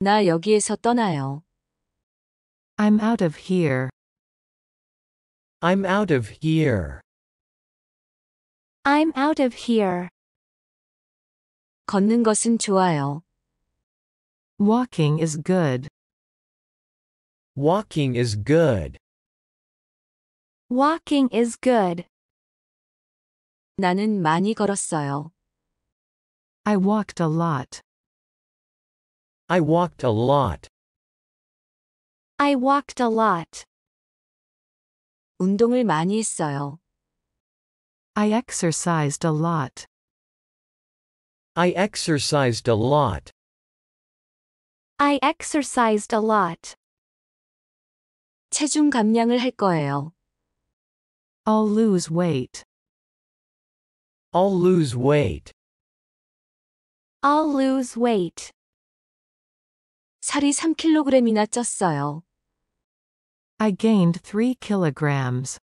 나 여기에서 떠나요. I'm out of here. I'm out of here. I'm out of here. 걷는 것은 좋아요. Walking is good. Walking is good. Walking is good. 나는 많이 걸었어요. I walked a lot. I walked a lot. I walked a lot. 운동을 많이 했어요. I exercised a lot. I exercised a lot. I exercised a lot. 체중 감량을 할 거예요. I'll lose weight. I'll lose weight. I'll lose weight. 살이 3kg이나 쪘어요. I gained 3 kilograms.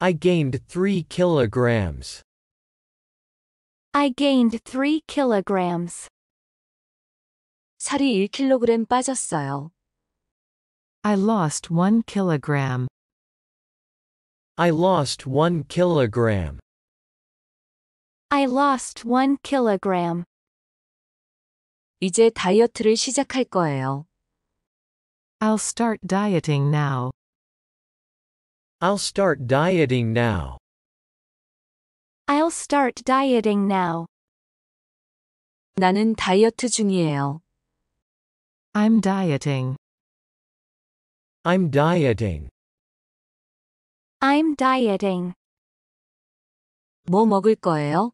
I gained 3 kilograms. I gained 3 kilograms. 살이 1kg 빠졌어요. I lost 1 kilogram. I lost 1 kilogram. I lost 1 kilogram. 이제 다이어트를 시작할 거예요. I'll start dieting now. I'll start dieting now. I'll start dieting now. 나는 다이어트 중이에요. I'm dieting. I'm dieting. I'm dieting. 뭐 먹을 거예요?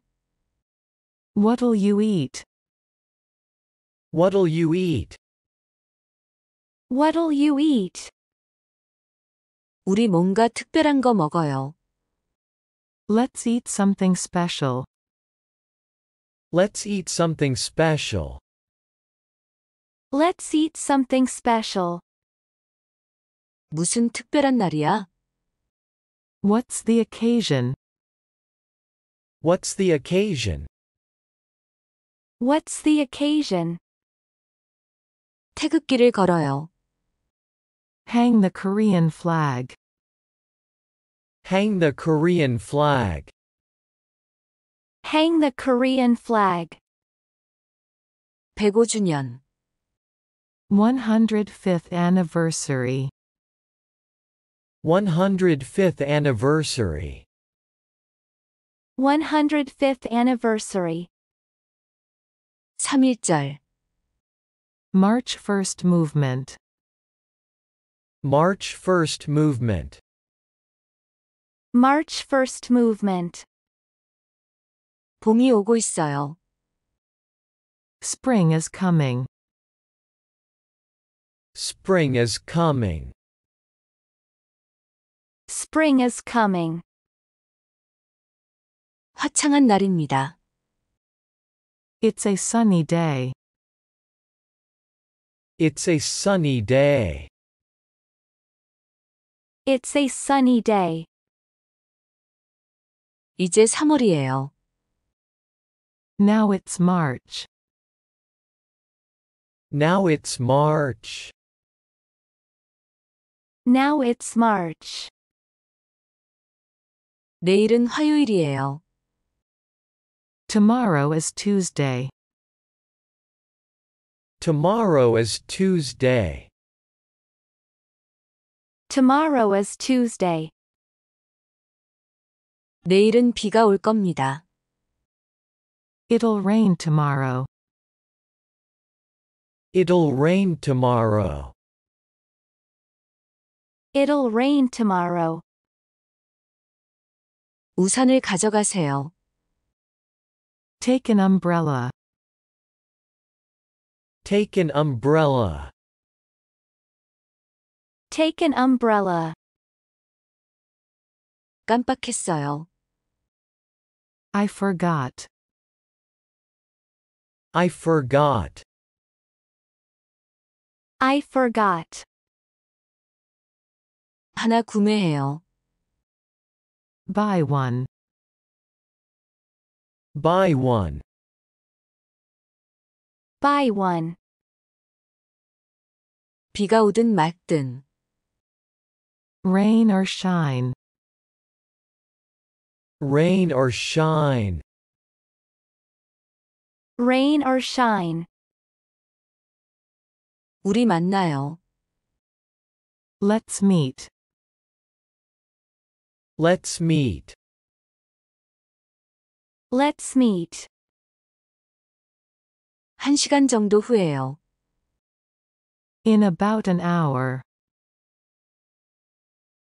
What'll you eat? What'll you eat? What'll you eat? 우리 뭔가 특별한 거 먹어요. Let's eat something special. Let's eat something special. Let's eat something special. 무슨 특별한 날이야? What's the occasion? What's the occasion? What's the occasion? 태극기를 걸어요. Hang the Korean flag. Hang the Korean flag. Hang the Korean flag. 105주년. 105th anniversary. 105th anniversary. 105th anniversary. 3.1절. March 1st movement. March 1st movement. March 1st movement. 봄이 오고 있어요. Spring is coming. Spring is coming. Spring is coming. 화창한 날입니다. It's a sunny day. It's a sunny day. It's a sunny day. 이제 3월이에요. Now it's March. Now it's March. Now it's March. 내일은 화요일이에요. Tomorrow is Tuesday. Tomorrow is Tuesday. Tomorrow is Tuesday. 내일은 비가 올 겁니다. It'll rain tomorrow. It'll rain tomorrow. It'll rain tomorrow. 우산을 가져가세요. Take an umbrella. Take an umbrella. Take an umbrella. 깜빡했어요. I forgot. I forgot. I forgot. 하나 구매해요. Buy one. Buy one. Buy one. 비가 오든 맑든. Rain or shine. Rain or shine. Rain or shine. 우리 만나요. Let's meet. Let's meet. Let's meet. 한 시간 정도 후에요. In about an hour.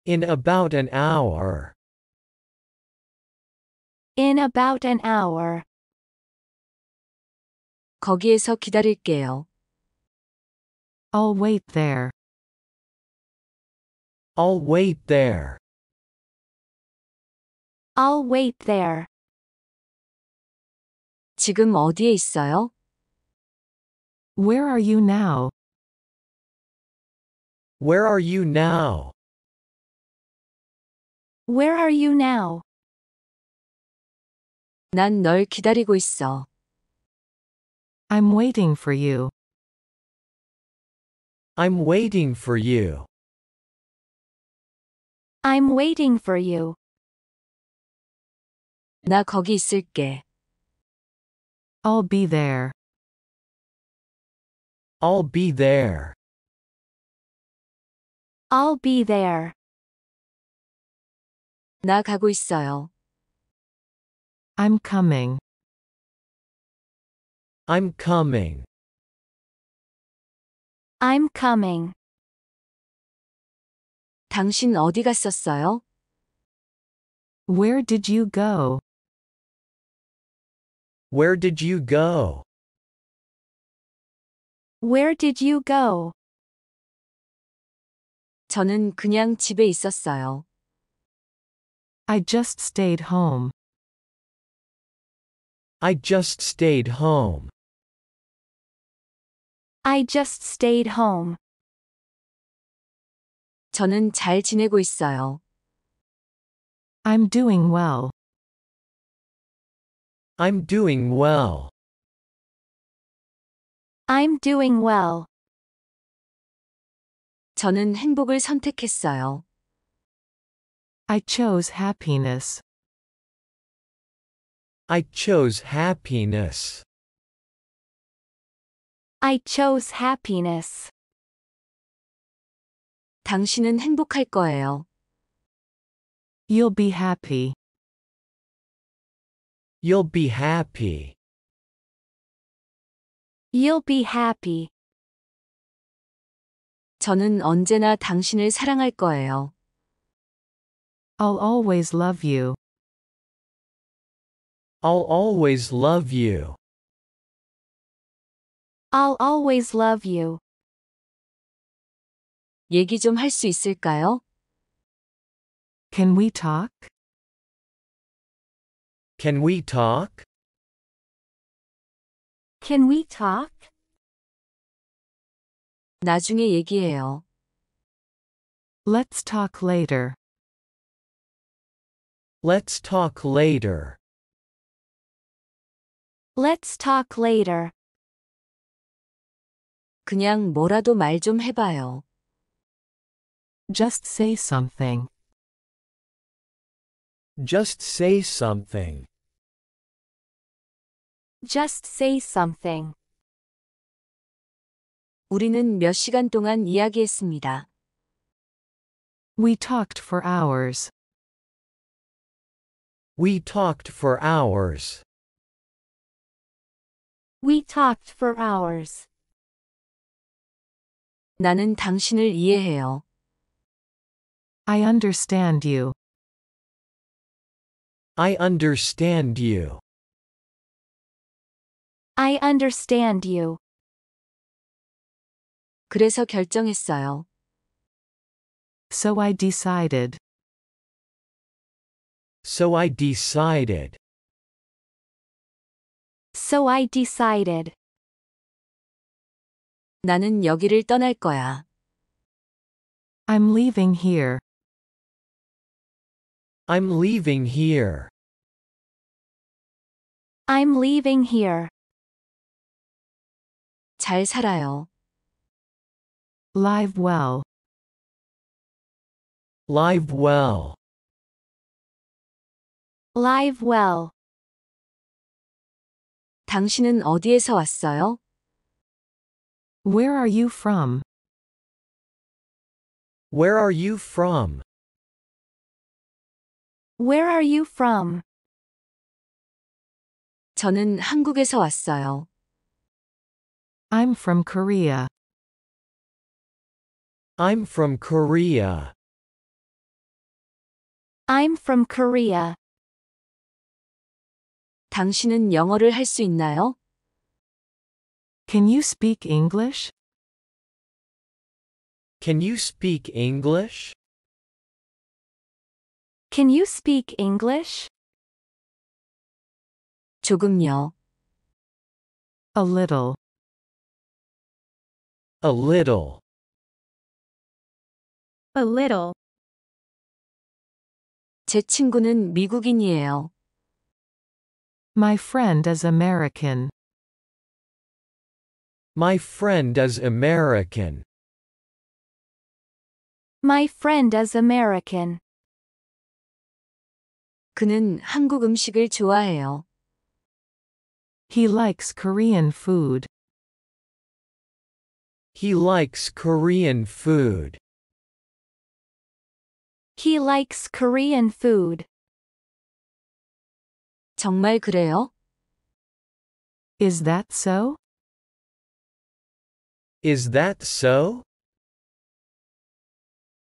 In about an hour. In about an hour. 거기에서 기다릴게요. I'll wait there. I'll wait there. I'll wait there. 지금 어디에 있어요? Where are you now? Where are you now? Where are you now? 난 널 기다리고 있어. I'm waiting for you. I'm waiting for you. I'm waiting for you. 나 거기 있을게. I'll be there. I'll be there. I'll be there. 나 가고 있어요. I'm coming. I'm coming. I'm coming. 당신 어디 갔었어요? Where did you go? Where did you go? Where did you go? 저는 그냥 집에 있었어요. I just stayed home. I just stayed home. I just stayed home. 저는 잘 지내고 있어요. I'm doing well. I'm doing well. I'm doing well. 저는 행복을 선택했어요. I chose happiness. I chose happiness. I chose happiness. 당신은 행복할 거예요. You'll be happy. You'll be happy. You'll be happy. 저는 언제나 당신을 사랑할 거예요. I'll always love you. I'll always love you. I'll always love you. 얘기 좀 할 수 있을까요? Can we talk? Can we talk? Can we talk? 나중에 얘기해요. Let's talk later. Let's talk later. Let's talk later. 그냥 뭐라도 말 좀 해봐요. Just say something. Just say something. Just say something. 우리는 몇 시간 동안 이야기했습니다. We talked for hours. We talked for hours. We talked for hours. 나는 당신을 이해해요. I understand you. I understand you. I understand you. 그래서 결정했어요. So I decided. So I decided. So I decided. 나는 여기를 떠날 거야. I'm leaving here. I'm leaving here. I'm leaving here. 잘 살아요. Live well. Live well. Live well. 당신은 어디에서 왔어요? Where are you from? Where are you from? Where are you from? 저는 한국에서 왔어요. I'm from Korea. I'm from Korea. I'm from Korea. 당신은 영어를 할 수 있나요? Can you speak English? Can you speak English? Can you speak English? 조금요. A little. A little. A little. 제 친구는 미국인이에요. My friend is American. My friend is American. My friend is American. 그는 한국 음식을 좋아해요. He likes Korean food. He likes Korean food. He likes Korean food. 정말 그래요? Is that so? Is that so?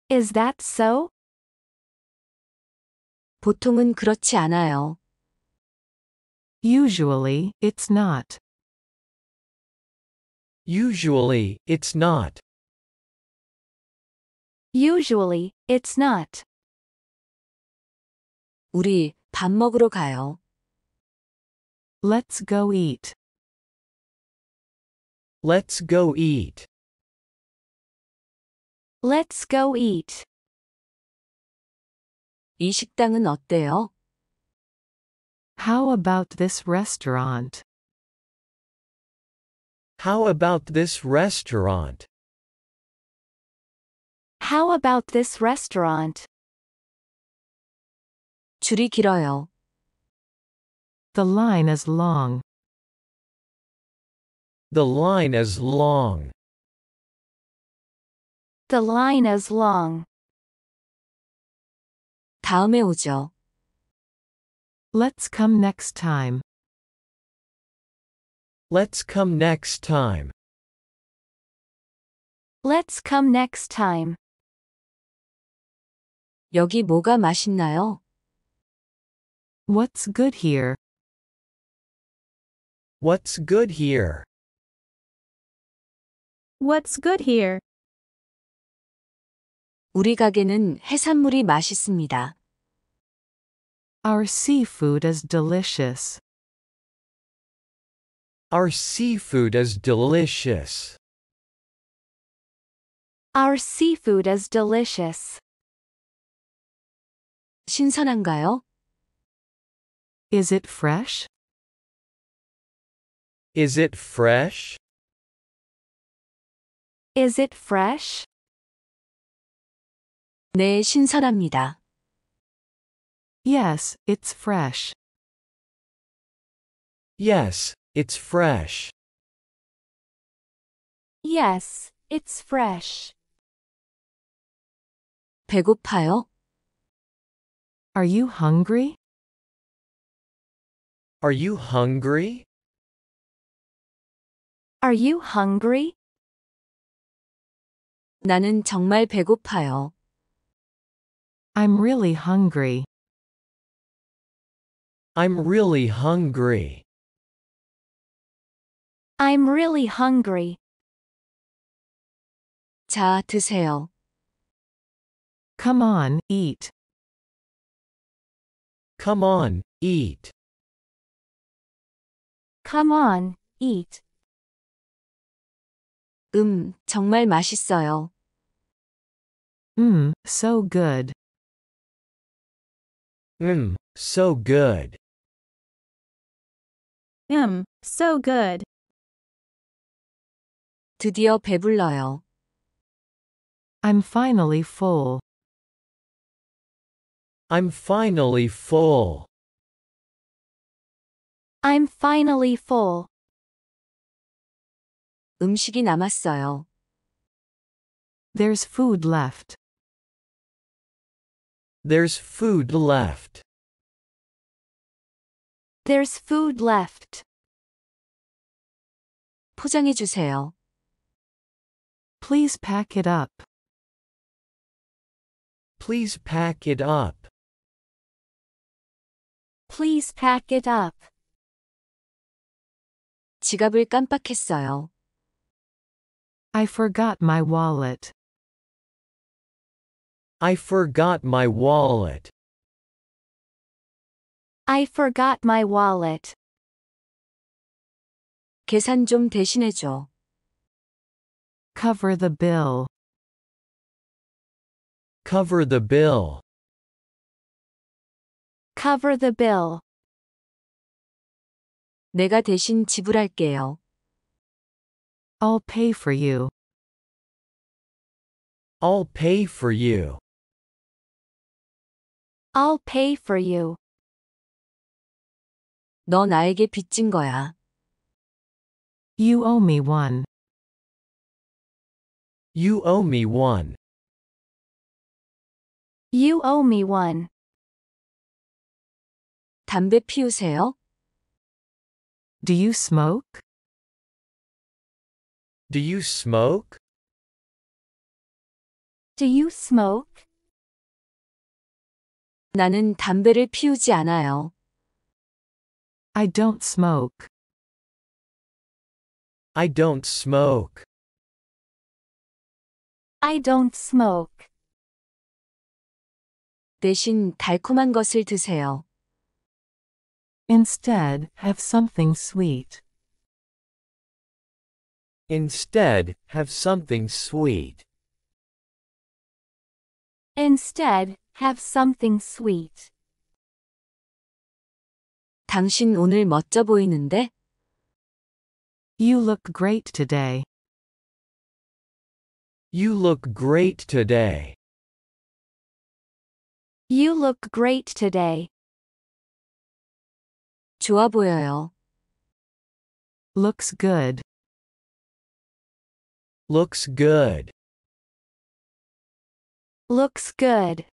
Is that so? 보통은 그렇지 않아요. Usually, it's not. Usually, it's not. Usually, it's not. 우리 밥 먹으러 가요. Let's go eat. Let's go eat. Let's go eat. 이 식당은 어때요? How about this restaurant? How about this restaurant? How about this restaurant? 줄이 길어요. The line is long. The line is long. The line is long. 다음에 오죠. Let's come next time. Let's come next time. Let's come next time. 여기 뭐가 맛있나요? What's good here? What's good here? What's good here? 우리 가게는 해산물이 맛있습니다. Our seafood is delicious. Our seafood is delicious. Our seafood is delicious. 신선한가요? Is it fresh? Is it fresh? Is it fresh? 네, 신선합니다. Yes, it's fresh. Yes, it's fresh. Yes, it's fresh. 배고파요? Are you hungry? Are you hungry? Are you hungry? 나는 정말 배고파요. I'm really hungry. I'm really hungry. I'm really hungry. 자, 드세요. Come on, eat. Come on, eat. Come on, eat. 음, 정말 맛있어요. Mmm, so good. Mmm, so good. Mm, so good. 드디어 배불러요. I'm finally full. I'm finally full. I'm finally full. 음식이 남았어요. There's food left. There's food left. There's food left. 포장해 주세요. Please pack it up. Please pack it up. Please pack it up. 지갑을 깜빡했어요. I forgot my wallet. I forgot my wallet. I forgot my wallet. 계산 좀 대신해 줘. Cover the bill. Cover the bill. Cover the bill. 내가 대신 지불할게요. I'll pay for you. I'll pay for you. I'll pay for you. 너 나에게 빚진 거야. You owe me one. You owe me one. You owe me one. 담배 피우세요? Do you smoke? Do you smoke? Do you smoke? 나는 담배를 피우지 않아요. I don't smoke. I don't smoke. I don't smoke. 대신 달콤한 것을 드세요. Instead, have something sweet. Instead, have something sweet. Instead, have something sweet. 당신 오늘 멋져 보이는데? You look great today. You look great today. You look great today. 좋아 보여요. Looks good. Looks good. Looks good.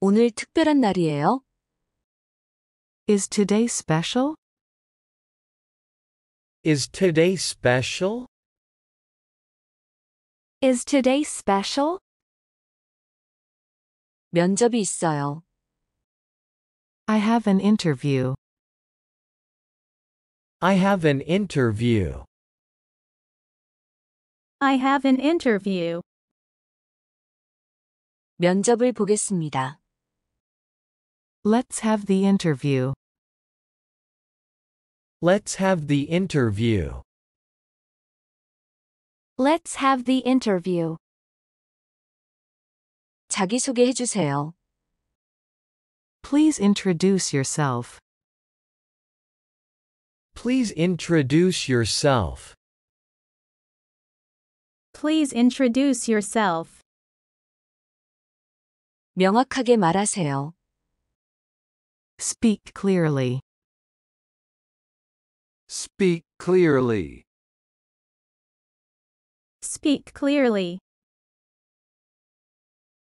오늘 특별한 날이에요? Is today special? Is today special? Is today special? 면접이 있어요. I have an interview. I have an interview. I have an interview. 면접을 보겠습니다. Let's have the interview. Let's have the interview. Let's have the interview. 자기소개해 주세요. Please introduce yourself. Please introduce yourself. Please introduce yourself. 명확하게 말하세요. Speak clearly. Speak clearly. Speak clearly.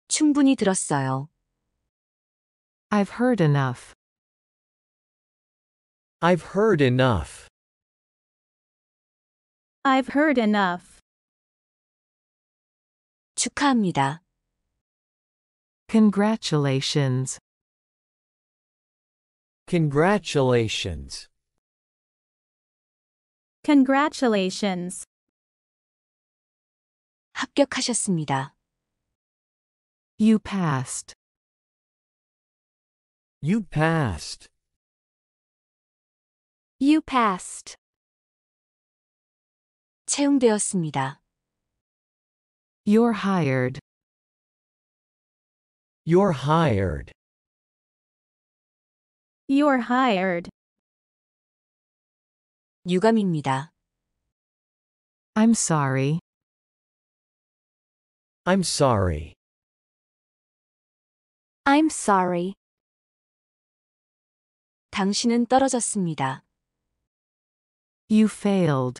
충분히 들었어요. I've heard enough. I've heard enough. I've heard enough. 축하합니다. Congratulations. Congratulations. Congratulations. 합격하셨습니다. You passed. You passed. You passed. 채용되었습니다. You're hired. You're hired. You're hired. 유감입니다. I'm sorry. I'm sorry. I'm sorry. 당신은 떨어졌습니다. You failed.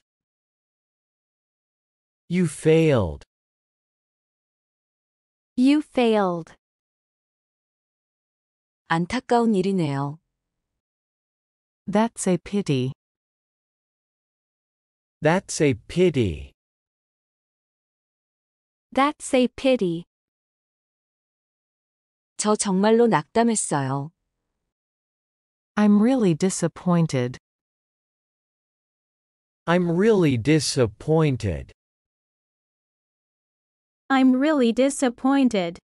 You failed. You failed. 안타까운 일이네요. That's a pity. That's a pity. That's a pity. 저 정말로 낙담했어요. I'm really disappointed. I'm really disappointed. I'm really disappointed.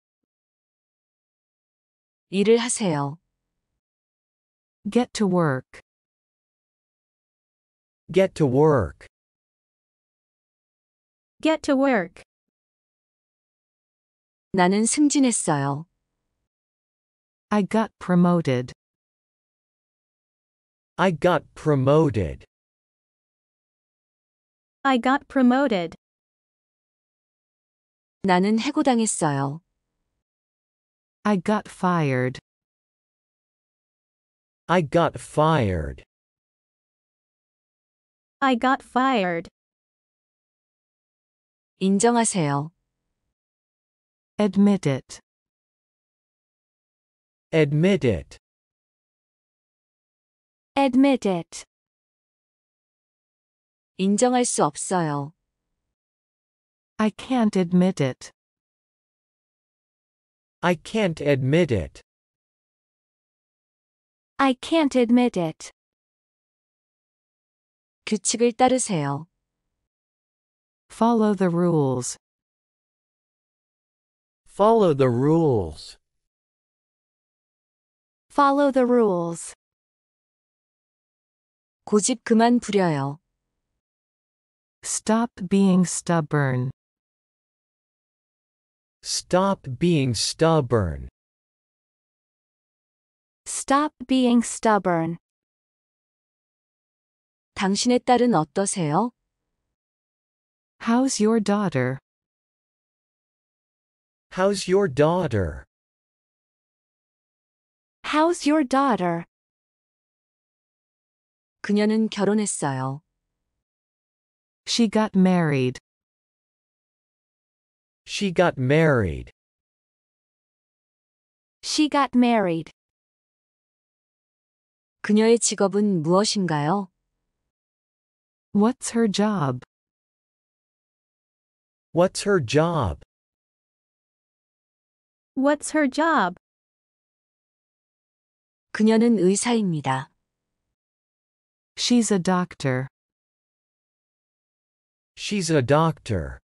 일을 하세요. Get to work. Get to work. Get to work. 나는 승진했어요. I got promoted. I got promoted. I got promoted. 나는 해고당했어요. I got fired. I got fired. I got fired. 인정하세요. Admit it. Admit it. Admit it. 인정할 수 없어요. I can't admit it. I can't admit it. I can't admit it. 규칙을 따르세요. Follow the rules. Follow the rules. Follow the rules. 고집 그만 부려요. Stop being stubborn. Stop being stubborn. Stop being stubborn. 당신의 딸은 어떠세요? How's your daughter? How's your daughter? How's your daughter? 그녀는 결혼했어요. She got married. She got married. She got married. 그녀의 직업은 무엇인가요? What's her job? What's her job? What's her job? 그녀는 의사입니다. She's a doctor. She's a doctor.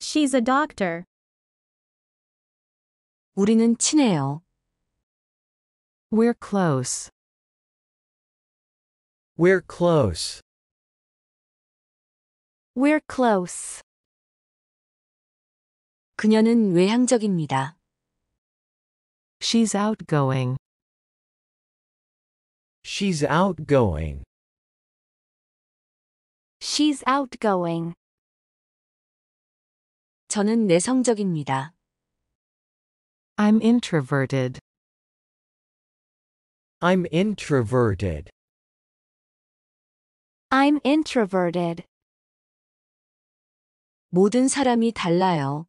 She's a doctor. 우리는 친해요. We're close. We're close. We're close. 그녀는 외향적입니다. She's outgoing. She's outgoing. She's outgoing. 저는 내성적입니다. I'm introverted. I'm introverted. I'm introverted. 모든 사람이 달라요.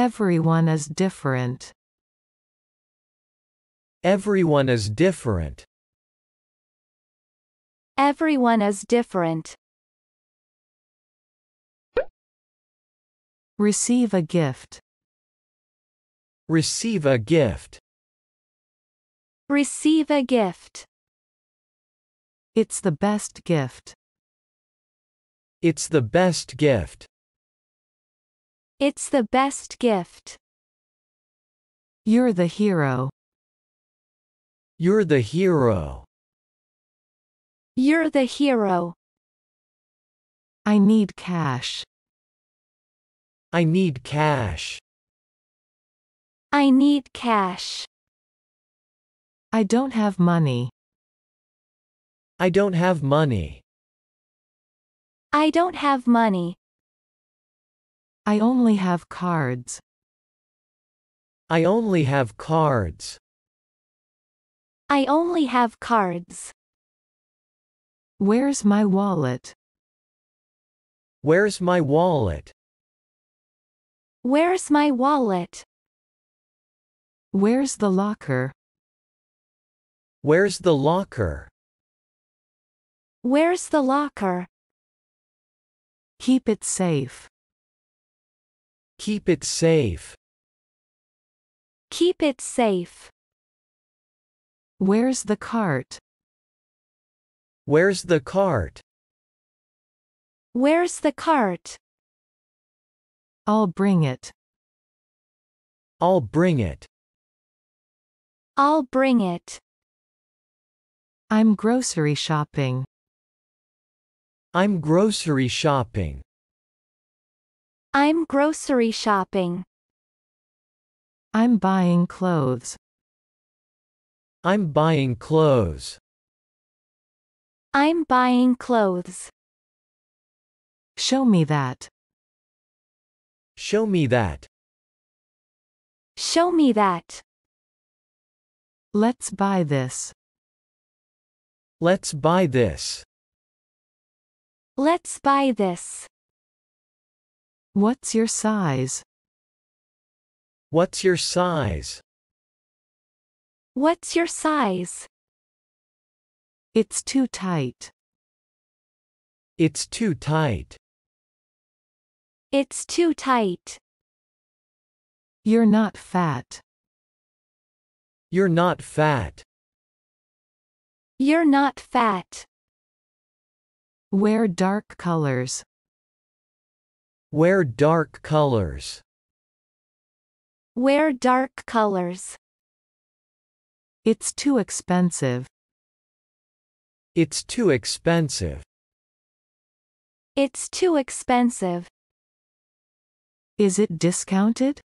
Everyone is different. Everyone is different. Everyone is different. Receive a gift. Receive a gift. Receive a gift. It's the best gift. It's the best gift. It's the best gift. You're the hero. You're the hero. You're the hero. I need cash. I need cash. I need cash. I don't have money. I don't have money. I don't have money. I only have cards. I only have cards. I only have cards. Where's my wallet? Where's my wallet? Where's my wallet? Where's the locker? Where's the locker? Where's the locker? Keep it safe. Keep it safe. Keep it safe. Where's the cart? Where's the cart? Where's the cart? I'll bring it. I'll bring it. I'll bring it. I'm grocery shopping. I'm grocery shopping. I'm grocery shopping. I'm buying clothes. I'm buying clothes. I'm buying clothes. Show me that. Show me that. Show me that. Let's buy this. Let's buy this. Let's buy this. What's your size? What's your size? What's your size? It's too tight. It's too tight. It's too tight. You're not fat. You're not fat. You're not fat. Wear dark colors. Wear dark colors. Wear dark colors. It's too expensive. It's too expensive. It's too expensive. Is it discounted?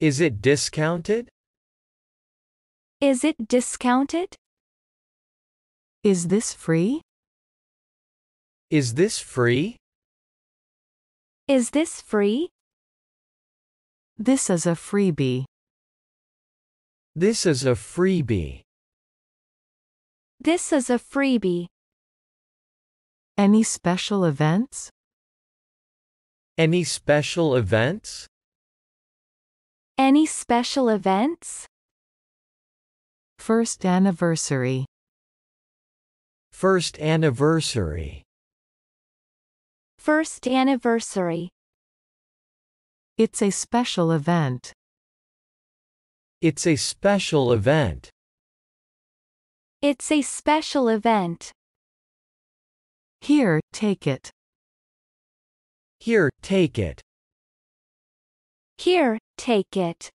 Is it discounted? Is it discounted? Is this free? Is this free? Is this free? This is a freebie. This is a freebie. This is a freebie. Any special events? Any special events? Any special events? First anniversary. First anniversary. First anniversary. It's a special event. It's a special event. It's a special event. Here, take it. Here, take it. Here, take it.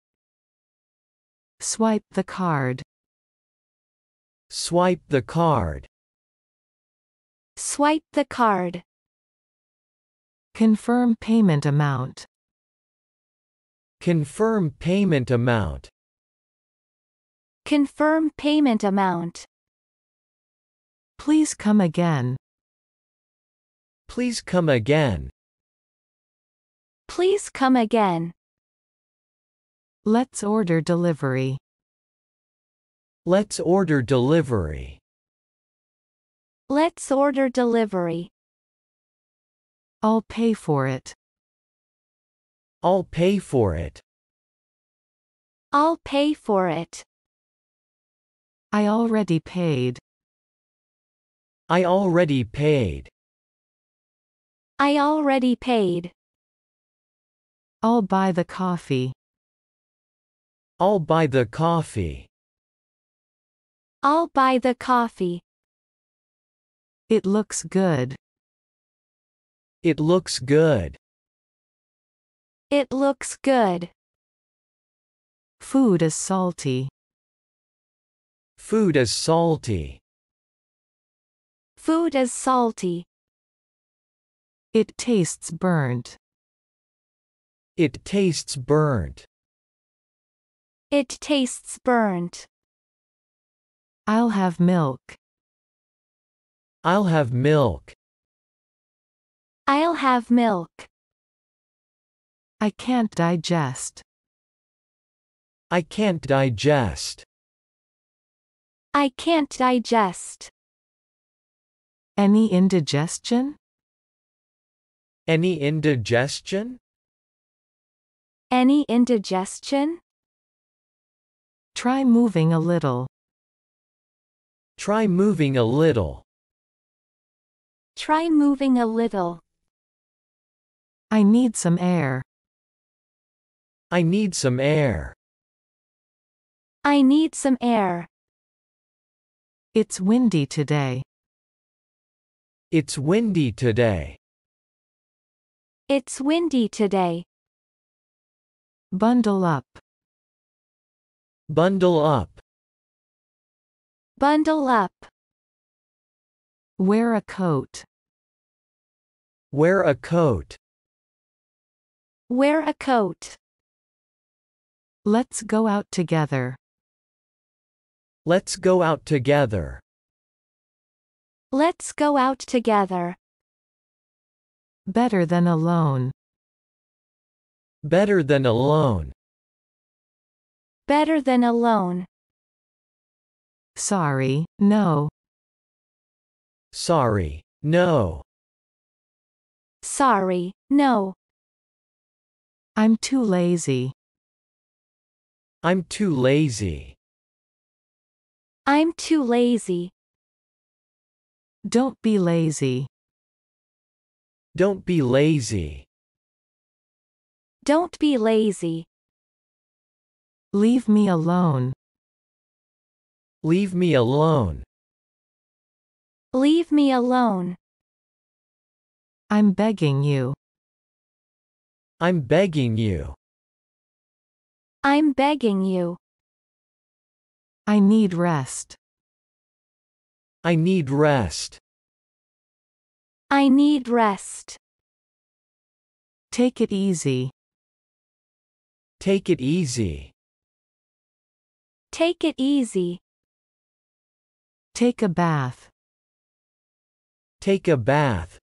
Swipe the card. Swipe the card. Swipe the card. Confirm payment amount. Confirm payment amount. Confirm payment amount. Please come again. Please come again. Please come again. Let's order delivery. Let's order delivery. Let's order delivery. I'll pay for it. I'll pay for it. I'll pay for it. I already paid. I already paid. I already paid. I'll buy the coffee. I'll buy the coffee. I'll buy the coffee. It looks good. It looks good. It looks good. Food is salty. Food is salty. Food is salty. It tastes burnt. It tastes burnt. It tastes burnt. I'll have milk. I'll have milk. I'll have milk. I can't digest. I can't digest. I can't digest. Any indigestion? Any indigestion? Any indigestion? Try moving a little. Try moving a little. Try moving a little. I need some air. I need some air. I need some air. It's windy today. It's windy today. It's windy today. Bundle up. Bundle up. Bundle up. Wear a coat. Wear a coat. Wear a coat. Let's go out together. Let's go out together. Let's go out together. Better than alone. Better than alone. Better than alone. Sorry, no. Sorry. No. Sorry, no. I'm too lazy. I'm too lazy. I'm too lazy. Don't be lazy. Don't be lazy. Don't be lazy. Leave me alone. Leave me alone. Leave me alone. I'm begging you. I'm begging you. I'm begging you. I need rest. I need rest. I need rest. Take it easy. Take it easy. Take it easy. Take a bath. Take a bath.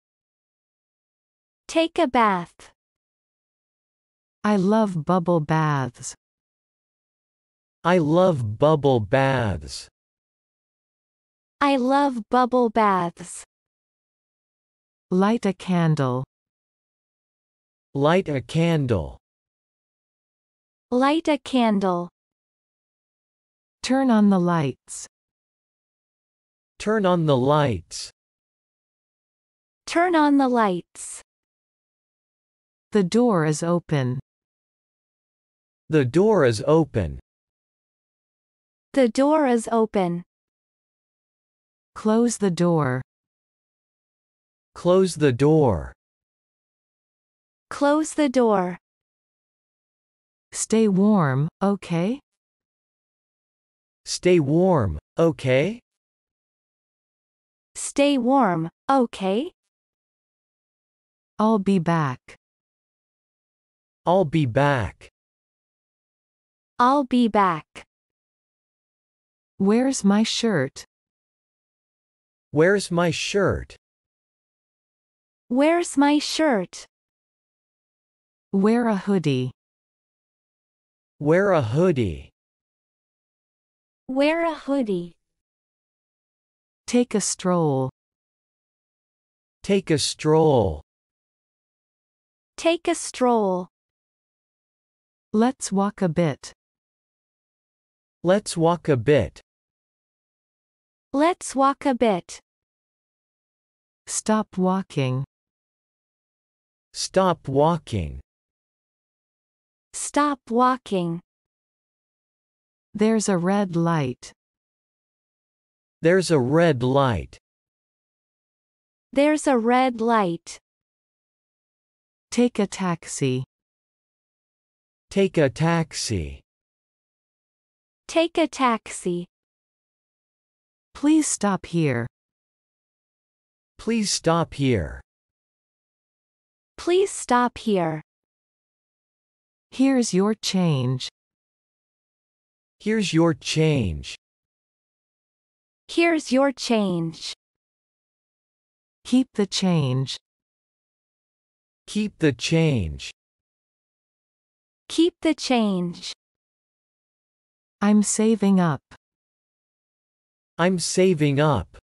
Take a bath. I love bubble baths. I love bubble baths. I love bubble baths. Light a candle. Light a candle. Light a candle. Turn on the lights. Turn on the lights. Turn on the lights. The door is open. The door is open. The door is open. Close the door. Close the door. Close the door. Stay warm, okay? Stay warm, okay? Stay warm, okay? I'll be back. I'll be back. I'll be back. Where's my shirt? Where's my shirt? Where's my shirt? Wear a hoodie. Wear a hoodie. Wear a hoodie. Take a stroll. Take a stroll. Take a stroll. Let's walk a bit. Let's walk a bit. Let's walk a bit. Stop walking. Stop walking. Stop walking. There's a red light. There's a red light. There's a red light. Take a taxi. Take a taxi. Take a taxi. Please stop here. Please stop here. Please stop here. Here's your change. Here's your change. Here's your change. Keep the change. Keep the change. Keep the change. I'm saving up. I'm saving up.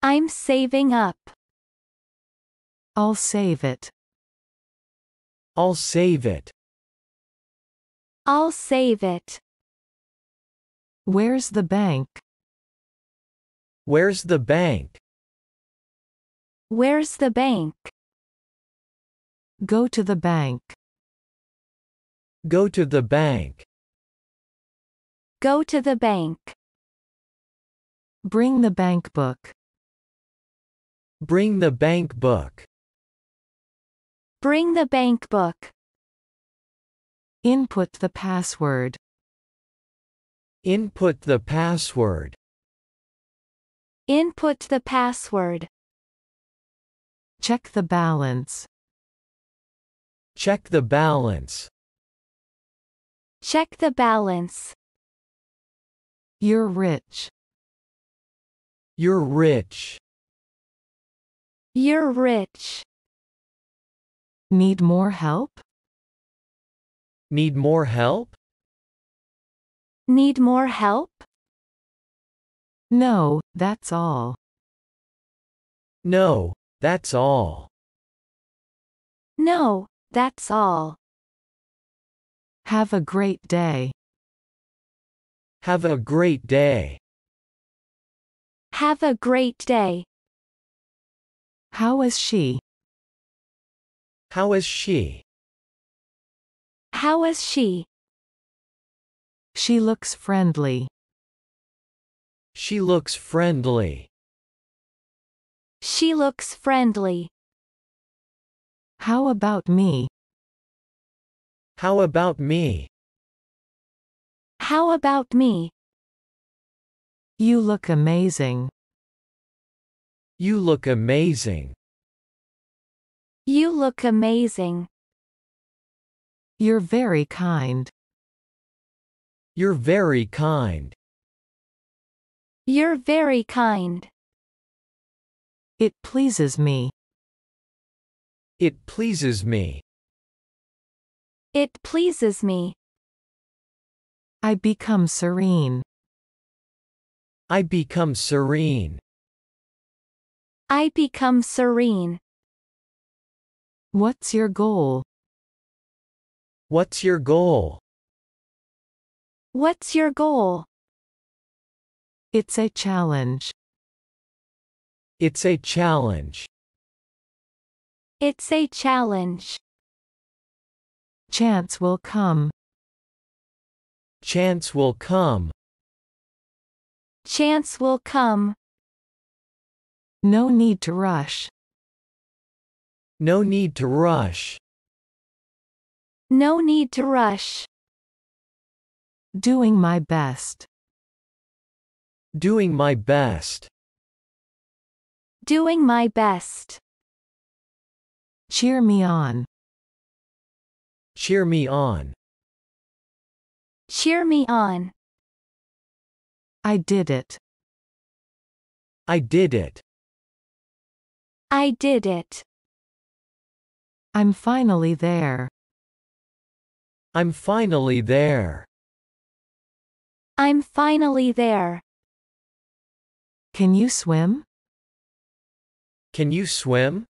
I'm saving up. I'll save it. I'll save it. I'll save it. Where's the bank? Where's the bank? Where's the bank? Go to the bank. Go to the bank. Go to the bank. Bring the bank book. Bring the bank book. Bring the bank book. Input the password. Input the password. Input the password. Check the balance. Check the balance. Check the balance. You're rich. You're rich. You're rich. Need more help? Need more help? Need more help? No, that's all. No, that's all. No, that's all. Have a great day. Have a great day. Have a great day. How is she? How is she? How is she? She looks friendly. She looks friendly. She looks friendly. How about me? How about me? How about me? You look amazing. You look amazing. You look amazing. You're very kind. You're very kind. You're very kind. It pleases me. It pleases me. It pleases me. I become serene. I become serene. I become serene. What's your goal? What's your goal? What's your goal? It's a challenge. It's a challenge. It's a challenge. Chance will come. Chance will come. Chance will come. No need to rush. No need to rush. No need to rush. Doing my best. Doing my best. Doing my best. Cheer me on. Cheer me on. Cheer me on. I did it. I did it. I did it. I'm finally there. I'm finally there. I'm finally there. Can you swim? Can you swim?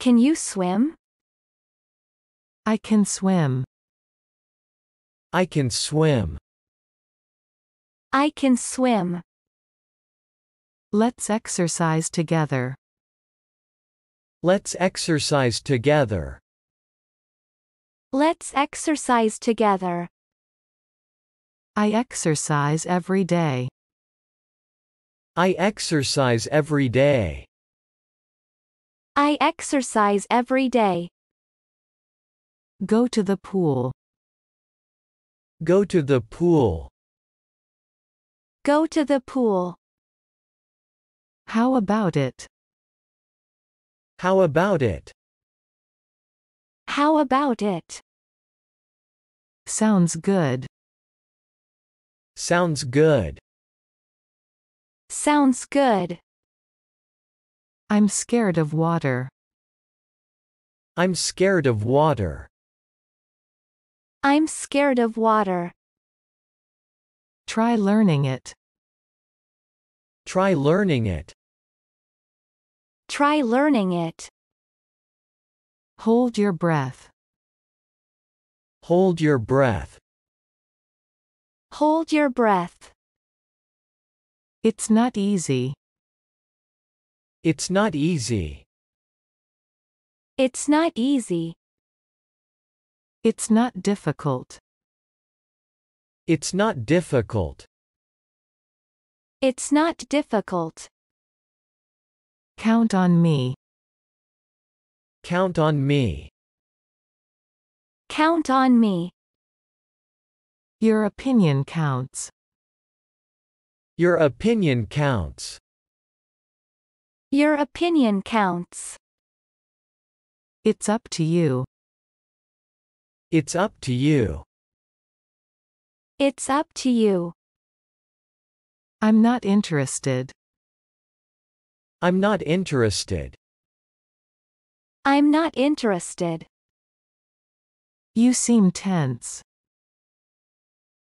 Can you swim? I can swim. I can swim. I can swim. Let's exercise together. Let's exercise together. Let's exercise together. I exercise every day. I exercise every day. I exercise every day. Go to the pool. Go to the pool. Go to the pool. How about it? How about it? How about it? Sounds good. Sounds good. Sounds good. I'm scared of water. I'm scared of water. I'm scared of water. Try learning it. Try learning it. Try learning it. Hold your breath. Hold your breath. Hold your breath. It's not easy. It's not easy. It's not easy. It's not difficult. It's not difficult. It's not difficult. Count on me. Count on me. Count on me. Your opinion counts. Your opinion counts. Your opinion counts. It's up to you. It's up to you. It's up to you. I'm not interested. I'm not interested. I'm not interested. You seem tense.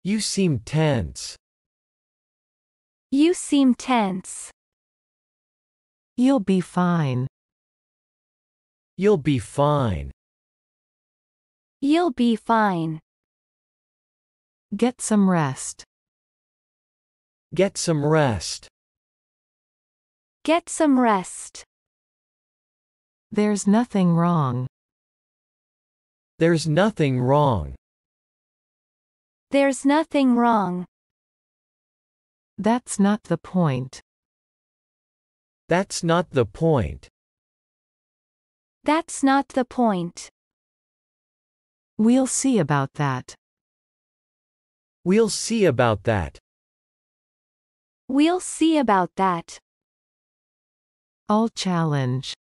You seem tense. You seem tense. You'll be fine. You'll be fine. You'll be fine. Get some rest. Get some rest. Get some rest. There's nothing wrong. There's nothing wrong. There's nothing wrong. That's not the point. That's not the point. That's not the point. We'll see about that. We'll see about that. We'll see about that. I'll challenge.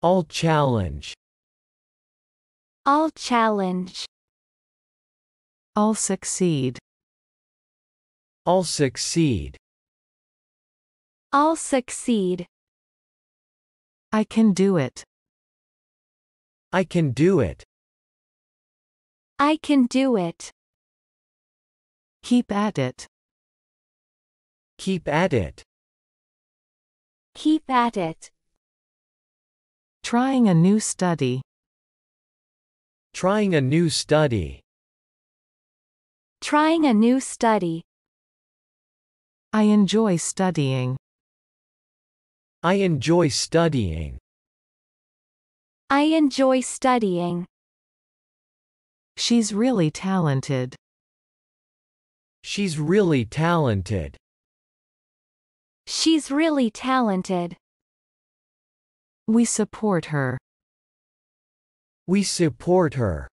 I'll challenge. I'll challenge. I'll succeed. I'll succeed. I'll succeed. I can do it. I can do it. I can do it. Keep at it. Keep at it. Keep at it. Trying a new study. Trying a new study. Trying a new study. I enjoy studying. I enjoy studying. I enjoy studying. She's really talented. She's really talented. She's really talented. We support her. We support her.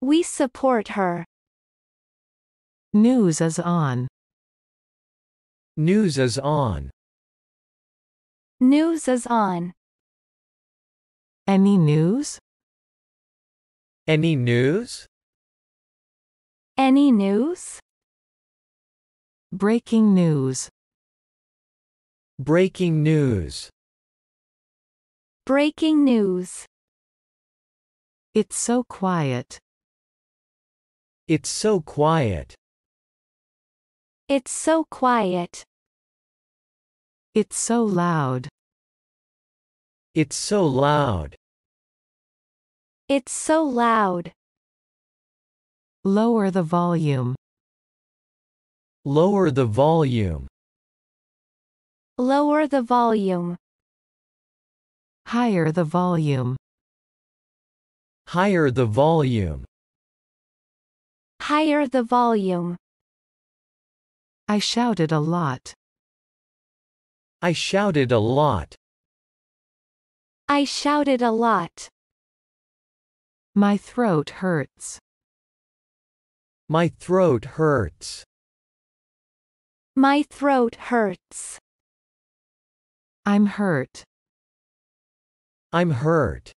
We support her. News is on. News is on. News is on. Any news? Any news? Any news? Breaking news. Breaking news. Breaking news. It's so quiet. It's so quiet. It's so quiet. It's so loud. It's so loud. It's so loud. Lower the volume. Lower the volume. Lower the volume. Higher the volume. Higher the volume. Higher the volume. I shouted a lot. I shouted a lot. I shouted a lot. My throat hurts. My throat hurts. My throat hurts. I'm hurt. I'm hurt.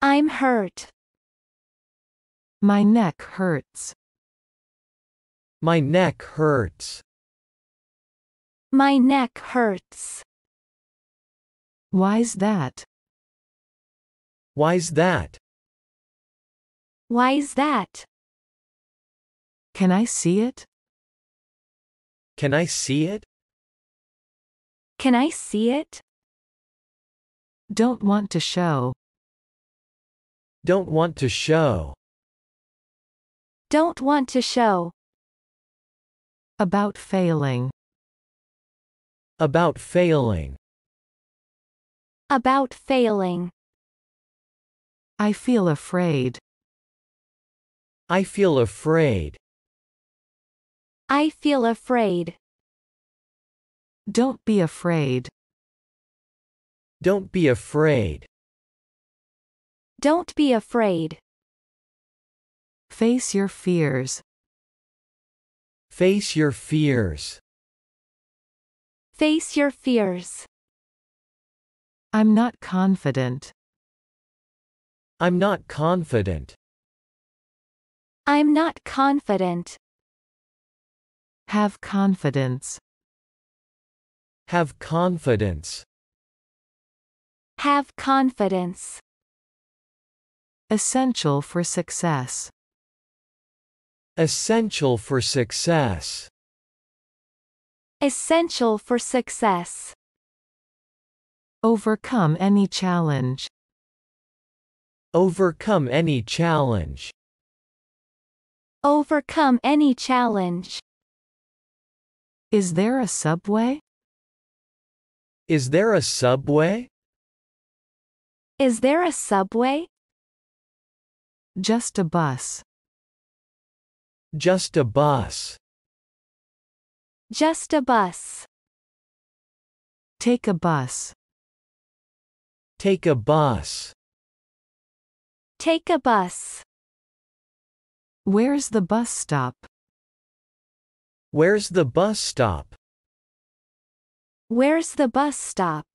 I'm hurt. My neck hurts. My neck hurts. My neck hurts. Why's that? Why's that? Why's that? Can I see it? Can I see it? Can I see it? Don't want to show. Don't want to show. Don't want to show. About failing. About failing. About failing. I feel afraid. I feel afraid. I feel afraid. Don't be afraid. Don't be afraid. Don't be afraid. Face your fears. Face your fears. Face your fears. I'm not confident. I'm not confident. I'm not confident. Have confidence. Have confidence. Have confidence. Essential for success. Essential for success. Essential for success. Overcome any challenge. Overcome any challenge. Overcome any challenge. Is there a subway? Is there a subway? Is there a subway? Just a bus. Just a bus. Just a bus. Take a bus. Take a bus. Take a bus. Where's the bus stop? Where's the bus stop? Where's the bus stop?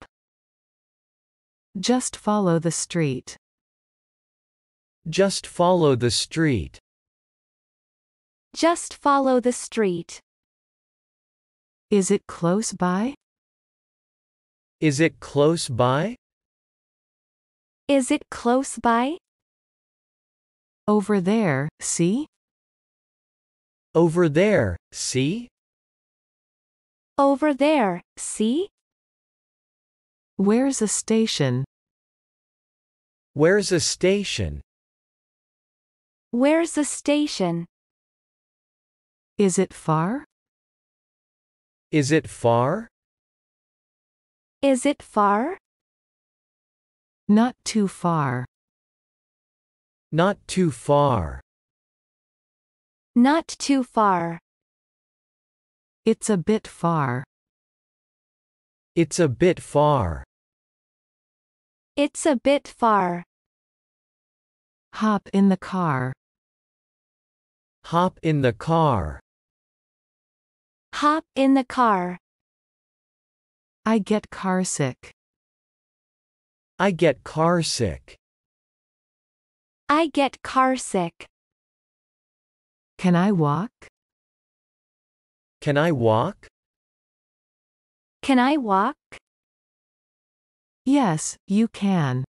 Just follow the street. Just follow the street. Just follow the street. Is it close by? Is it close by? Is it close by? Over there, see? Over there, see? Over there, see? Where's a station? Where's a station? Where's the station? Is it far? Is it far? Is it far? Not too far. Not too far. Not too far. It's a bit far. It's a bit far. It's a bit far. Hop in the car. Hop in the car. Hop in the car. I get carsick. I get carsick. I get carsick. Can I walk? Can I walk? Can I walk? Yes, you can.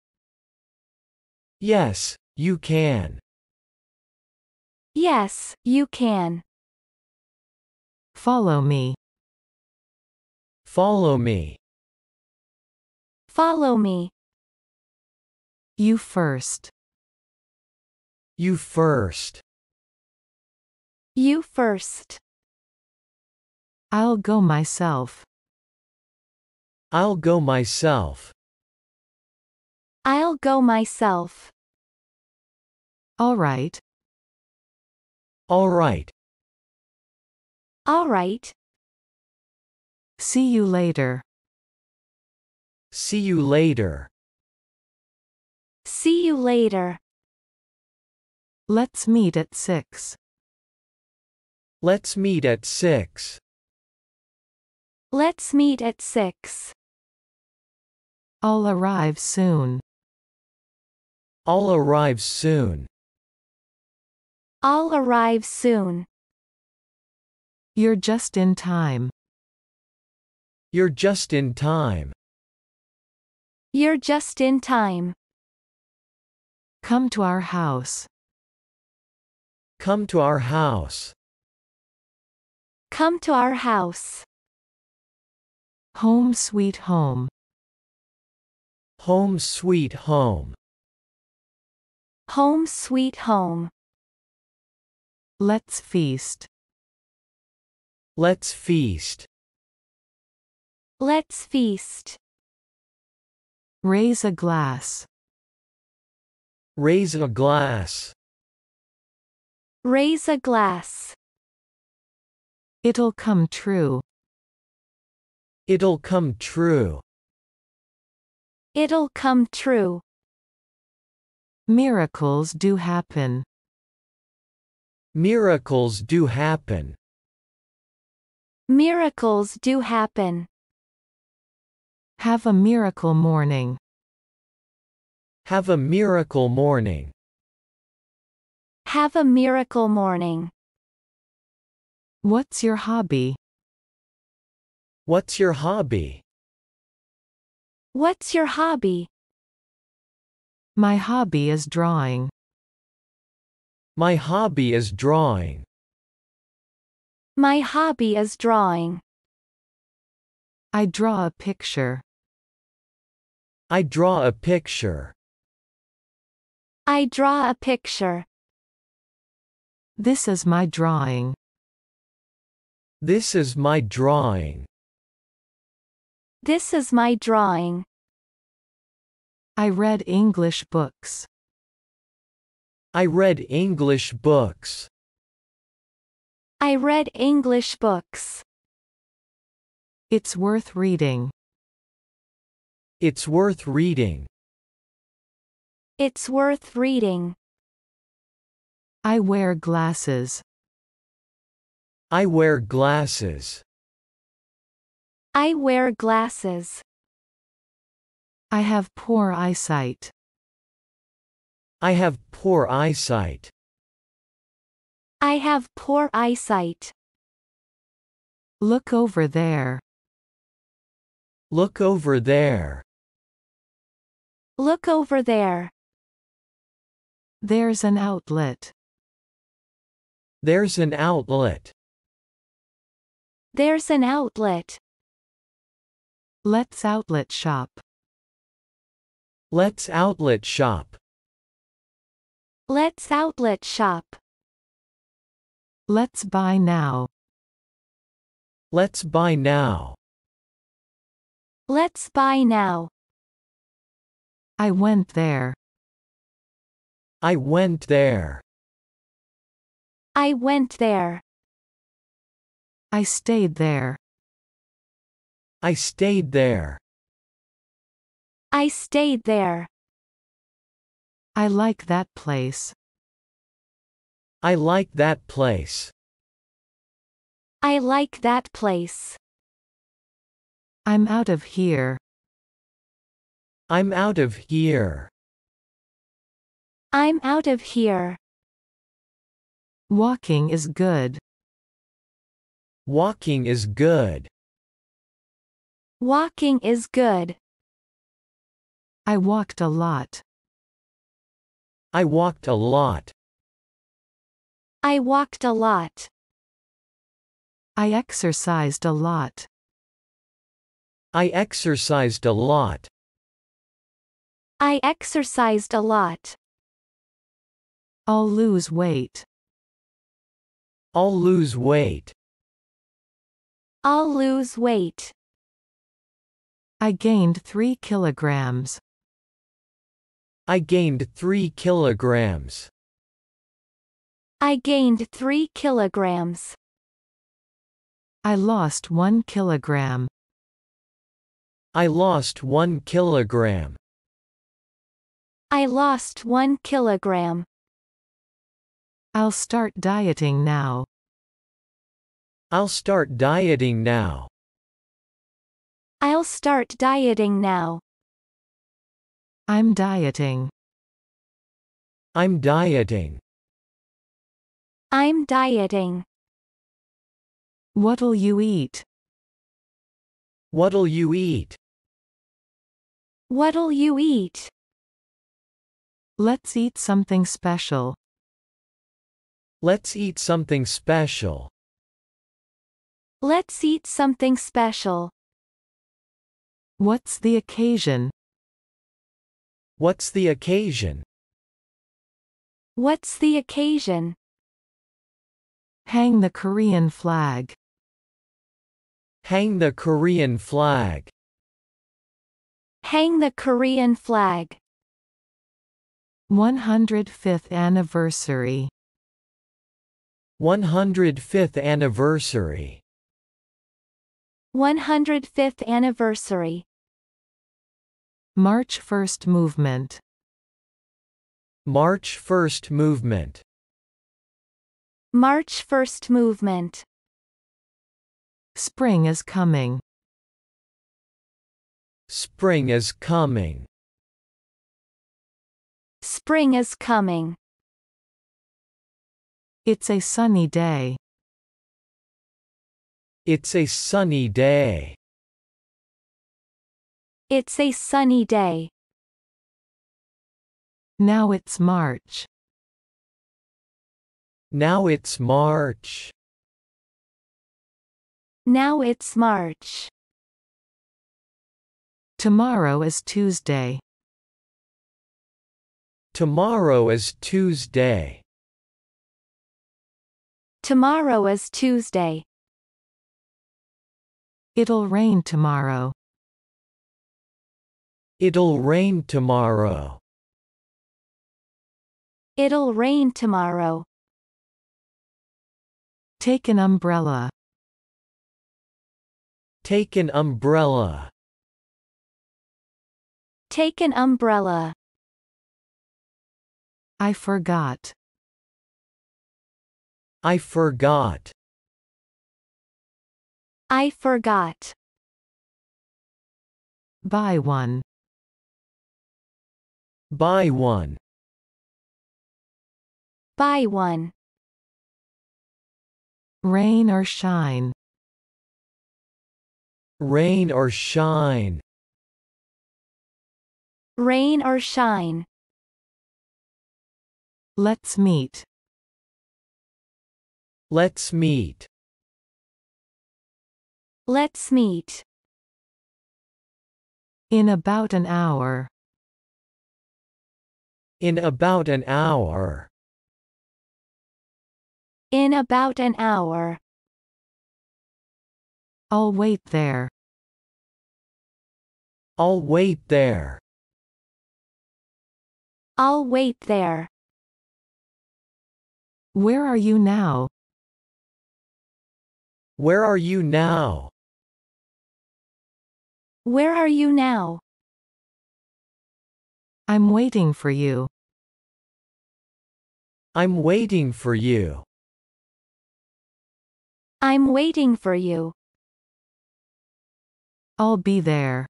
Yes, you can. Yes, you can. Follow me. Follow me. Follow me. You first. You first. You first. I'll go myself. I'll go myself. I'll go myself. All right. All right. All right. See you later. See you later. See you later. Let's meet at 6. Let's meet at 6. Let's meet at 6. I'll arrive soon. I'll arrive soon. I'll arrive soon. You're just in time. You're just in time. You're just in time. Come to our house. Come to our house. Come to our house. Home sweet home. Home sweet home. Home sweet home. Let's feast. Let's feast. Let's feast. Raise a glass. Raise a glass. Raise a glass. It'll come true. It'll come true. It'll come true. Miracles do happen. Miracles do happen. Miracles do happen. Have a miracle morning. Have a miracle morning. Have a miracle morning. What's your hobby? What's your hobby? What's your hobby? My hobby is drawing. My hobby is drawing. My hobby is drawing. I draw a picture. I draw a picture. I draw a picture. This is my drawing. This is my drawing. This is my drawing. I read English books. I read English books. I read English books. It's worth reading. It's worth reading. It's worth reading. I wear glasses. I wear glasses. I wear glasses. I have poor eyesight. I have poor eyesight. I have poor eyesight. Look over there. Look over there. Look over there. There's an outlet. There's an outlet. There's an outlet. Let's outlet shop. Let's outlet shop. Let's outlet shop. Let's buy now. Let's buy now. Let's buy now. I went there. I went there. I went there. I stayed there. I stayed there. I stayed there. I like that place. I like that place. I like that place. I'm out of here. I'm out of here. I'm out of here. Walking is good. Walking is good. Walking is good. I walked a lot. I walked a lot. I walked a lot. I exercised a lot. I exercised a lot. I exercised a lot. I'll lose weight. I'll lose weight. I'll lose weight. I gained 3 kilograms. I gained 3 kilograms. I gained 3 kilograms. I lost 1 kilogram. I lost 1 kilogram. I lost 1 kilogram. I'll start dieting now. I'll start dieting now. I'll start dieting now. I'm dieting. I'm dieting. I'm dieting. What'll you eat? What'll you eat? What'll you eat? Let's eat something special. Let's eat something special. Let's eat something special. What's the occasion? What's the occasion? What's the occasion? Hang the Korean flag. Hang the Korean flag. Hang the Korean flag. 105th anniversary. 105th anniversary. 105th anniversary. March 1st movement. March 1st movement. March 1st movement. Spring is coming. Spring is coming. Spring is coming. It's a sunny day. It's a sunny day. It's a sunny day. Now it's March. Now it's March. Now it's March. Tomorrow is Tuesday. Tomorrow is Tuesday. Tomorrow is Tuesday. It'll rain tomorrow. It'll rain tomorrow. It'll rain tomorrow. Take an umbrella. Take an umbrella. Take an umbrella. I forgot. I forgot. I forgot. Buy one. Buy one. Buy one. Rain or shine. Rain or shine. Rain or shine. Let's meet. Let's meet. Let's meet. In about an hour. In about an hour. In about an hour. I'll wait there. I'll wait there. I'll wait there. Where are you now? Where are you now? Where are you now? I'm waiting for you. I'm waiting for you. I'm waiting for you. I'll be there.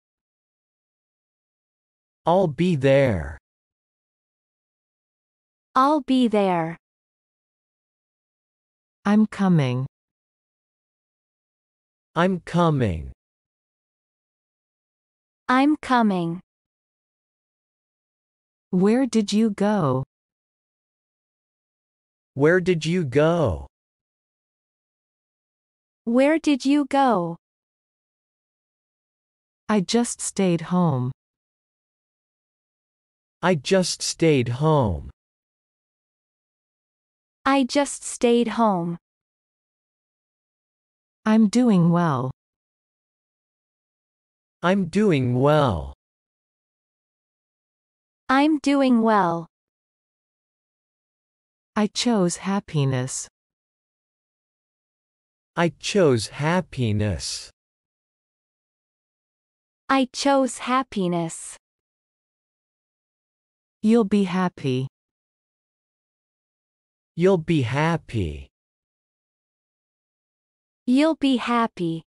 I'll be there. I'll be there. I'm coming. I'm coming. I'm coming. Where did you go? Where did you go? Where did you go? I just stayed home. I just stayed home. I just stayed home. I'm doing well. I'm doing well. I'm doing well. I chose happiness. I chose happiness. I chose happiness. You'll be happy. You'll be happy. You'll be happy.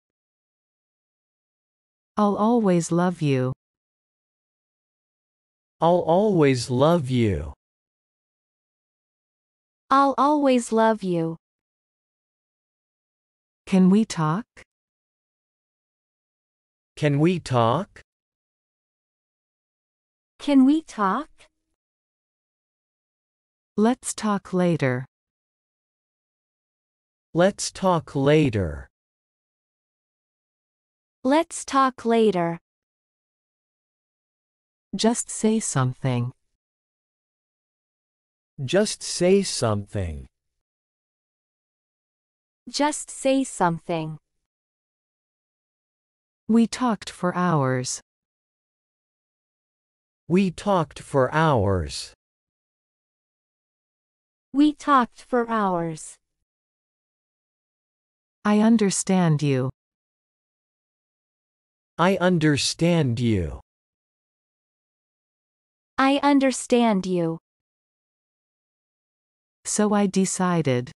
I'll always love you. I'll always love you. I'll always love you. Can we talk? Can we talk? Can we talk? Let's talk later. Let's talk later. Let's talk later. Just say something. Just say something. Just say something. We talked for hours. We talked for hours. We talked for hours. I understand you. I understand you. I understand you. So I decided.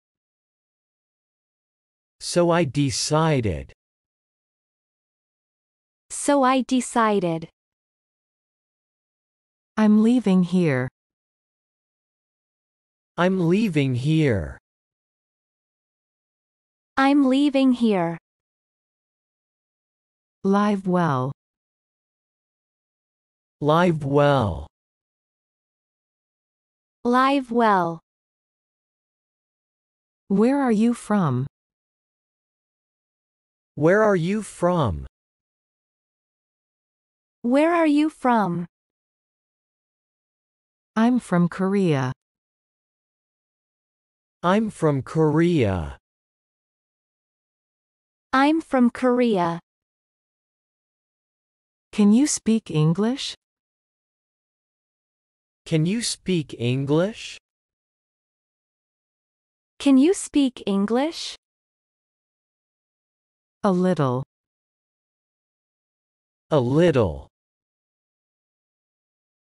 So I decided. So I decided. I'm leaving here. I'm leaving here. I'm leaving here. Live well. Live well. Live well. Where are you from? Where are you from? Where are you from? I'm from Korea. I'm from Korea. I'm from Korea. Can you speak English? Can you speak English? Can you speak English? A little. A little.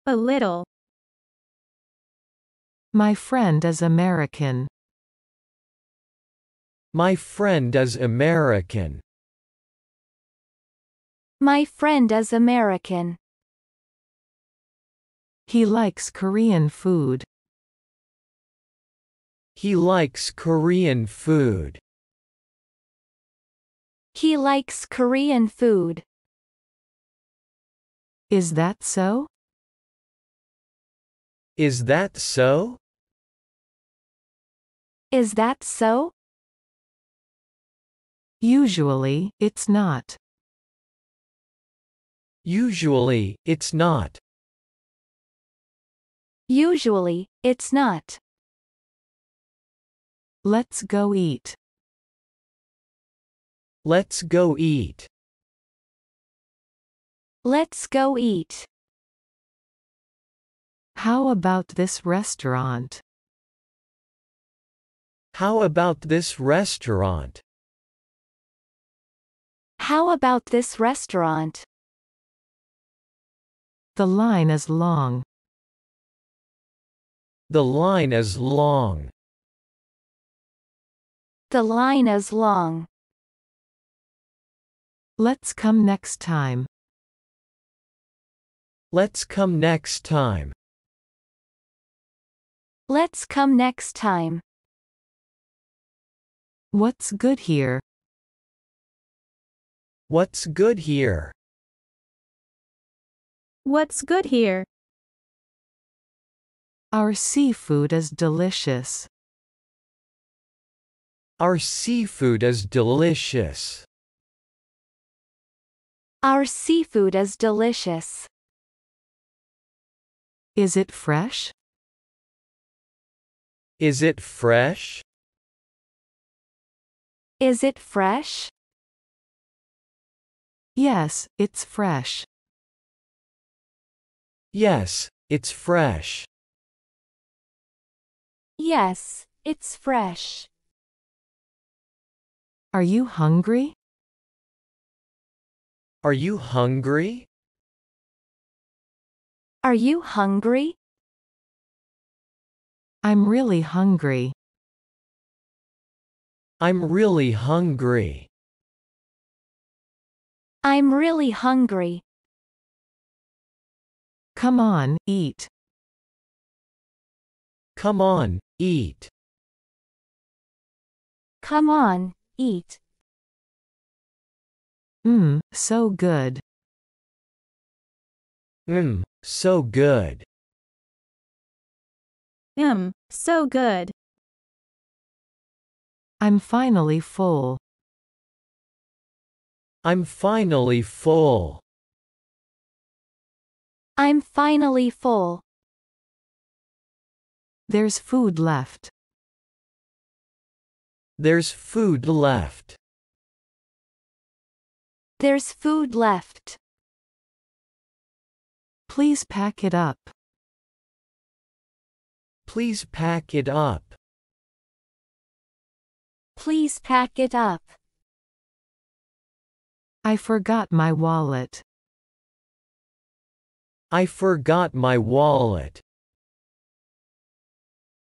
A little. My friend is American. My friend is American. My friend is American. He likes Korean food. He likes Korean food. He likes Korean food. Is that so? Is that so? Is that so? Usually, it's not. Usually, it's not. Usually, it's not. Let's go eat. Let's go eat. Let's go eat. How about this restaurant? How about this restaurant? How about this restaurant? The line is long. The line is long. The line is long. Let's come next time. Let's come next time. Let's come next time. What's good here? What's good here? What's good here? Our seafood is delicious. Our seafood is delicious. Our seafood is delicious. Is it fresh? Is it fresh? Is it fresh? Yes, it's fresh. Yes, it's fresh. Yes, it's fresh. Are you hungry? Are you hungry? Are you hungry? I'm really hungry. I'm really hungry. I'm really hungry. Come on, eat. Come on, eat. Come on, eat. Mmm, so good. Mmm, so good. Mmm, so good. I'm finally full. I'm finally full. I'm finally full. There's food left. There's food left. There's food left. Please pack it up. Please pack it up. Please pack it up. I forgot my wallet. I forgot my wallet.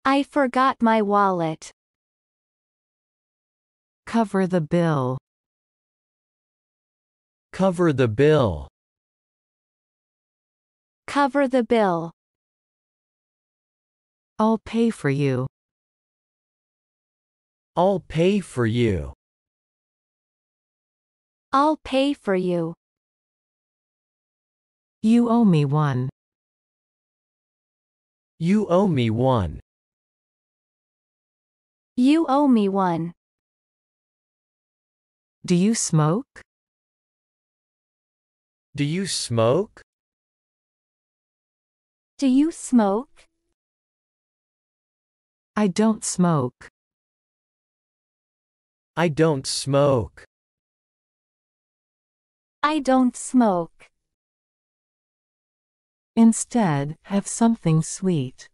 I forgot my wallet. Cover the bill. Cover the bill. Cover the bill. I'll pay for you. I'll pay for you. I'll pay for you. You owe me one. You owe me one. You owe me one. Do you smoke? Do you smoke? Do you smoke? I don't smoke. I don't smoke. I don't smoke. Instead, have something sweet.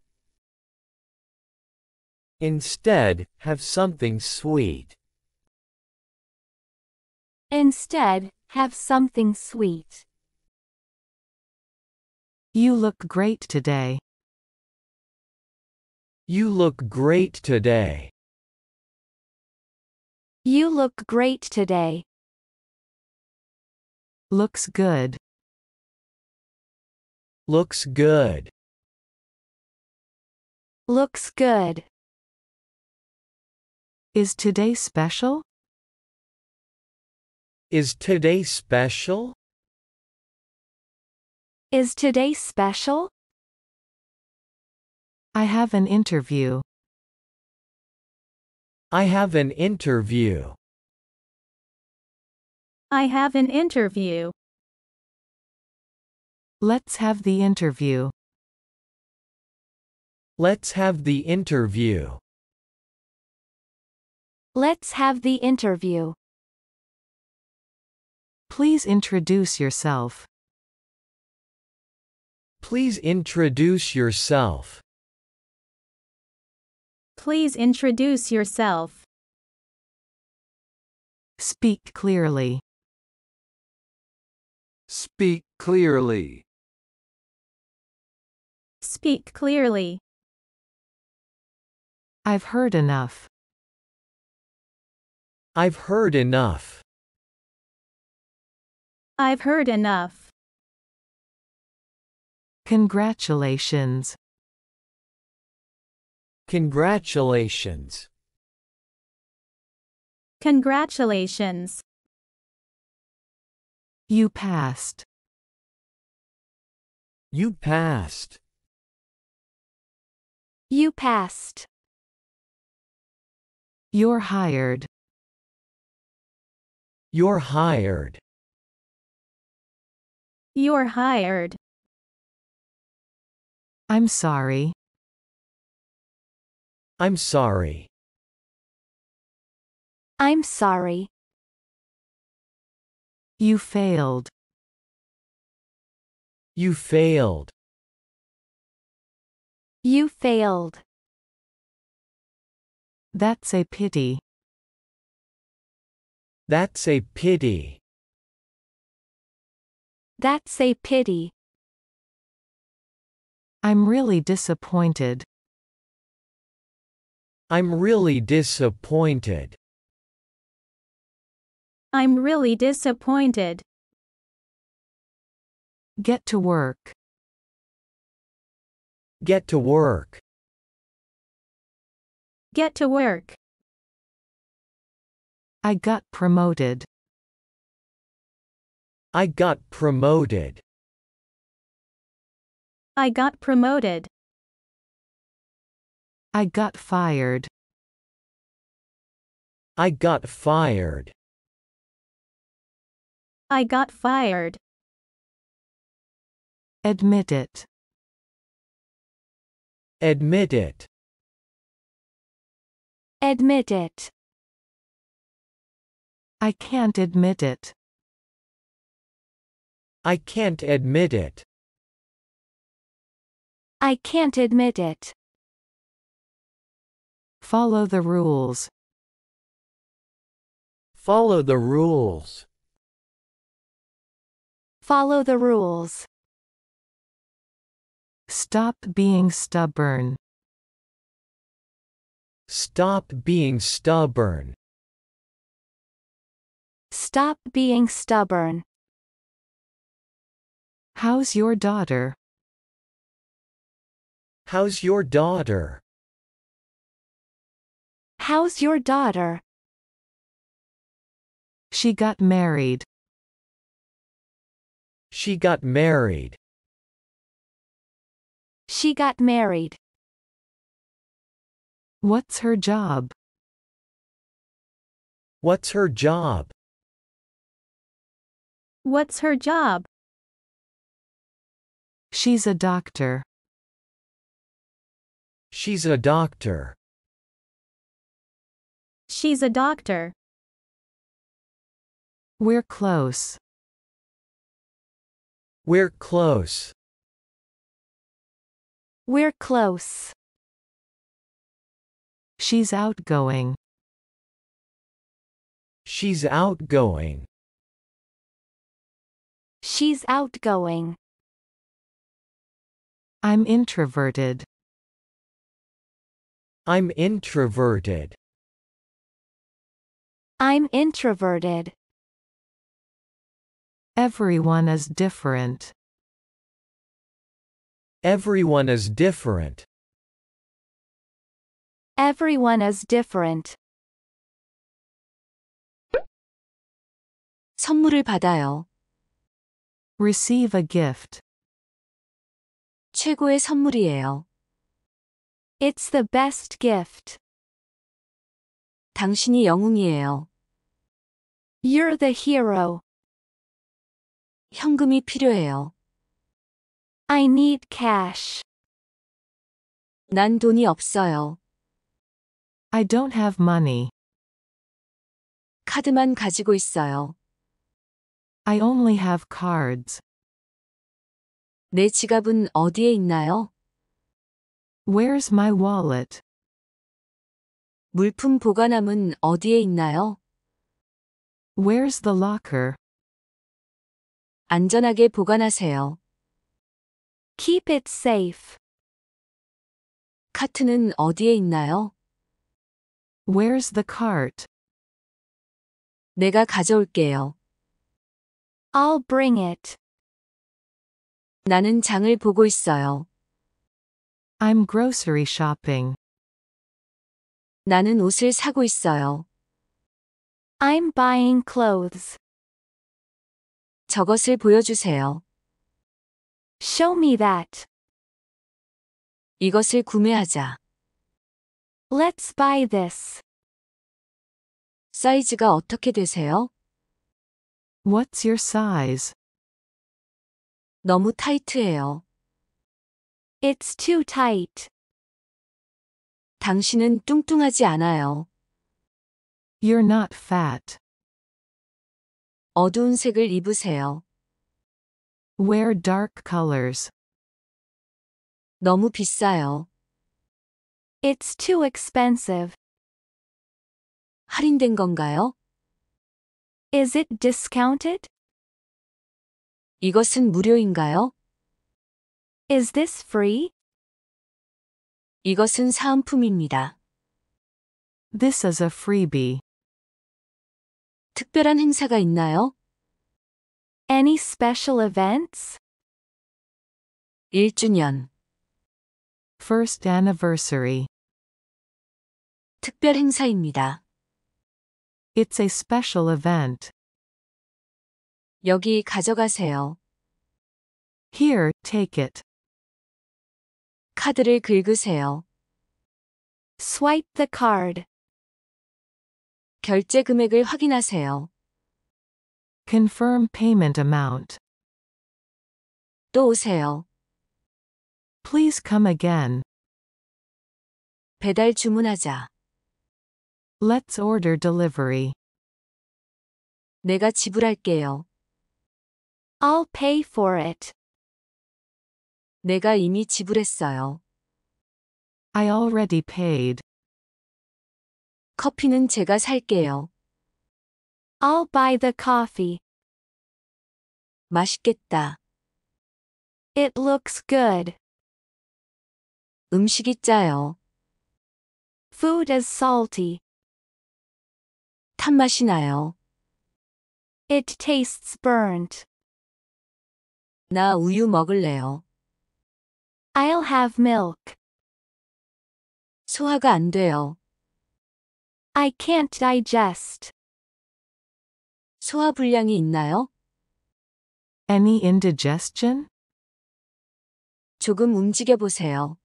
Instead, have something sweet. Instead, have something sweet. You look great today. You look great today. You look great today. Looks good. Looks good. Looks good. Is today special? Is today special? Is today special? I have an interview. I have an interview. I have an interview. Let's have the interview. Let's have the interview. Let's have the interview. Please introduce yourself. Please introduce yourself. Please introduce yourself. Speak clearly. Speak clearly. Speak clearly. I've heard enough. I've heard enough. I've heard enough. Congratulations. Congratulations. Congratulations. You passed. You passed. You passed. You're hired. You're hired. You're hired. I'm sorry. I'm sorry. I'm sorry. You failed. You failed. You failed. That's a pity. That's a pity. That's a pity. I'm really disappointed. I'm really disappointed. I'm really disappointed. Get to work. Get to work. Get to work. I got promoted. I got promoted. I got promoted. I got fired. I got fired. I got fired. Admit it. Admit it. Admit it. I can't admit it. I can't admit it. I can't admit it. Follow the rules. Follow the rules. Follow the rules. Stop being stubborn. Stop being stubborn. Stop being stubborn. How's your daughter? How's your daughter? How's your daughter? She got married. She got married. She got married. What's her job? What's her job? What's her job? She's a doctor. She's a doctor. She's a doctor. We're close. We're close. We're close. She's outgoing. She's outgoing. She's outgoing. I'm introverted. I'm introverted. I'm introverted. Everyone is different. Everyone is different. Everyone is different. 선물을 받아요. Receive a gift. 최고의 선물이에요. It's the best gift. 당신이 영웅이에요. You're the hero. 현금이 필요해요. I need cash. 난 돈이 없어요. I don't have money. 카드만 가지고 있어요. I only have cards. 내 지갑은 어디에 있나요? Where's my wallet? 물품 보관함은 어디에 있나요? Where's the locker? 안전하게 보관하세요. Keep it safe. 카트는 어디에 있나요? Where's the cart? 내가 가져올게요. I'll bring it. 나는 장을 보고 있어요. I'm grocery shopping. 나는 옷을 사고 있어요. I'm buying clothes. 저것을 보여주세요. Show me that. 이것을 구매하자. Let's buy this. 사이즈가 어떻게 되세요? What's your size? 너무 타이트해요. It's too tight. 당신은 뚱뚱하지 않아요. You're not fat. 어두운 색을 입으세요. Wear dark colors. 너무 비싸요. It's too expensive. 할인된 건가요? Is it discounted? 이것은 무료인가요? Is this free? 이것은 사은품입니다. This is a freebie. 특별한 행사가 있나요? Any special events? 1주년. First anniversary. 특별 행사입니다. It's a special event. 여기 가져가세요. Here, take it. 카드를 긁으세요. Swipe the card. 결제 금액을 확인하세요. Confirm payment amount. 또 오세요. Please come again. 배달 주문하자. Let's order delivery. 내가 지불할게요. I'll pay for it. 내가 이미 지불했어요. I already paid. 커피는 제가 살게요. I'll buy the coffee. 맛있겠다. It looks good. 음식이 짜요. Food is salty. 탄맛이 나요. It tastes burnt. 나 우유 먹을래요. I'll have milk. 소화가 안 돼요. I can't digest. 소화 불량이 있나요? Any indigestion? 조금 움직여 보세요.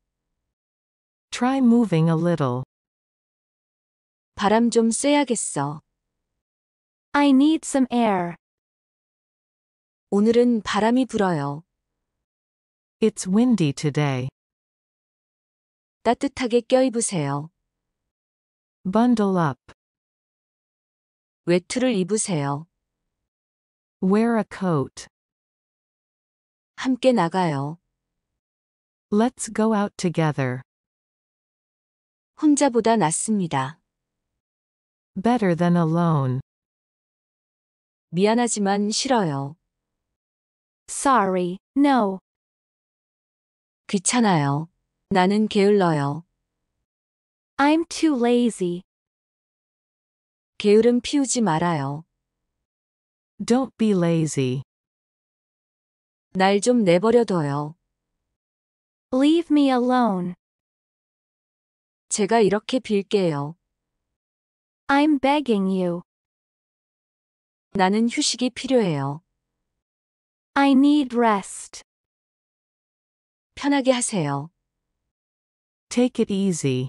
Try moving a little. 바람 좀 쐬야겠어. I need some air. 오늘은 바람이 불어요. It's windy today. 따뜻하게 껴입으세요. Bundle up. 외투를 입으세요. Wear a coat. 함께 나가요. Let's go out together. 혼자보다 낫습니다. Better than alone. 미안하지만 싫어요. Sorry, no. 귀찮아요. 나는 게을러요. I'm too lazy. 게으름 피우지 말아요. Don't be lazy. 날 좀 내버려둬요. Leave me alone. 제가 이렇게 빌게요. I'm begging you. 나는 휴식이 필요해요. I need rest. 편하게 하세요. Take it easy.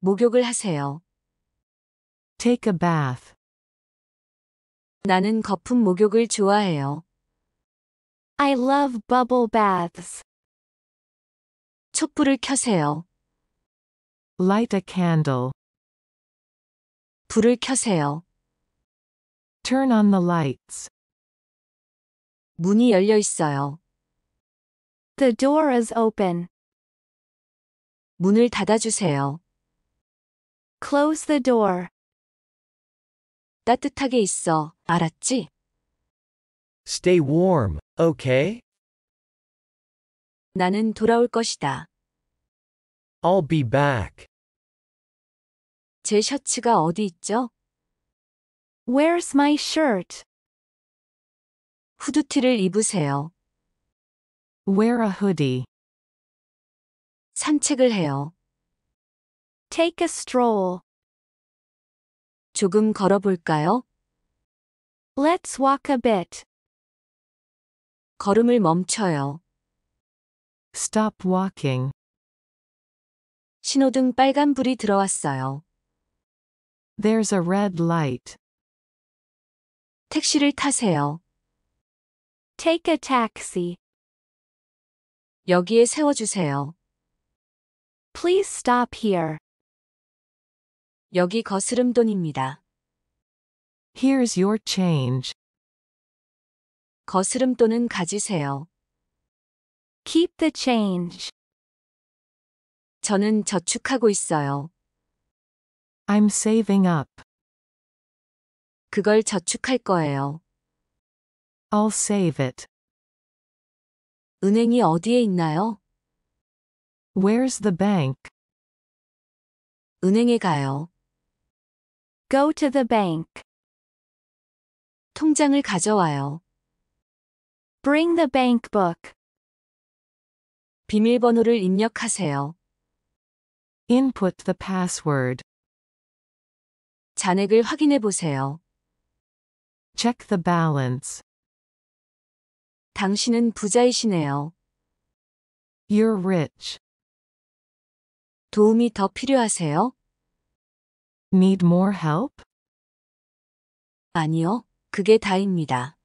목욕을 하세요. Take a bath. 나는 거품 목욕을 좋아해요. I love bubble baths. 촛불을 켜세요. Light a candle. 불을 켜세요. Turn on the lights. 문이 열려 있어요. The door is open. 문을 닫아주세요. Close the door. 따뜻하게 있어. 알았지? Stay warm, okay? 나는 돌아올 것이다. I'll be back. 제 셔츠가 어디 있죠? Where's my shirt? 후드티를 입으세요. Wear a hoodie. 산책을 해요. Take a stroll. 조금 걸어볼까요? Let's walk a bit. 걸음을 멈춰요. Stop walking. 신호등 빨간불이 들어왔어요. There's a red light. 택시를 타세요. Take a taxi. 여기에 세워주세요. Please stop here. 여기 거스름돈입니다. Here's your change. 거스름돈은 가지세요. Keep the change. 저는 저축하고 있어요. I'm saving up. 그걸 저축할 거예요. I'll save it. 은행이 어디에 있나요? Where's the bank? 은행에 가요. Go to the bank. 통장을 가져와요. Bring the bank book. 비밀번호를 입력하세요. Input the password. 잔액을 확인해 보세요. Check the balance. 당신은 부자이시네요. You're rich. 도움이 더 필요하세요? Need more help? 아니요, 그게 다입니다.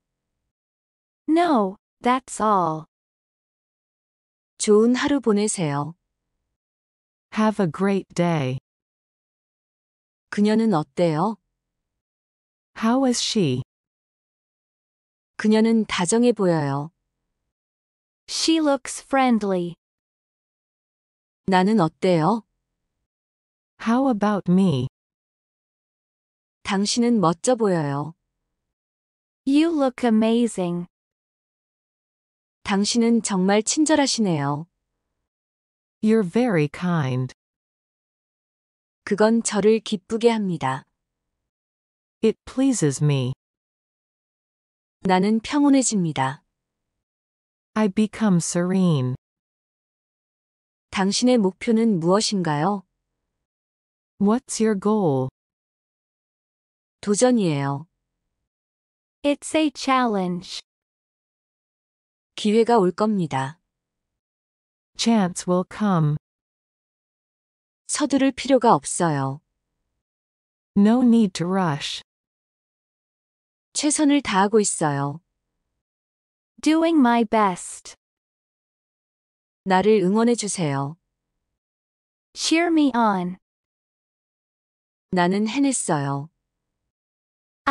No, that's all. 좋은 하루 보내세요. Have a great day. 그녀는 어때요? How is she? 그녀는 다정해 보여요. She looks friendly. 나는 어때요? How about me? 당신은 멋져 보여요. You look amazing. 당신은 정말 친절하시네요. You're very kind. 그건 저를 기쁘게 합니다. It pleases me. 나는 평온해집니다. I become serene. 당신의 목표는 무엇인가요? What's your goal? 도전이에요. It's a challenge. 기회가 올 겁니다. Chance will come. 서두를 필요가 없어요. No need to rush. 최선을 다하고 있어요. Doing my best. 나를 응원해 주세요. Cheer me on. 나는 해냈어요.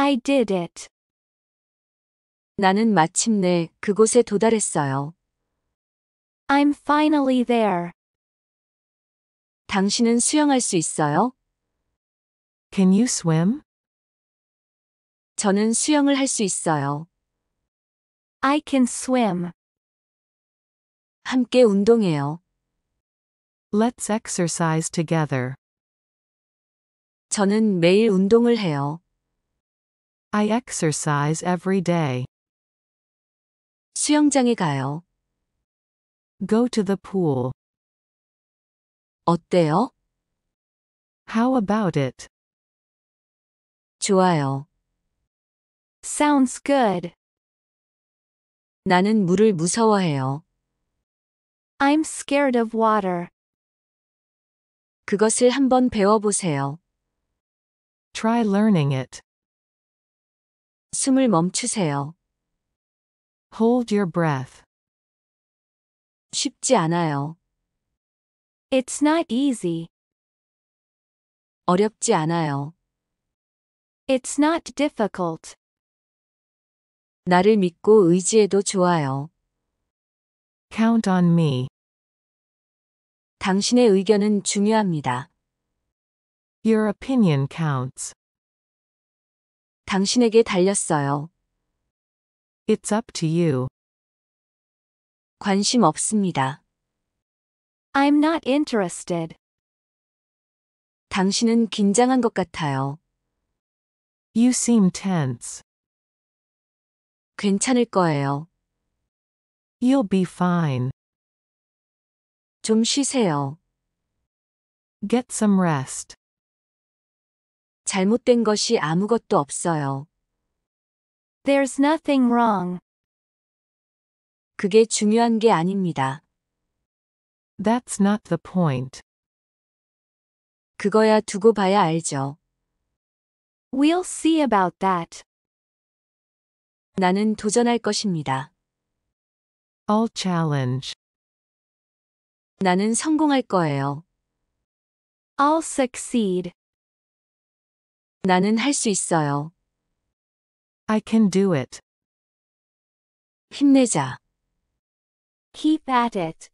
I did it. 나는 마침내 그곳에 도달했어요. I'm finally there. 당신은 수영할 수 있어요? Can you swim? 저는 수영을 할 수 있어요. I can swim. 함께 운동해요. Let's exercise together. 저는 매일 운동을 해요. I exercise every day. 수영장에 가요. Go to the pool. 어때요? How about it? 좋아요. Sounds good. 나는 물을 무서워해요. I'm scared of water. 그것을 한번 배워보세요. Try learning it. 숨을 멈추세요. Hold your breath. 쉽지 않아요. It's not easy. 어렵지 않아요. It's not difficult. 나를 믿고 의지해도 좋아요. Count on me. 당신의 의견은 중요합니다. Your opinion counts. 당신에게 달렸어요. It's up to you. 관심 없습니다. I'm not interested. 당신은 긴장한 것 같아요. You seem tense. 괜찮을 거예요. You'll be fine. 좀 쉬세요. Get some rest. 잘못된 것이 아무것도 없어요. There's nothing wrong. 그게 중요한 게 아닙니다. That's not the point. 그거야 두고 봐야 알죠. We'll see about that. 나는 도전할 것입니다. I'll challenge. 나는 성공할 거예요. I'll succeed. 나는 할 수 있어요. I can do it. 힘내자. Keep at it.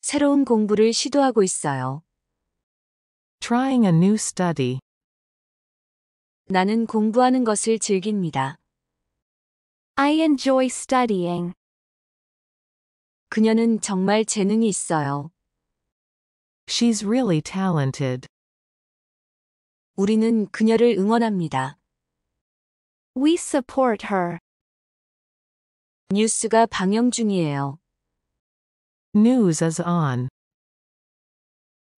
새로운 공부를 시도하고 있어요. Trying a new study. 나는 공부하는 것을 즐깁니다. I enjoy studying. 그녀는 정말 재능이 있어요. She's really talented. 우리는 그녀를 응원합니다. We support her. 뉴스가 방영 중이에요. News is on.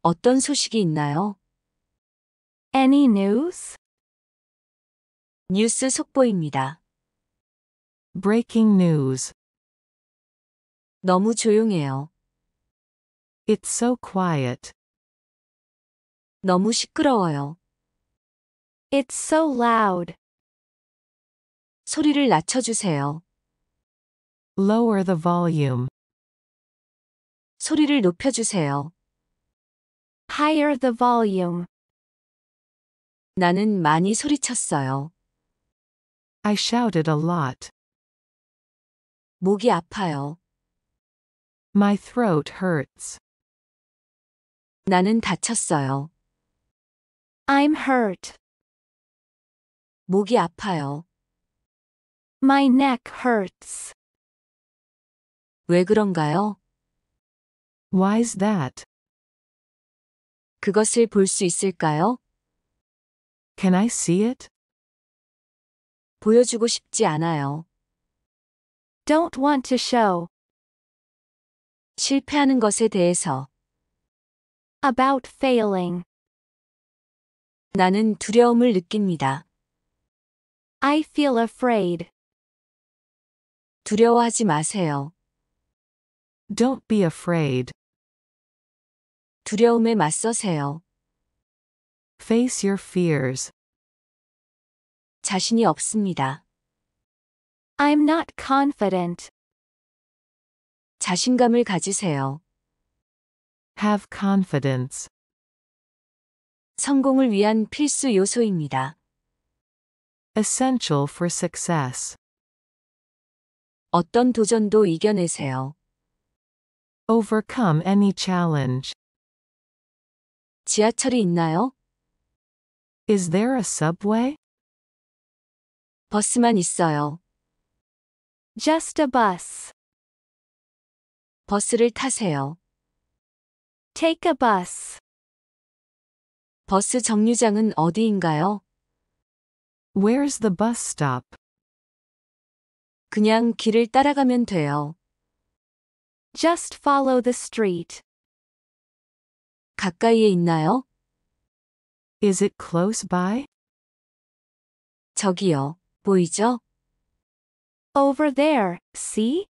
어떤 소식이 있나요? Any news? 뉴스 속보입니다. Breaking news. 너무 조용해요. It's so quiet. 너무 시끄러워요. It's so loud. 소리를 낮춰주세요. Lower the volume. 소리를 높여주세요. Higher the volume. 나는 많이 소리쳤어요. I shouted a lot. 목이 아파요. My throat hurts. 나는 다쳤어요. I'm hurt. 목이 아파요. My neck hurts. 왜 그런가요? Why's that? 그것을 볼 수 있을까요? Can I see it? 보여주고 싶지 않아요. Don't want to show. 실패하는 것에 대해서 About failing. 나는 두려움을 느낍니다. I feel afraid. 두려워하지 마세요. Don't be afraid. 두려움에 맞서세요. Face your fears. 자신이 없습니다. I'm not confident. 자신감을 가지세요. Have confidence. 성공을 위한 필수 요소입니다. Essential for success. 어떤 도전도 이겨내세요. Overcome any challenge. 지하철이 있나요? Is there a subway? 버스만 있어요. Just a bus. 버스를 타세요. Take a bus. 버스 정류장은 어디인가요? Where's the bus stop? 그냥 길을 따라가면 돼요. Just follow the street. 가까이에 있나요? Is it close by? 저기요. 보이죠? Over there, see?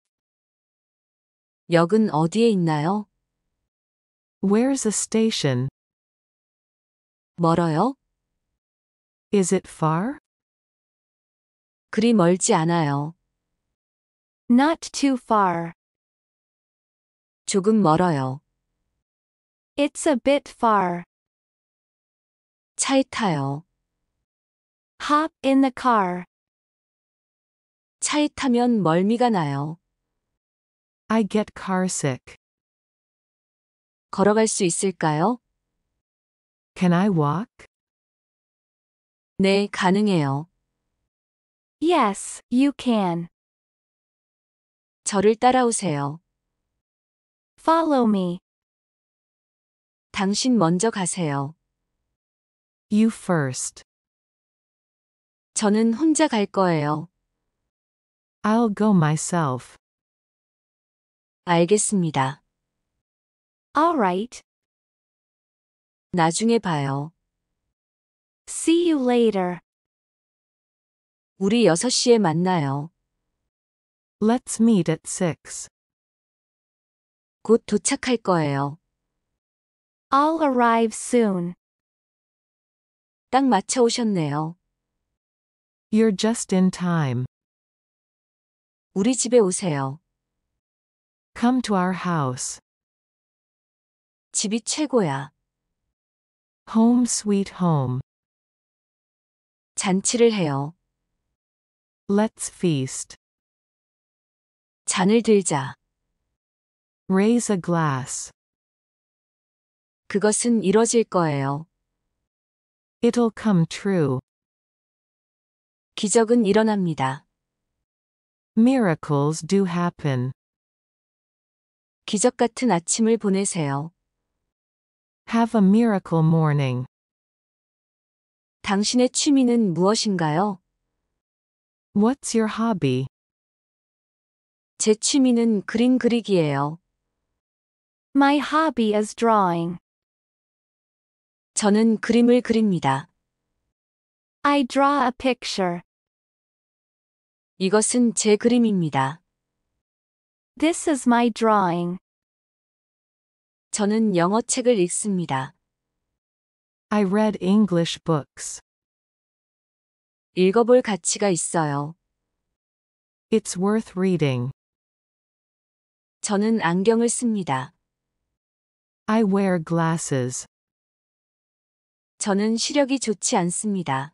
역은 어디에 있나요? Where's a station? 멀어요? Is it far? 그리 멀지 않아요. Not too far. 조금 멀어요. It's a bit far. 차에 타요. Hop in the car. 차에 타면 멀미가 나요. I get carsick. 걸어갈 수 있을까요? Can I walk? 네, 가능해요. Yes, you can. 저를 따라오세요. Follow me. 당신 먼저 가세요. You first. 저는 혼자 갈 거예요. I'll go myself. 알겠습니다. Alright. 나중에 봐요. See you later. 우리 6시에 만나요. Let's meet at 6. 곧 도착할 거예요. I'll arrive soon. 딱 맞춰 오셨네요. You're just in time. 우리 집에 오세요. Come to our house. 집이 최고야. Home sweet home. 잔치를 해요. Let's feast. 잔을 들자. Raise a glass. 그것은 이뤄질 거예요. It'll come true. 기적은 일어납니다. Miracles do happen. 기적 같은 아침을 보내세요. Have a miracle morning. 당신의 취미는 무엇인가요? What's your hobby? 제 취미는 그림 그리기예요. My hobby is drawing. 저는 그림을 그립니다. I draw a picture. 이것은 제 그림입니다. This is my drawing. 저는 영어 책을 읽습니다. I read English books. 읽어볼 가치가 있어요. It's worth reading. 저는 안경을 씁니다. I wear glasses. 저는 시력이 좋지 않습니다.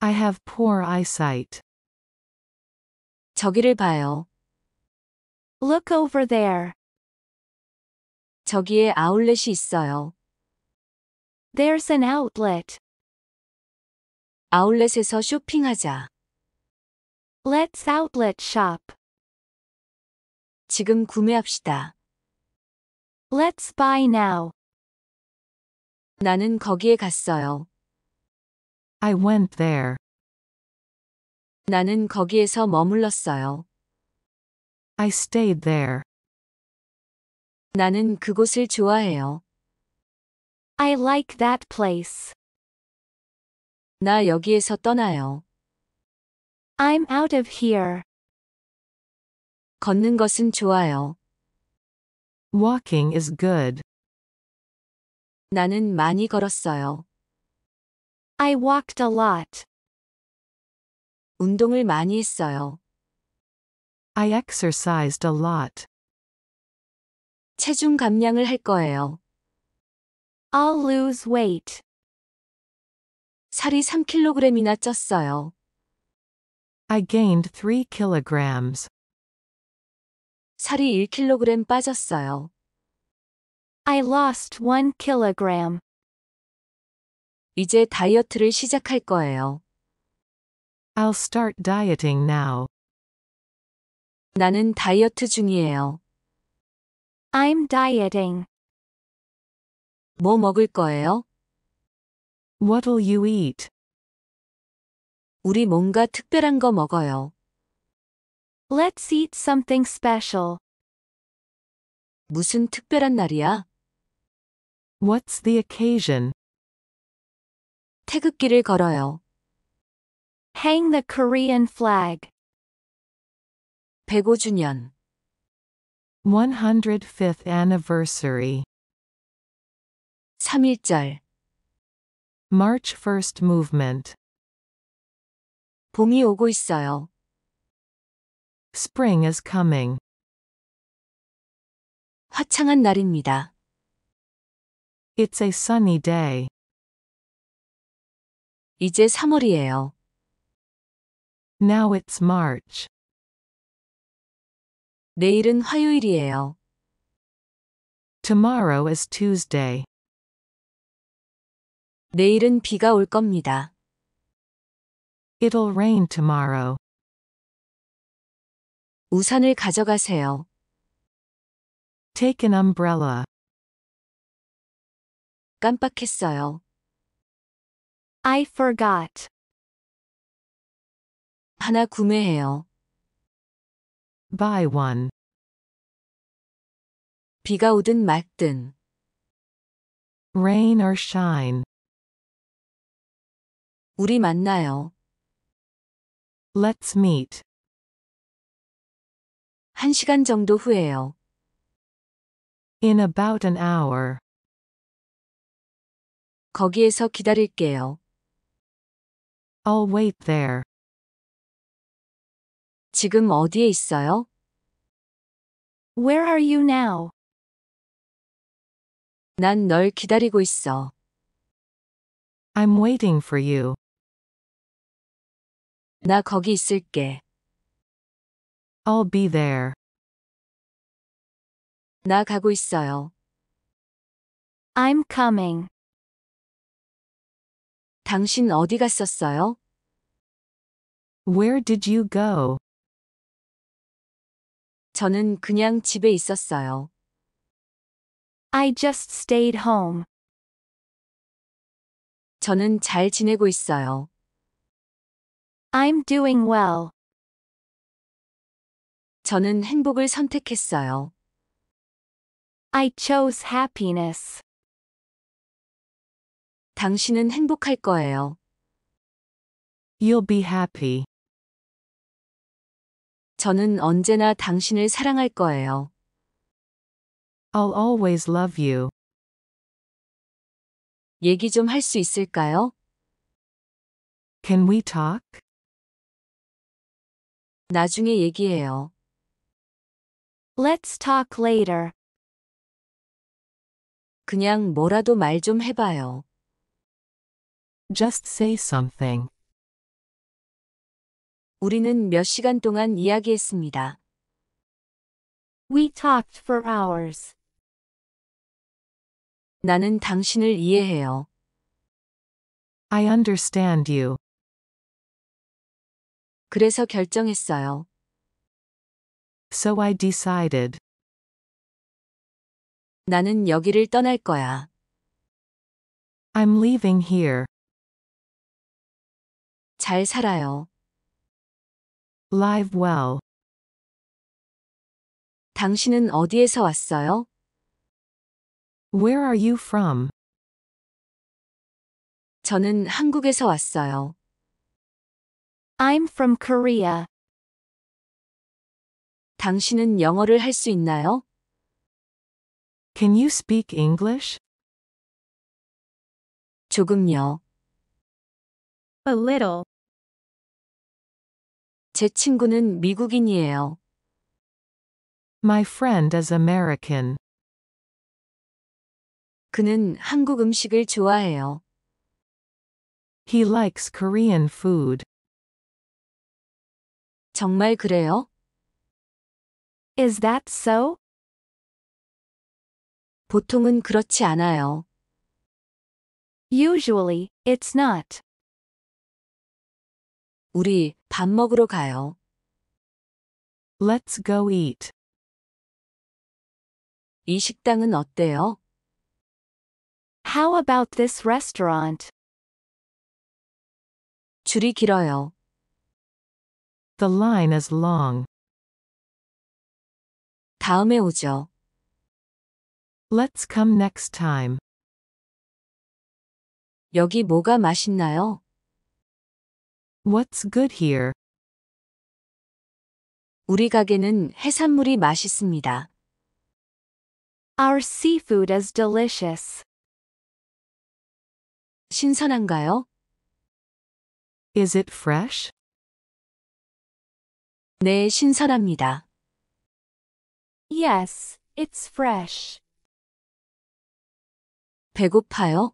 I have poor eyesight. 저기를 봐요. Look over there. 저기에 아울렛이 있어요. There's an outlet. 아울렛에서 쇼핑하자. Let's outlet shop. 지금 구매합시다. Let's buy now. 나는 거기에 갔어요. I went there. 나는 거기에서 머물렀어요. I stayed there. 나는 그곳을 좋아해요. I like that place. 나 여기에서 떠나요. I'm out of here. 걷는 것은 좋아요. Walking is good. 나는 많이 걸었어요. I walked a lot. 운동을 많이 했어요. I exercised a lot. 체중 감량을 할 거예요. I'll lose weight. 살이 3kg이나 쪘어요. I gained 3 kilograms. 살이 1kg 빠졌어요. I lost 1 kilogram. 이제 다이어트를 시작할 거예요. I'll start dieting now. 나는 다이어트 중이에요. I'm dieting. 뭐 먹을 거예요? What'll you eat? 우리 뭔가 특별한 거 먹어요. Let's eat something special. 무슨 특별한 날이야? What's the occasion? 태극기를 걸어요. Hang the Korean flag. 105주년. 105th anniversary. 3.1절. March 1st movement. 봄이 오고 있어요. Spring is coming. 화창한 날입니다. It's a sunny day. 이제 3월이에요. Now it's March. 내일은 화요일이에요. Tomorrow is Tuesday. 내일은 비가 올 겁니다. It'll rain tomorrow. 우산을 가져가세요. Take an umbrella. 깜빡했어요. I forgot. 하나 구매해요. Buy one. 비가 오든 맑든. Rain or shine. 우리 만나요. Let's meet. 한 시간 정도 후에요. In about an hour. 거기에서 기다릴게요. I'll wait there. 지금 어디에 있어요? Where are you now? 난 널 기다리고 있어. I'm waiting for you. 나 거기 있을게. I'll be there. 나 가고 있어요. I'm coming. 당신 어디 갔었어요? Where did you go? 저는 그냥 집에 있었어요. I just stayed home. 저는 잘 지내고 있어요. I'm doing well. 저는 행복을 선택했어요. I chose happiness. 당신은 행복할 거예요. You'll be happy. 저는 언제나 당신을 사랑할 거예요. I'll always love you. 얘기 좀 할 수 있을까요? Can we talk? 나중에 얘기해요. Let's talk later. 그냥 뭐라도 말 좀 해봐요. Just say something. 우리는 몇 시간 동안 이야기했습니다. We talked for hours. 나는 당신을 이해해요. I understand you. 그래서 결정했어요. So I decided. 나는 여기를 떠날 거야. I'm leaving here. 잘 살아요. Live well. 당신은 어디에서 왔어요? Where are you from? 저는 한국에서 왔어요. I'm from Korea. 당신은 영어를 할 수 있나요? Can you speak English? 조금요. A little. 제 친구는 미국인이에요. My friend is American. 그는 한국 음식을 좋아해요. He likes Korean food. 정말 그래요? Is that so? 보통은 그렇지 않아요. Usually, it's not. 우리 밥 먹으러 가요. Let's go eat. 이 식당은 어때요? How about this restaurant? 줄이 길어요. The line is long. 다음에 오죠. Let's come next time. 여기 뭐가 맛있나요? What's good here? 우리 가게는 해산물이 맛있습니다. Our seafood is delicious. 신선한가요? Is it fresh? 네, 신선합니다. Yes, it's fresh. 배고파요?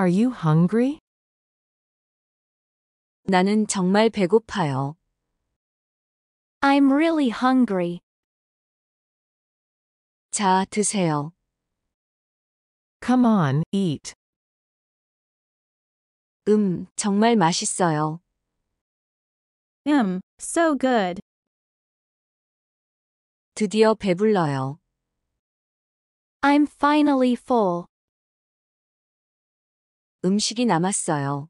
Are you hungry? 나는 정말 배고파요. I'm really hungry. 자, 드세요. Come on, eat. 음, 정말 맛있어요. Um, so good. 드디어 배불러요. I'm finally full. 음식이 남았어요.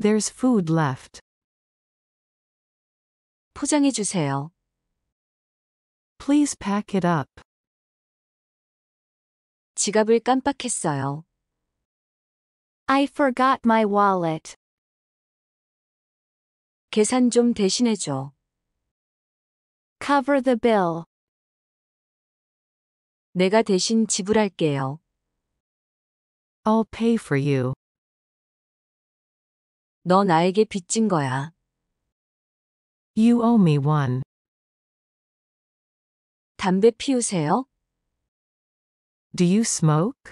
There's food left. 포장해 주세요. Please pack it up. 지갑을 깜빡했어요. I forgot my wallet. 계산 좀 대신해 줘. Cover the bill. 내가 대신 지불할게요. I'll pay for you. 너 나에게 빚진 거야. You owe me one. 담배 피우세요? Do you smoke?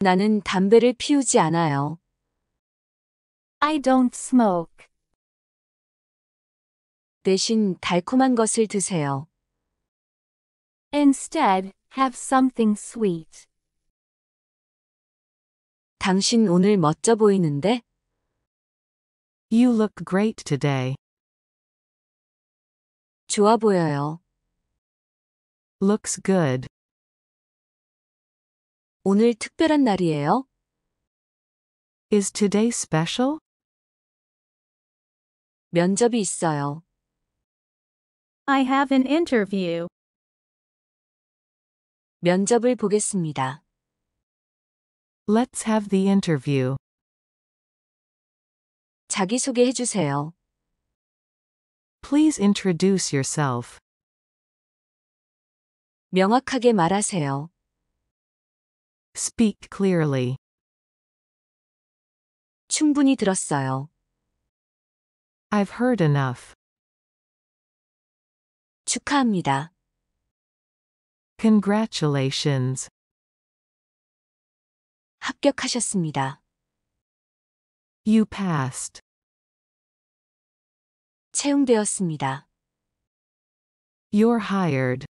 나는 담배를 피우지 않아요. I don't smoke. 대신 달콤한 것을 드세요. Instead, have something sweet. 당신 오늘 멋져 보이는데? You look great today. 좋아 보여요. Looks good. 오늘 특별한 날이에요? Is today special? 면접이 있어요. I have an interview. 면접을 보겠습니다. Let's have the interview. 자기소개해 주세요. Please introduce yourself. 명확하게 말하세요. Speak clearly. 충분히 들었어요. I've heard enough. 축하합니다. Congratulations. 합격하셨습니다. You passed. 채용되었습니다. You're hired.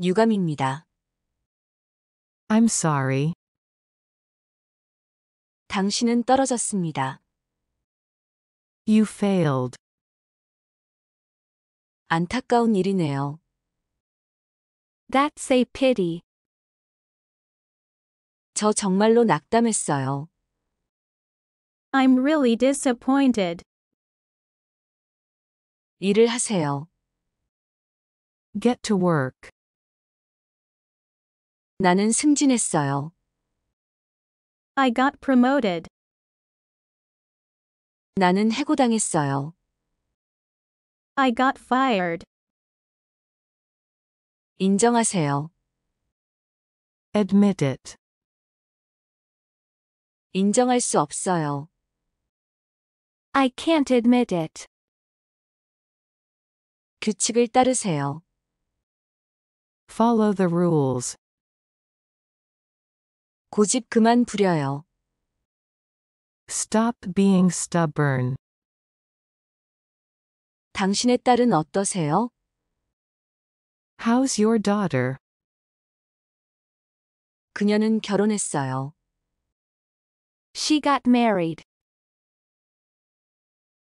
유감입니다. I'm sorry. 당신은 떨어졌습니다. You failed. 안타까운 일이네요. That's a pity. 저 정말로 낙담했어요. I'm really disappointed. 일을 하세요. Get to work. 나는 승진했어요. I got promoted. 나는 해고당했어요. I got fired. 인정하세요. Admit it. 인정할 수 없어요. I can't admit it. 규칙을 따르세요. Follow the rules. 고집 그만 부려요. Stop being stubborn. 당신의 딸은 어떠세요? How's your daughter? 그녀는 결혼했어요. She got married.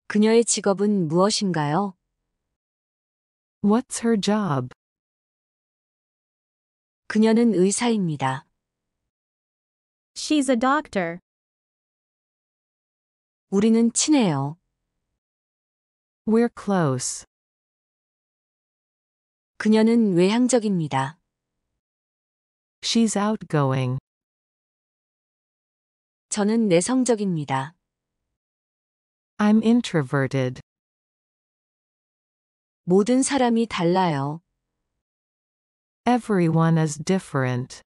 그녀의 직업은 무엇인가요? What's her job? 그녀는 의사입니다. She's a doctor. 우리는 친해요. We're close. 그녀는 외향적입니다. She's outgoing. 저는 내성적입니다. I'm introverted. 모든 사람이 달라요. Everyone is different.